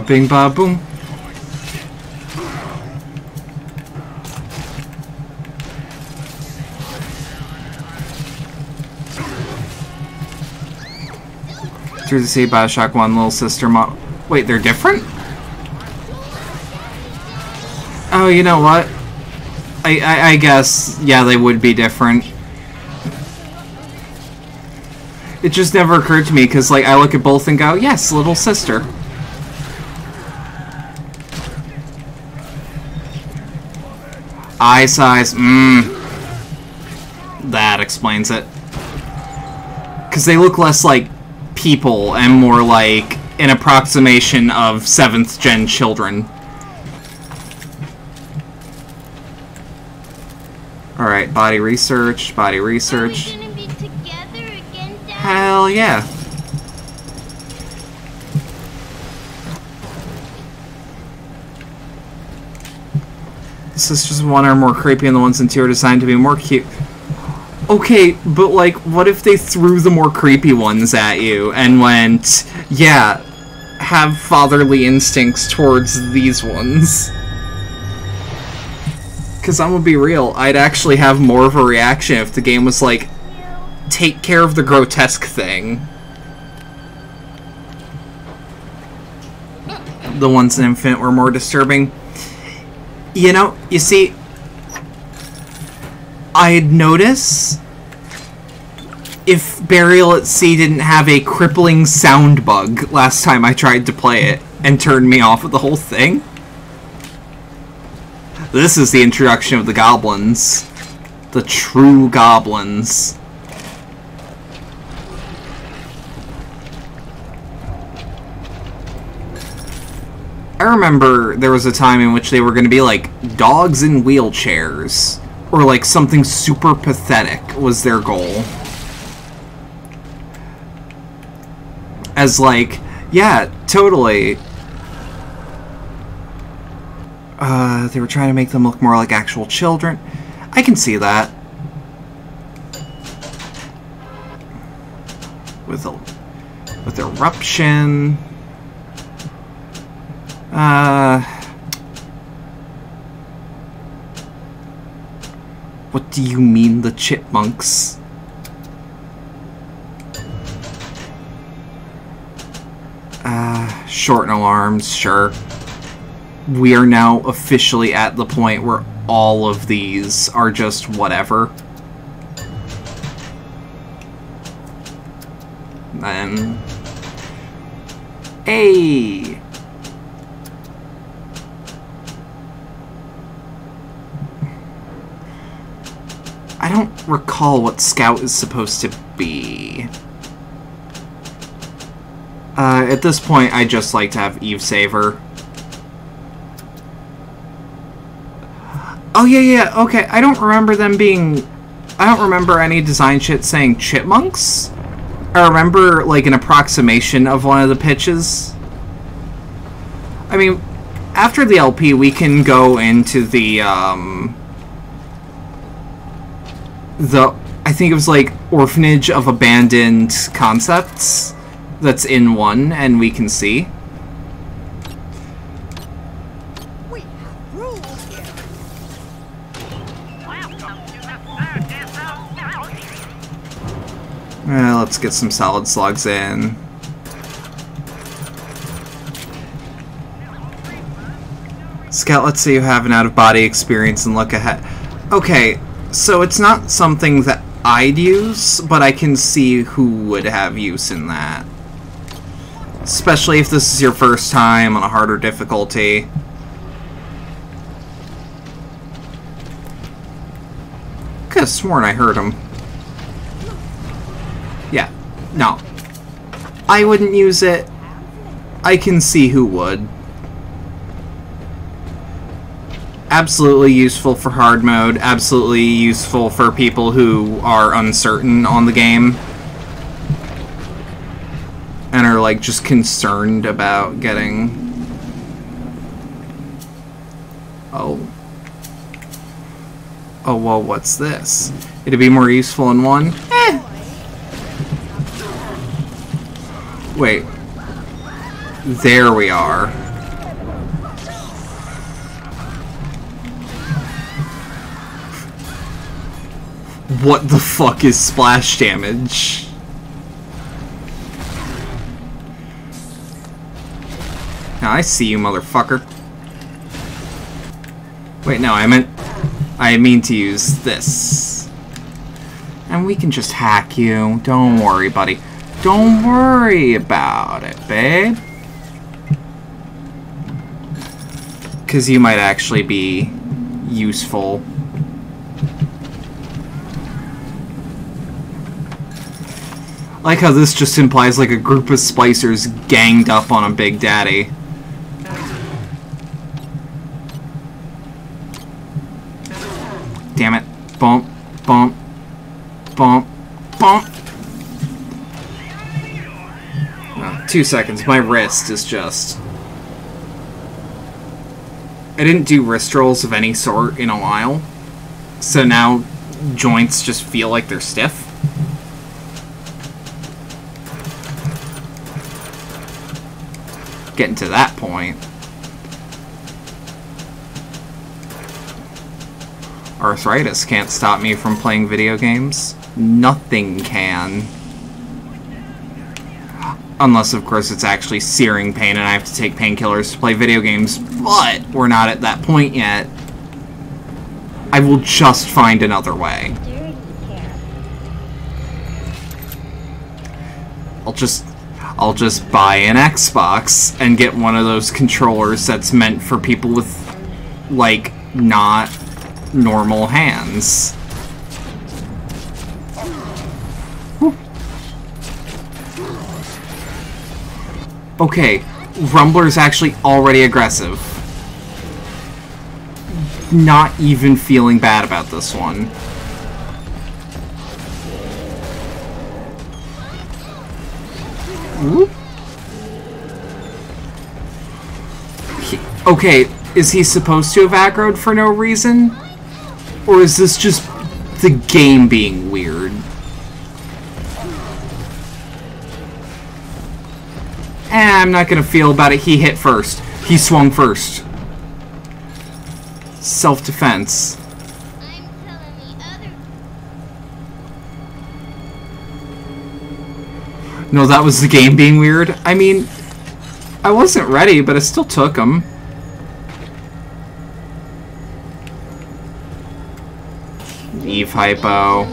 Bing ba boom. Through the sea, Bioshock 1, Little Sister, Mo- Wait, they're different? Oh, you know what? I, I, I guess, yeah, they would be different. It just never occurred to me, because, like, I look at both and go, yes, little sister. Eye size, mmm. That explains it. Because they look less like people and more like an approximation of 7th gen children. Alright, body research, body research. gonna be together again, Dad. Hell yeah. Is just one are more creepy and the ones in two are designed to be more cute. Okay, but like, what if they threw the more creepy ones at you and went, yeah, have fatherly instincts towards these ones? Because I'm gonna be real, I'd actually have more of a reaction if the game was like, take care of the grotesque thing. The ones in Infinite were more disturbing. You know, you see, I'd notice if Burial at Sea didn't have a crippling sound bug last time I tried to play it and turned me off of the whole thing. This is the introduction of the goblins. The true goblins. I remember there was a time in which they were going to be like dogs in wheelchairs. Or like something super pathetic was their goal. As like, yeah, totally. Uh, they were trying to make them look more like actual children. I can see that. With a, with eruption. Uh, what do you mean the chipmunks? Uh, short no arms, sure. We are now officially at the point where all of these are just whatever. Then... Hey! I don't recall what Scout is supposed to be. Uh, at this point, I just like to have Eve save her. Oh yeah, yeah. Okay, I don't remember them being. I don't remember any design shit saying chipmunks. I remember like an approximation of one of the pitches. I mean, after the LP, we can go into the um, the I think it was like orphanage of abandoned concepts that's in one, and we can see. Uh, let's get some solid slugs in. Scout, let's say you have an out-of-body experience and look ahead. Okay, so it's not something that I'd use, but I can see who would have use in that. Especially if this is your first time on a harder difficulty. Could have sworn I heard him. Yeah, no. I wouldn't use it. I can see who would. Absolutely useful for hard mode, absolutely useful for people who are uncertain on the game. And are like just concerned about getting... Oh. Oh, well, what's this? It'd be more useful in one? Eh. Wait. There we are. What the fuck is splash damage? Now I see you, motherfucker. Wait, no, I meant... I mean to use this. And we can just hack you. Don't worry, buddy. Don't worry about it, babe. Because you might actually be useful. Like how this just implies like a group of splicers ganged up on a Big Daddy. Damn it. Bump, bump, bump, bump. Oh, two seconds. My wrist is just... I didn't do wrist rolls of any sort in a while. So now joints just feel like they're stiff. Getting to that point. Arthritis can't stop me from playing video games. Nothing can. Unless, of course, it's actually searing pain and I have to take painkillers to play video games, but we're not at that point yet. I will just find another way. I'll just I'll just buy an Xbox and get one of those controllers that's meant for people with like not normal hands. Okay, Rumbler's actually already aggressive. Not even feeling bad about this one. Okay, is he supposed to have aggroed for no reason? Or is this just the game being weird? Eh, I'm not gonna feel about it. He hit first. He swung first. Self-defense. No, that was the game being weird. I mean, I wasn't ready, but I still took him. Eve Hypo.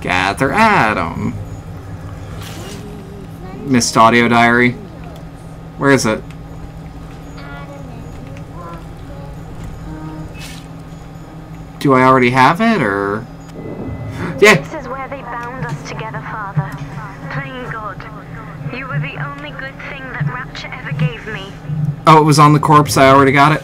Gather Adam. Missed Audio Diary. Where is it? Do I already have it, or... Yeah! Oh, it was on the corpse. I already got it.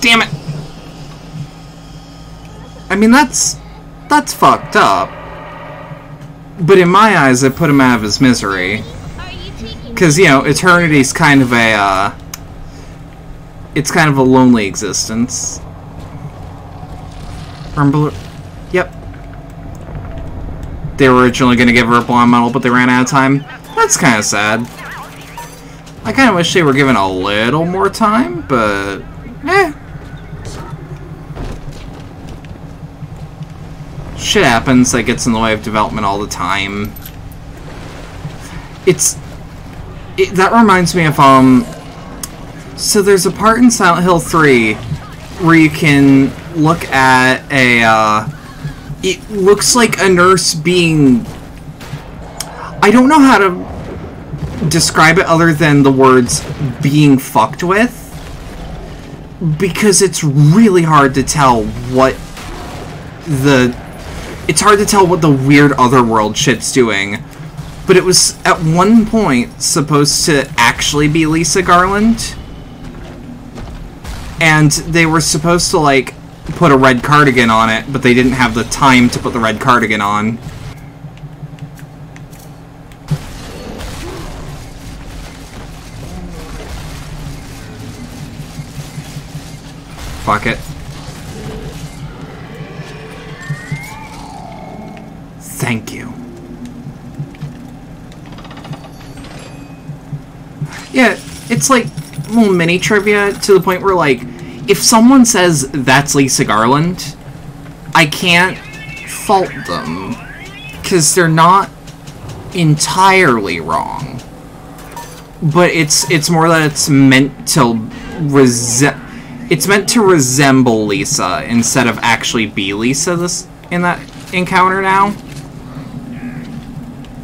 Damn it! I mean, that's that's fucked up. But in my eyes, it put him out of his misery. Because, you know, eternity's kind of a, uh... It's kind of a lonely existence. Remember... Yep. They were originally going to give her a blonde medal, but they ran out of time. That's kind of sad. I kind of wish they were given a little more time, but... Eh. Shit happens that gets in the way of development all the time. It's... It, that reminds me of, um... So there's a part in Silent Hill 3 where you can look at a, uh... It looks like a nurse being... I don't know how to describe it other than the words being fucked with. Because it's really hard to tell what the... It's hard to tell what the weird otherworld shit's doing. But it was, at one point, supposed to actually be Lisa Garland. And they were supposed to, like, put a red cardigan on it, but they didn't have the time to put the red cardigan on. Fuck it. Thank you. Yeah, it's like little mini trivia to the point where, like, if someone says that's Lisa Garland, I can't fault them because they're not entirely wrong. But it's it's more that it's meant to resem it's meant to resemble Lisa instead of actually be Lisa this in that encounter now.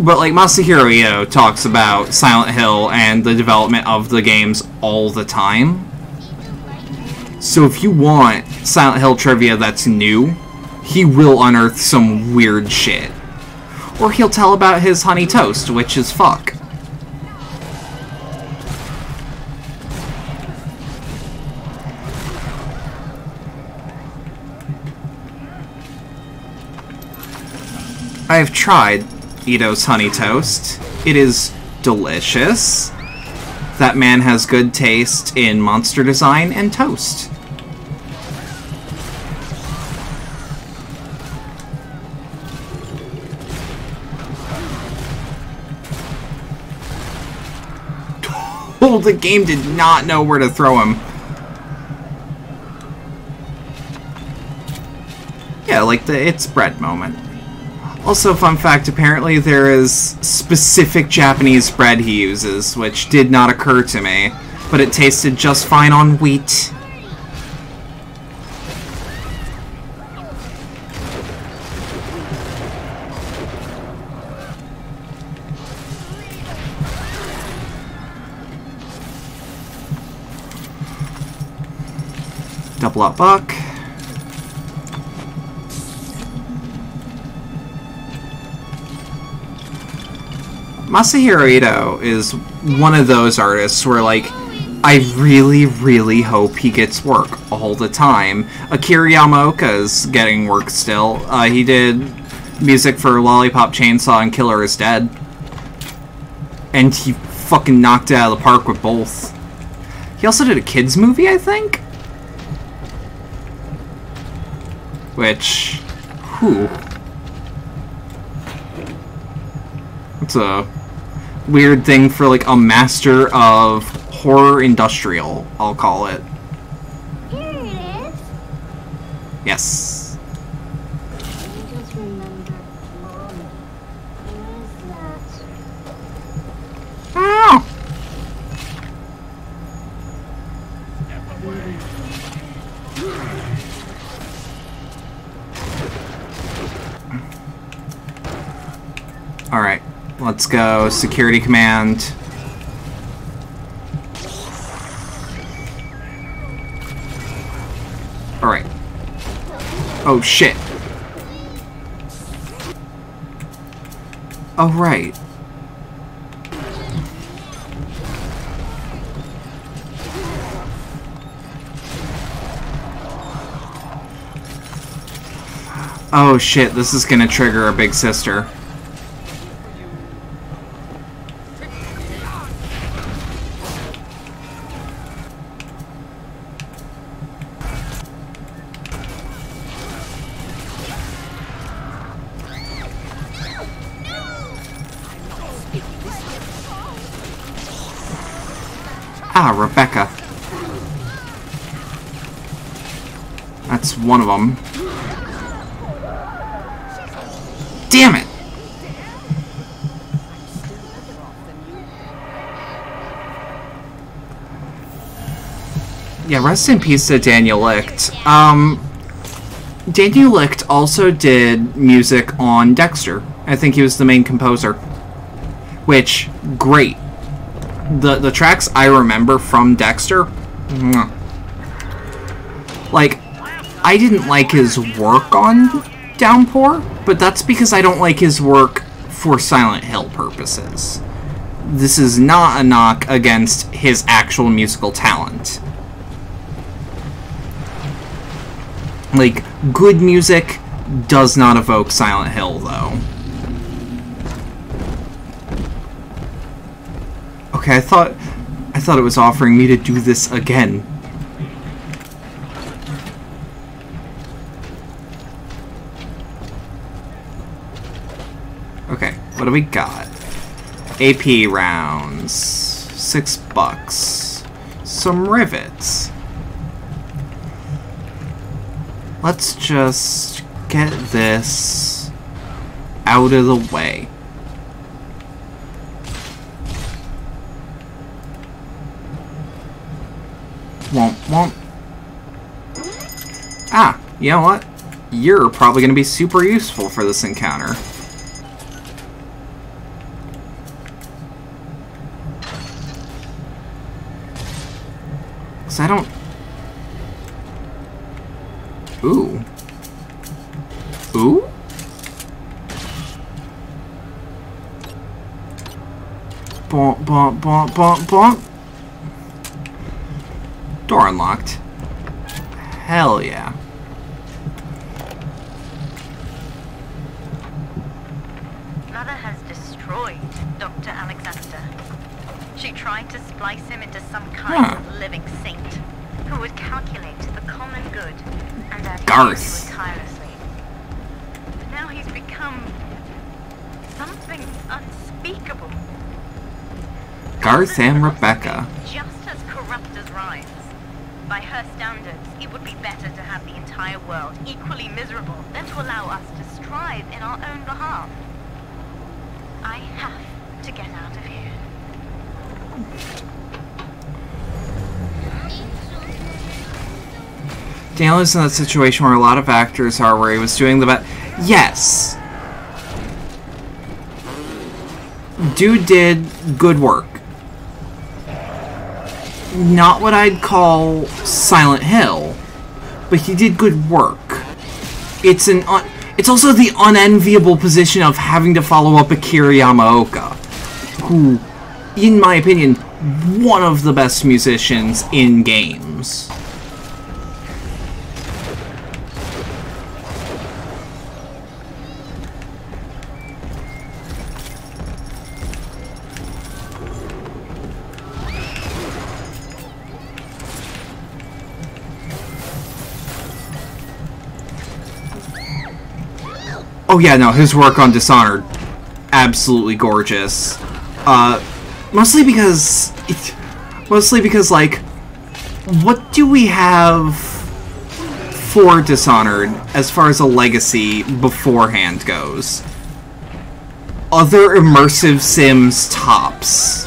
But like Masahiro Ito talks about Silent Hill and the development of the games all the time. So if you want Silent Hill trivia that's new, he will unearth some weird shit. Or he'll tell about his honey toast, which is fuck. I have tried Ito's honey toast. It is delicious. That man has good taste in monster design and toast. Oh, the game did not know where to throw him. Yeah, like the it's bread moment. Also, fun fact, apparently there is specific Japanese bread he uses, which did not occur to me, but it tasted just fine on wheat. Double up buck. Masahiro Ito is one of those artists where, like, I really, really hope he gets work all the time. Akira is getting work still. Uh, he did music for Lollipop Chainsaw and Killer is Dead. And he fucking knocked it out of the park with both. He also did a kids movie, I think? Which... Whew. It's a weird thing for like a master of horror industrial, I'll call it. Here it is. Yes. Let's go. Security command. Alright. Oh, shit. Oh, right. Oh shit, this is gonna trigger a big sister. One of them. Damn it! Yeah, rest in peace to Daniel Licht. Um, Daniel Licht also did music on Dexter. I think he was the main composer. Which, great. The, the tracks I remember from Dexter, like, I didn't like his work on Downpour, but that's because I don't like his work for Silent Hill purposes. This is not a knock against his actual musical talent. Like, good music does not evoke Silent Hill, though. Okay, I thought I thought it was offering me to do this again. Okay, what do we got? AP rounds. Six bucks. Some rivets. Let's just get this out of the way. Womp womp. Ah, you know what? You're probably going to be super useful for this encounter. Because I don't... Ooh. Ooh? Bonk, bonk, bonk, bonk, bonk. Door unlocked. Hell yeah. And adhere Garth. to it tirelessly. But now he's become something unspeakable. Garth and Rebecca. Just as corrupt as Ryan's. By her standards, it would be better to have the entire world equally miserable than to allow us to strive in our own behalf. I have to get out of here. Daniel is in that situation where a lot of actors are, where he was doing the best. Yes. Dude did good work. Not what I'd call Silent Hill, but he did good work. It's an it's also the unenviable position of having to follow up Akira Yamaoka, who, in my opinion, one of the best musicians in games. Oh yeah, no, his work on Dishonored, absolutely gorgeous. Uh, mostly because, mostly because like, what do we have for Dishonored as far as a legacy beforehand goes? Other immersive sims tops.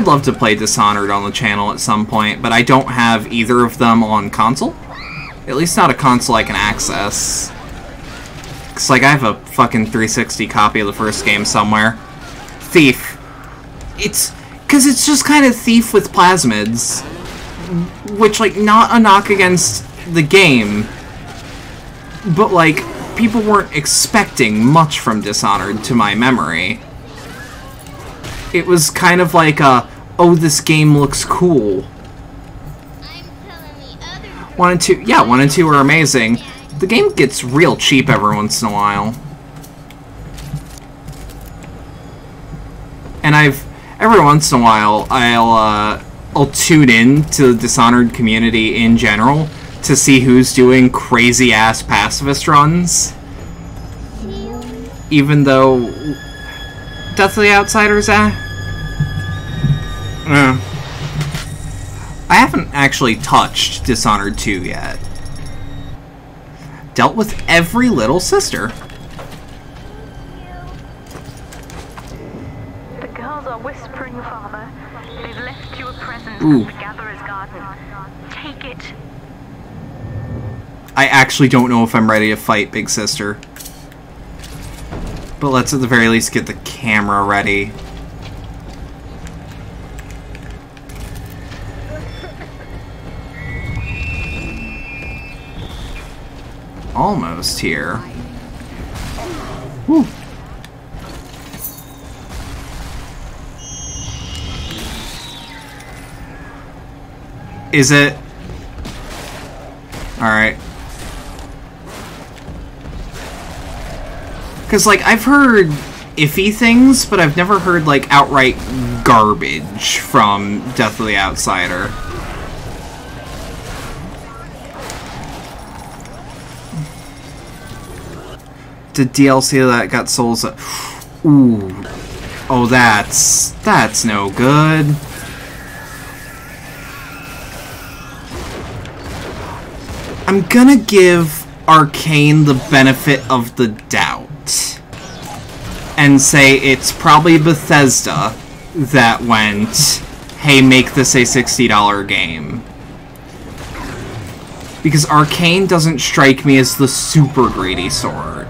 I'd love to play Dishonored on the channel at some point, but I don't have either of them on console. At least not a console I can access. Cause like I have a fucking 360 copy of the first game somewhere. Thief. It's because it's just kind of Thief with plasmids, which like not a knock against the game, but like people weren't expecting much from Dishonored to my memory. It was kind of like a, oh, this game looks cool. One and two, yeah, one and two are amazing. The game gets real cheap every once in a while. And I've, every once in a while, I'll, uh, I'll tune in to the Dishonored community in general to see who's doing crazy-ass pacifist runs. Even though... Death of the Outsiders, eh? Eh. I haven't actually touched Dishonored 2 yet dealt with every little sister. The girls are whispering, Father. They've left you a present Ooh. from the Gatherer's Garden. Take it. I actually don't know if I'm ready to fight Big Sister. But let's at the very least get the camera ready. Almost here. Whew. Is it? Alright. Because, like, I've heard iffy things, but I've never heard, like, outright garbage from Death of the Outsider. The DLC that got souls. (sighs) Up. Ooh. Oh, that's... That's no good. I'm gonna give Arcane the benefit of the doubt. And say it's probably Bethesda that went, hey, make this a $60 game. Because Arcane doesn't strike me as the super greedy sort.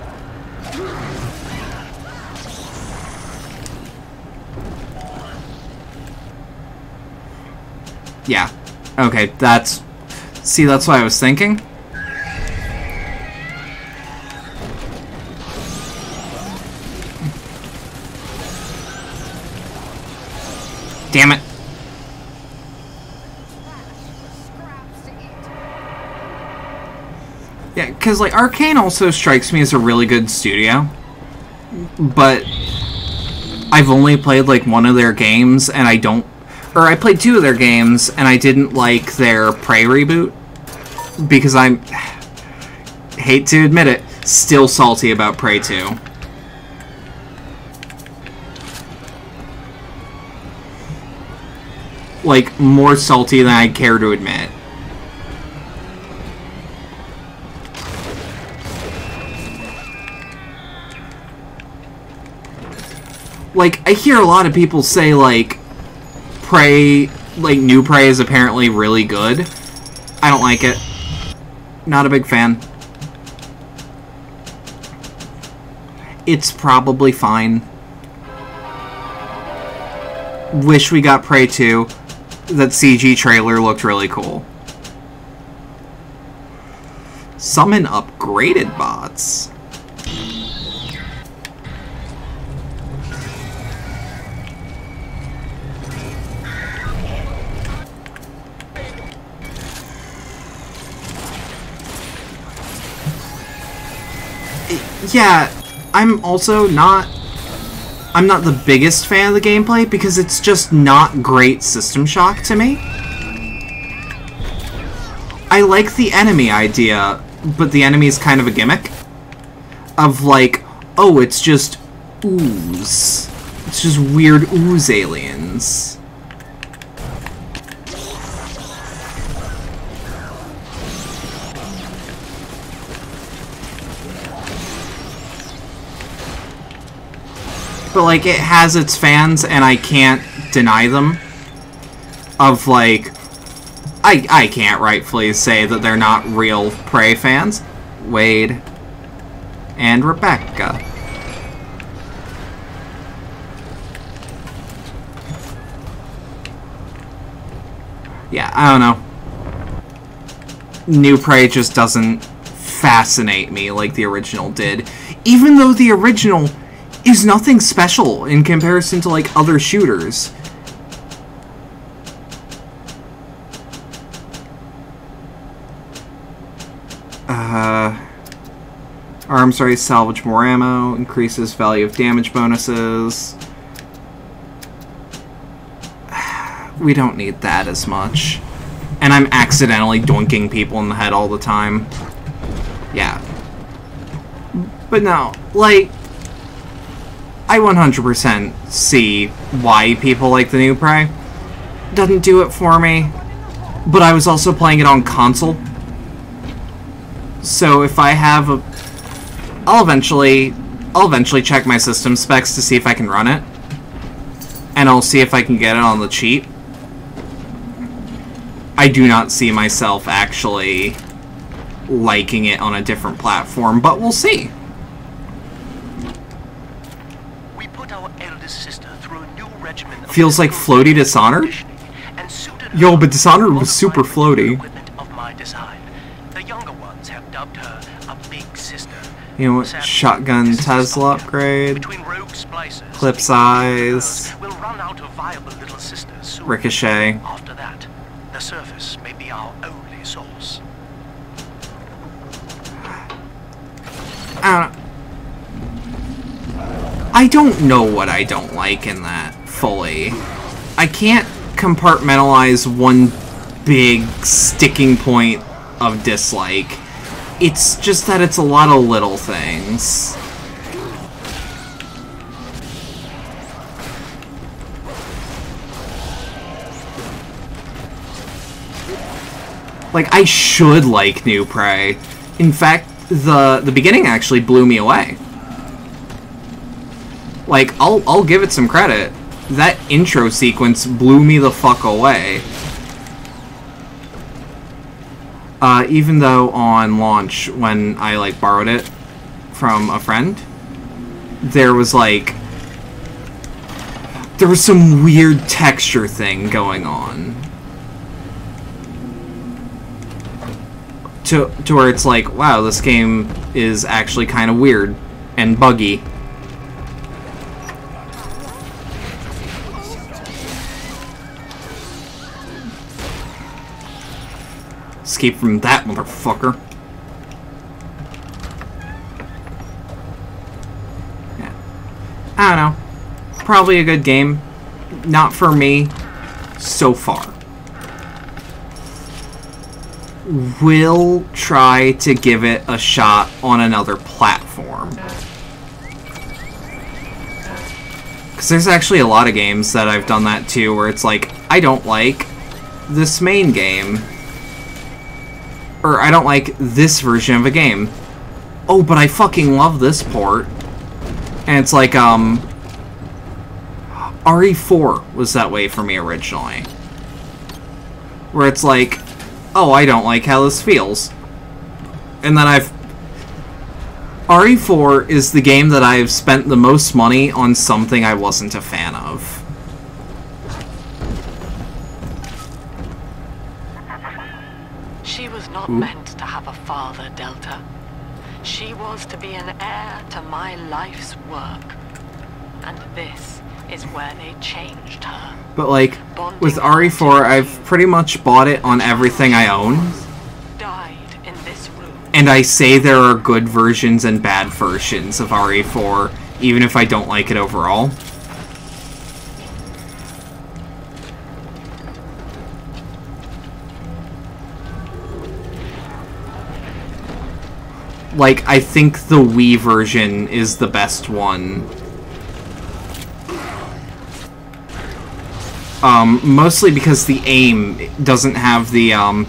Yeah. Okay, that's... See, that's what I was thinking. Damn it. Yeah, because, like, Arcane also strikes me as a really good studio. But I've only played, like, one of their games, and I don't... Or I played two of their games, and I didn't like their Prey reboot. Because I'm... (sighs) Hate to admit it, still salty about Prey 2. Like, more salty than I care to admit. like I hear a lot of people say like Prey like new Prey is apparently really good. I don't like it. Not a big fan. It's probably fine. Wish we got Prey 2. That CG trailer looked really cool. Summon upgraded bots. yeah, I'm also not... I'm not the biggest fan of the gameplay because it's just not great System Shock to me. I like the enemy idea, but the enemy is kind of a gimmick. Of like, oh, it's just ooze. It's just weird ooze aliens. But like it has its fans and I can't deny them of like I, I can't rightfully say that they're not real Prey fans. Wade and Rebecca. Yeah, I don't know. New Prey just doesn't fascinate me like the original did. Even though the original is nothing special in comparison to like other shooters. Uh, arms race, salvage more ammo, increases value of damage bonuses. (sighs) We don't need that as much. And I'm accidentally doinking people in the head all the time. Yeah. But no, like, I 100% see why people like the new Prey. Doesn't do it for me. But I was also playing it on console. So if I have a... I'll eventually... I'll eventually check my system specs to see if I can run it. And I'll see if I can get it on the cheap. I do not see myself actually liking it on a different platform, but we'll see. We put our eldest sister through a new regimen of Feels like floaty Dishonored? Yo, but Dishonored was super floaty. You know what? Shotgun Tesla upgrade. Clip size. Ricochet. After that, the surface may be our only source. I don't know what I don't like in that fully. I can't compartmentalize one big sticking point of dislike. It's just that it's a lot of little things. Like, I should like New Prey. In fact, the the beginning actually blew me away. Like, I'll I'll give it some credit. That intro sequence blew me the fuck away. Uh, even though on launch, when I like borrowed it from a friend, there was like there was some weird texture thing going on. To, to where it's like, wow, this game is actually kind of weird and buggy. Escape from that motherfucker. Yeah. I don't know. Probably a good game. Not for me so far. Will try to give it a shot on another platform. Because there's actually a lot of games that I've done that too, where it's like, I don't like this main game. Or I don't like this version of a game. Oh, but I fucking love this port. And it's like, um... RE4 was that way for me originally. Where it's like, oh, I don't like how this feels. And then I've... RE4 is the game that I've spent the most money on something I wasn't a fan of. Meant to have a father, Delta. She was to be an heir to my life's work. And this is where they changed her. But like, with RE4, I've pretty much bought it on everything I own. Died in this room. And I say there are good versions and bad versions of RE4, even if I don't like it overall. Like, I think the Wii version is the best one. Um, mostly because the aim doesn't have the, um...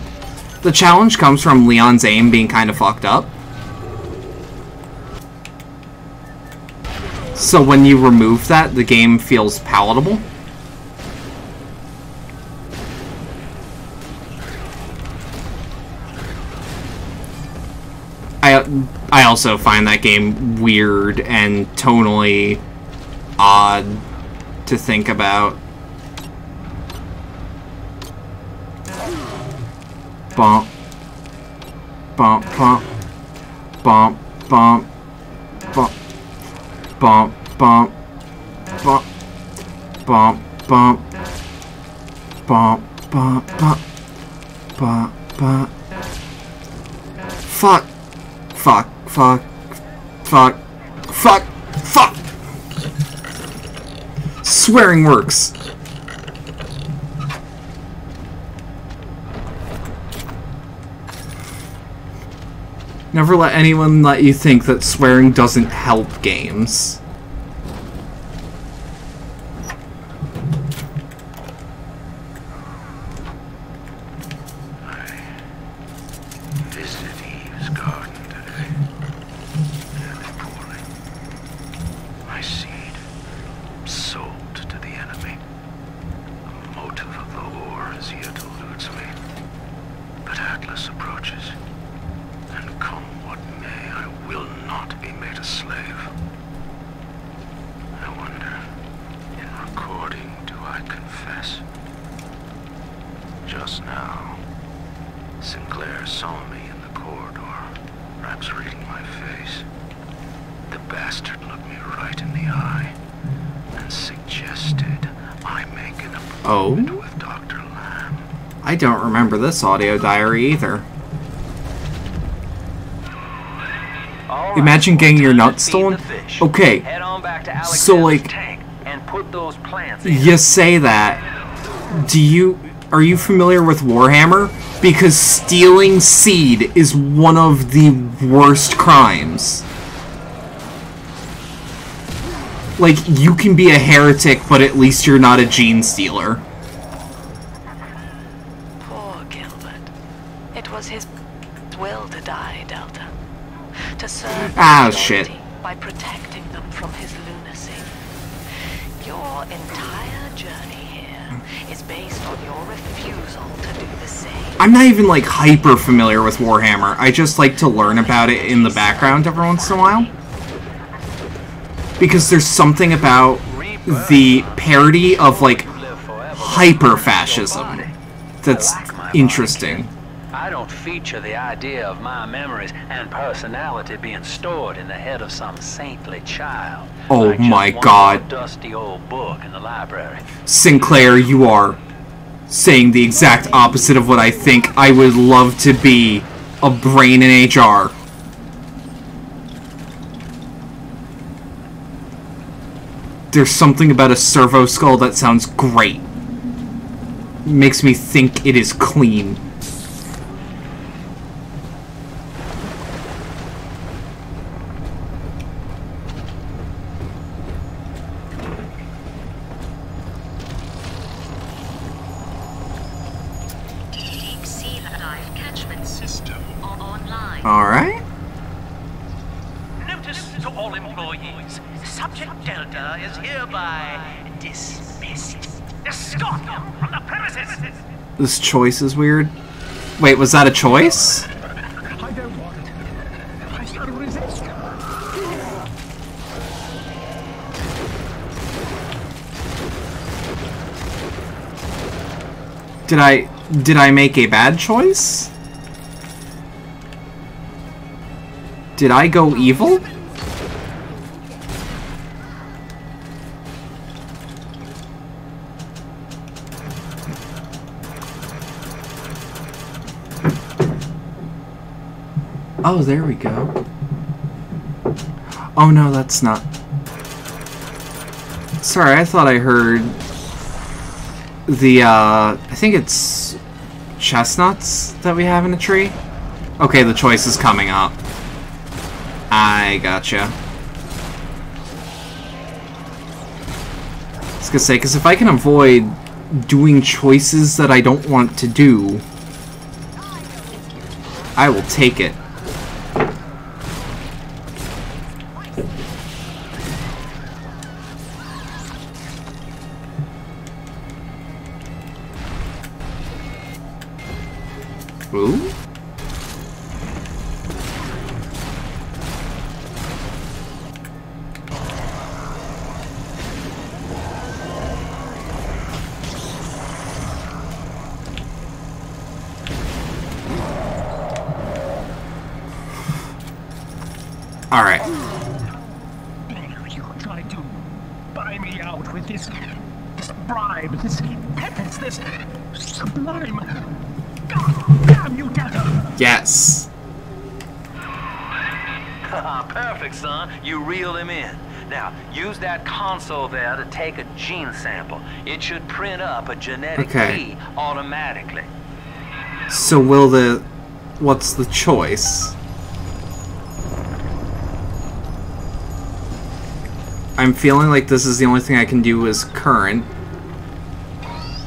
The challenge comes from Leon's aim being kind of fucked up. So when you remove that, the game feels palatable. I I also find that game weird and tonally odd to think about. Bump. Bump, bump. Bump, bump. Bump. Bump, bump. Bump. Bump, bump. Bump, bump, bump. Bump, bump. Fuck. Fuck, fuck. Fuck. Fuck. Fuck! Swearing works. Never let anyone let you think that swearing doesn't help games. Visited Eve's garden today. Nearly poorly. My seed sold to the enemy. The motive of the war as yet eludes me. But Atlas approaches. And come what may, I will not be made a slave. I wonder, in recording, do I confess? Just now, Sinclair saw me in the corridor, perhaps reading my face. The bastard looked me right in the eye and suggested I make an appointment Oh? with Dr. Lamb. I don't remember this audio diary either. Imagine getting your nuts stolen. Okay, Head on back to so like, and put those you say that. Do you are you familiar with Warhammer? Because stealing seed is one of the worst crimes. Like you can be a heretic, but at least you're not a gene stealer. Poor Gilbert. It was his will to die, Delta. To serve Ah, shit. by protecting them from his lunacy. Your entire journey here is based on your refusal to do the same. I'm not even like hyper familiar with Warhammer. I just like to learn about it in the background every once in a while. Because there's something about the parody of like hyper fascism that's interesting. Don't feature the idea of my memories and personality being stored in the head of some saintly child. Oh like my God. dusty old book in the library. Sinclair, you are saying the exact opposite of what I think I would love to be a brain in HR. There's something about a servo skull that sounds great. Makes me think it is clean. Choice is weird. Wait, was that a choice? Did I did I make a bad choice? Did I go evil? Oh, there we go. Oh no, that's not. Sorry, I thought I heard the, uh, I think it's chestnuts that we have in a tree. Okay, the choice is coming up. I gotcha. I was gonna say, because if I can avoid doing choices that I don't want to do, I will take it. So will the... What's the choice? I'm feeling like this is the only thing I can do is current.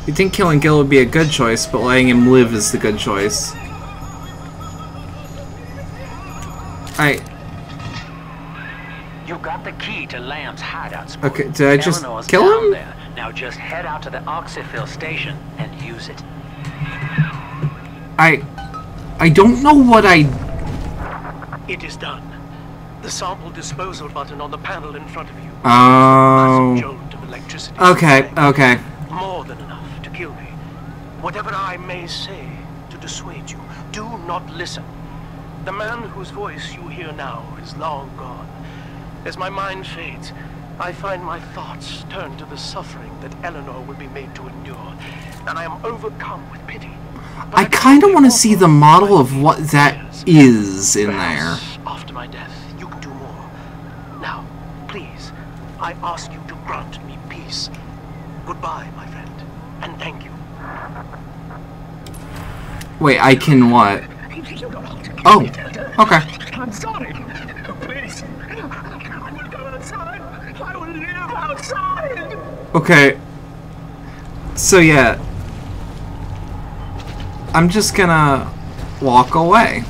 You'd think killing Gil would be a good choice, but letting him live is the good choice. I... You got the key to Lamb's hideout spot. Okay, did I just Eleanor's kill him? There. Now just head out to the Oxyfill station and use it. I... I don't know what I... It is done. The sample disposal button on the panel in front of you. Oh... Jolt of electricity. Okay, okay. More than enough to kill me. Whatever I may say to dissuade you, do not listen. The man whose voice you hear now is long gone. As my mind fades, I find my thoughts turn to the suffering that Eleanor will be made to endure, and I am overcome with pity. I kind of want to see the model of what that is in there. After my death, you can do more. Now, please, I ask you to grant me peace. Goodbye, my friend, and thank you. Wait, I can what? You don't have to kill Oh, okay. I'm sorry. Please. I will go outside. I will live outside. Okay. So yeah. I'm just gonna walk away.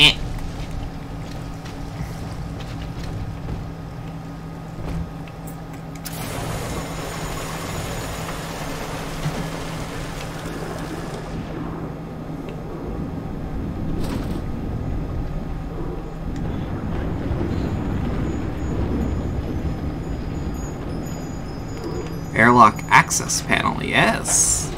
Eh. Airlock access panel, yes.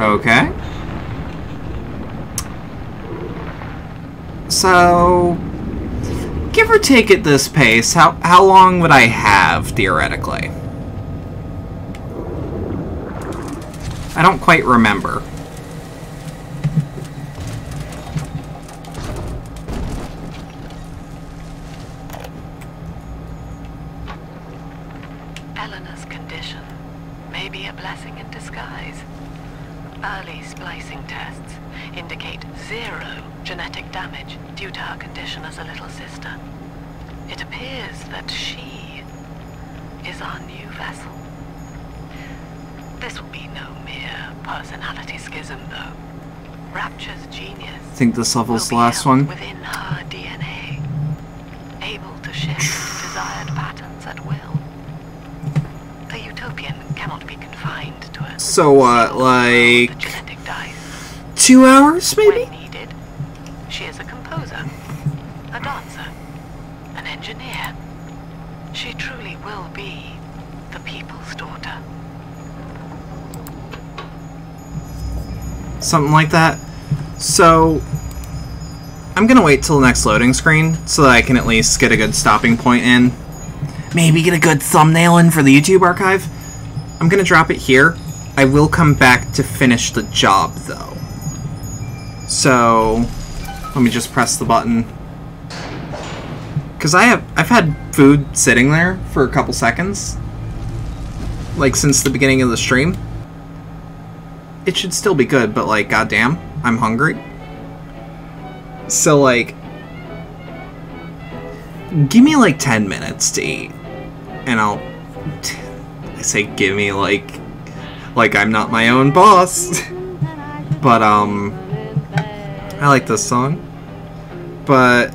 Okay. So, give or take at this pace, how how long would I have theoretically? I don't quite remember. This level's the last one. within her DNA, able to shift (sighs) desired patterns at will. The utopian cannot be confined to a So what, single roll of the like genetic dice. two hours maybe? When needed, she is a composer, a dancer, an engineer. She truly will be the people's daughter. Something like that. So I'm gonna wait till the next loading screen so that I can at least get a good stopping point in. Maybe get a good thumbnail in for the YouTube archive. I'm gonna drop it here. I will come back to finish the job though. So let me just press the button. Cause I have I've had food sitting there for a couple seconds. Like since the beginning of the stream it should still be good, but like, goddamn, I'm hungry. So like, give me like 10 minutes to eat, and I'll. I (laughs) say give me like, like I'm not my own boss. (laughs) but um, I like this song. But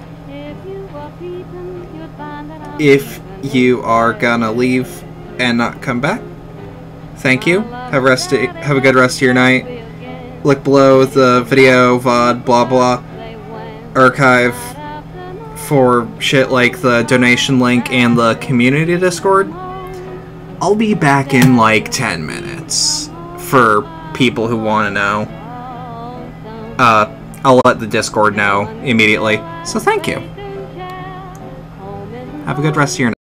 if you are gonna leave and not come back, thank you. Have a rest. Have a good rest of your night. Look below the video, VOD, blah blah, archive for shit like the donation link and the community Discord. I'll be back in like 10 minutes for people who want to know. Uh, I'll let the Discord know immediately. So thank you. Have a good rest of your night.